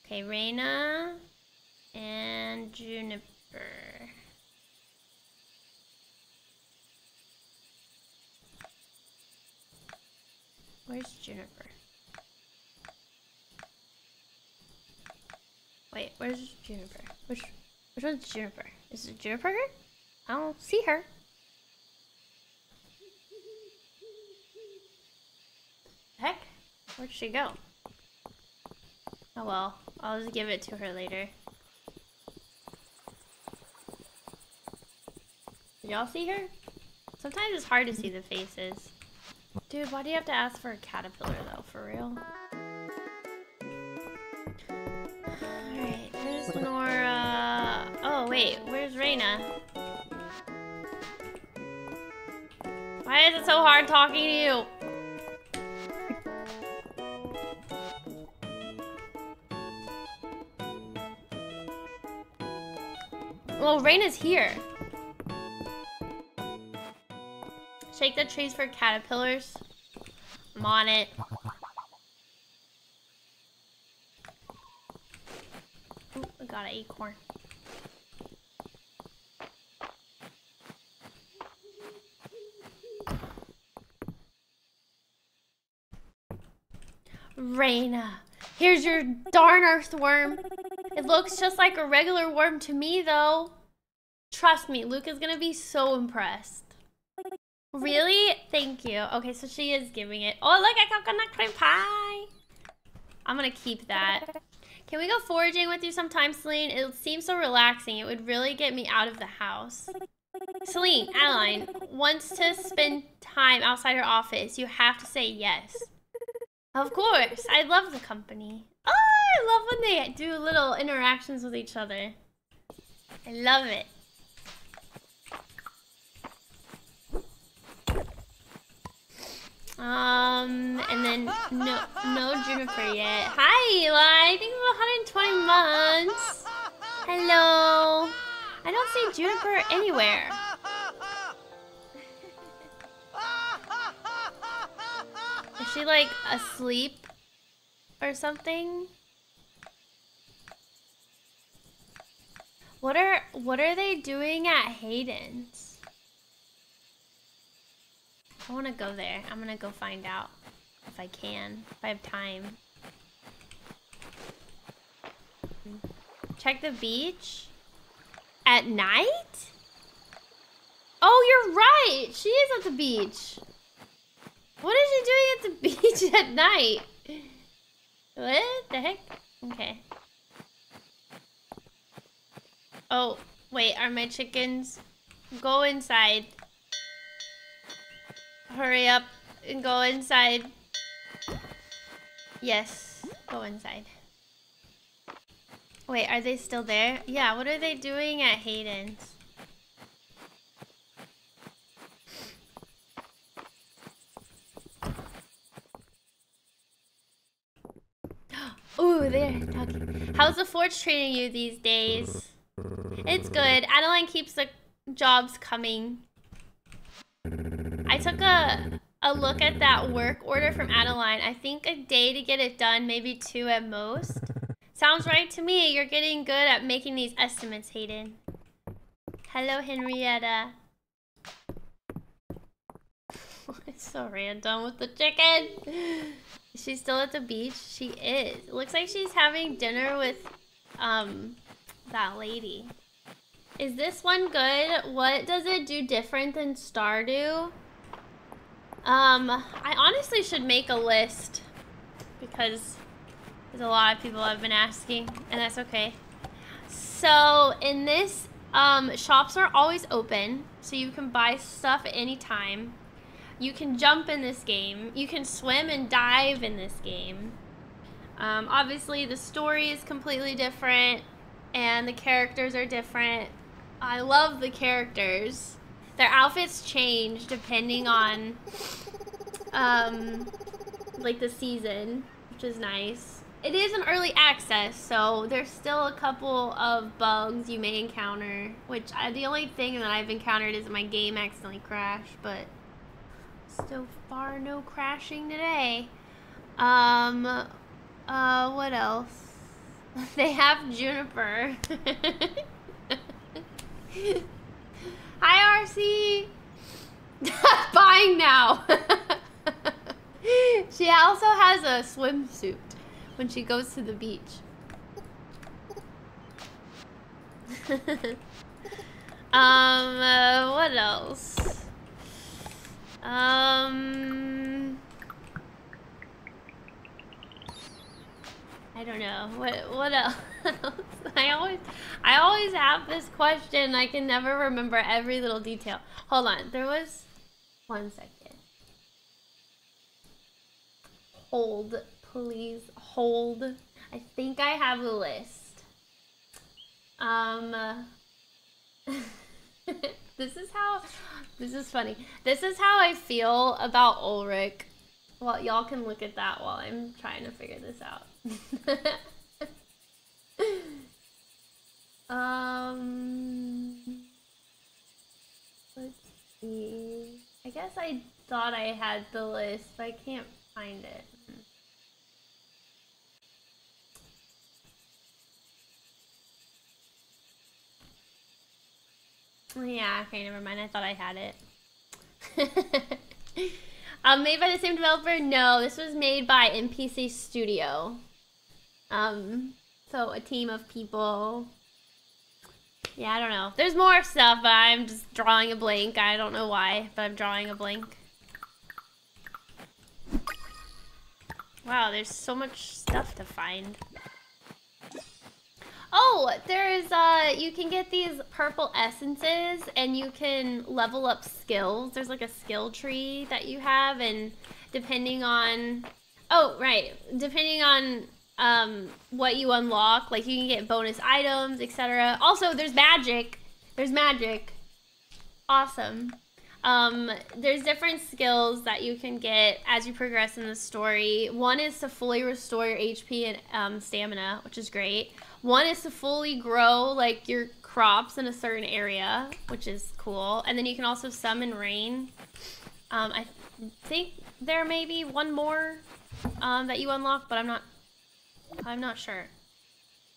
Okay, Reina and Juniper. Where's Juniper? Wait, where's Juniper? Which... Which one's Juniper? Is it Juniper? I don't see her. Heck? Where'd she go? Oh well, I'll just give it to her later. Y'all see her? Sometimes it's hard to see the faces. Dude, why do you have to ask for a caterpillar though, for real? Where's Reina? Why is it so hard talking to you? Well, Reina's here. Shake the trees for caterpillars. I'm on it. Ooh, I got an acorn. Reina, here's your darn earthworm. It looks just like a regular worm to me, though. Trust me, Luc is gonna be so impressed. Really? Thank you. Okay, so she is giving it. Oh, look, at coconut cream pie. I'm gonna keep that. Can we go foraging with you sometime, Celine? It seems so relaxing. It would really get me out of the house. Celine, Adeline wants to spend time outside her office. You have to say yes. Of course. I love the company. Oh, I love when they do little interactions with each other. I love it. Um, and then no, no Juniper yet. Hi, Eli. I think it's 120 months. Hello. I don't see Juniper anywhere. Is she like asleep or something? What are what are they doing at Hayden's? I want to go there. I'm going to go find out if I can, if I have time. Check the beach at night? Oh, you're right. She is at the beach. What is she doing at the beach at night? What the heck? Okay. Oh, wait, are my chickens... Go inside. Hurry up and go inside. Yes, go inside. Wait, are they still there? Yeah, what are they doing at Hayden's? Ooh, talking. How's the forge treating you these days? It's good. Adeline keeps the jobs coming. I took a a look at that work order from Adeline. I think a day to get it done, maybe two at most. Sounds right to me. You're getting good at making these estimates, Hayden. Hello, Henrietta. it's so random with the chicken. Is she still at the beach? She is. Looks like she's having dinner with um that lady. Is this one good? What does it do different than Stardew? Um, I honestly should make a list because there's a lot of people have been asking and that's okay. So in this, um, shops are always open so you can buy stuff at any time. You can jump in this game. You can swim and dive in this game. Um, obviously the story is completely different and the characters are different. I love the characters. Their outfits change depending on, um, like the season, which is nice. It is an early access, so there's still a couple of bugs you may encounter, which I, the only thing that I've encountered is my game accidentally crashed, but so far no crashing today. Um, uh, what else? they have Juniper. Hi, RC. Buying now. she also has a swimsuit when she goes to the beach. um, uh, what else? Um, I don't know. What what else? I always I always have this question. I can never remember every little detail. Hold on. There was one second. Hold, please hold. I think I have a list. Um This is how this is funny. This is how I feel about Olric. Well, y'all can look at that while I'm trying to figure this out. um, let's see. I guess I thought I had the list, but I can't find it. Yeah, okay, never mind. I thought I had it. um, made by the same developer? No, this was made by NPC Studio. Um, so a team of people. Yeah, I don't know. There's more stuff, but I'm just drawing a blank. I don't know why, but I'm drawing a blank. Wow, there's so much stuff to find. Oh, there's, uh, you can get these purple essences and you can level up skills. There's like a skill tree that you have and depending on, oh, right. Depending on um, what you unlock. Like you can get bonus items, etc. Also, there's magic. There's magic. Awesome. Um, there's different skills that you can get as you progress in the story. One is to fully restore your HP and um, stamina, which is great. One is to fully grow like your crops in a certain area, which is cool. And then you can also summon rain. Um, I think there may be one more um, that you unlock, but I'm not I'm not sure.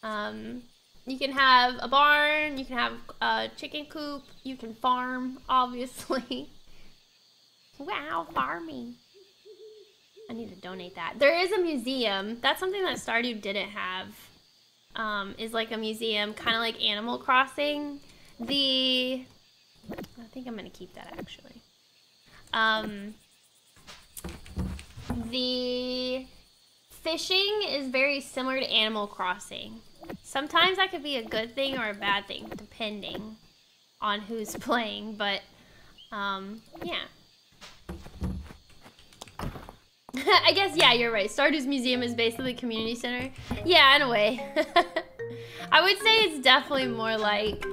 Um, you can have a barn, you can have a chicken coop, you can farm, obviously. wow, farming. I need to donate that. There is a museum. That's something that Stardew didn't have. Um, is like a museum, kind of like Animal Crossing. The I think I'm gonna keep that actually. Um, the fishing is very similar to Animal Crossing. Sometimes that could be a good thing or a bad thing, depending on who's playing, but um, yeah. I guess, yeah, you're right. Stardew's Museum is basically community center. Yeah, in a way. I would say it's definitely more like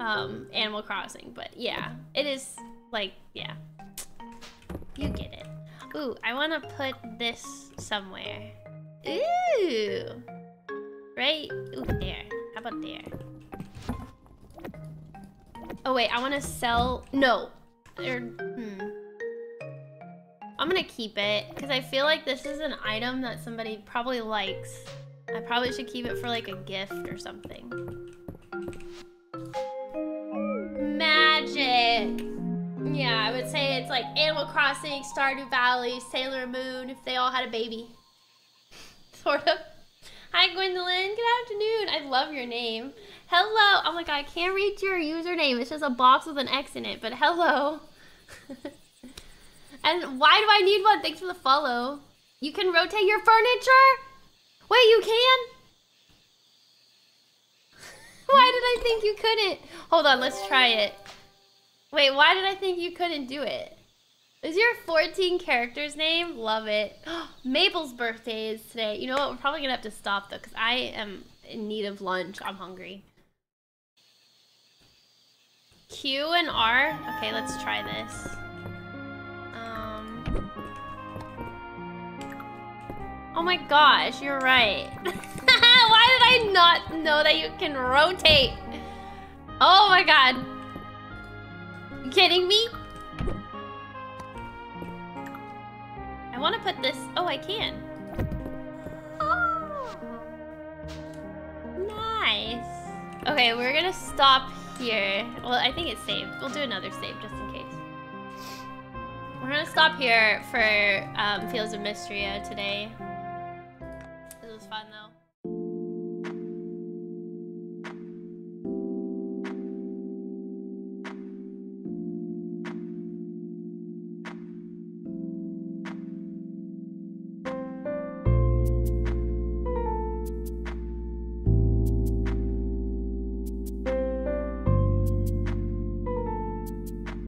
um, Animal Crossing, but yeah, it is like, yeah. You get it. Ooh, I want to put this somewhere. Ooh. Right? Ooh, there. How about there? Oh, wait, I want to sell... No. Hmm. I'm gonna keep it, because I feel like this is an item that somebody probably likes. I probably should keep it for, like, a gift or something. Magic! Yeah, I would say it's like Animal Crossing, Stardew Valley, Sailor Moon, if they all had a baby. sort of. Hi, Gwendolyn. Good afternoon. I love your name. Hello. Oh my god, I can't read your username. It's just a box with an X in it, but hello. and why do I need one? Thanks for the follow. You can rotate your furniture? Wait, you can? why did I think you couldn't? Hold on, let's try it. Wait, why did I think you couldn't do it? Is your 14 characters name? Love it. Mabel's birthday is today. You know what? We're probably gonna have to stop though, because I am in need of lunch. I'm hungry. Q and R? Okay, let's try this. Oh my gosh, you're right. Why did I not know that you can rotate? Oh my god. You kidding me? I want to put this... Oh, I can. Oh. Nice. Okay, we're gonna stop here. Well, I think it's saved. We'll do another save just in case. We're gonna stop here for um, Fields of Mistria today.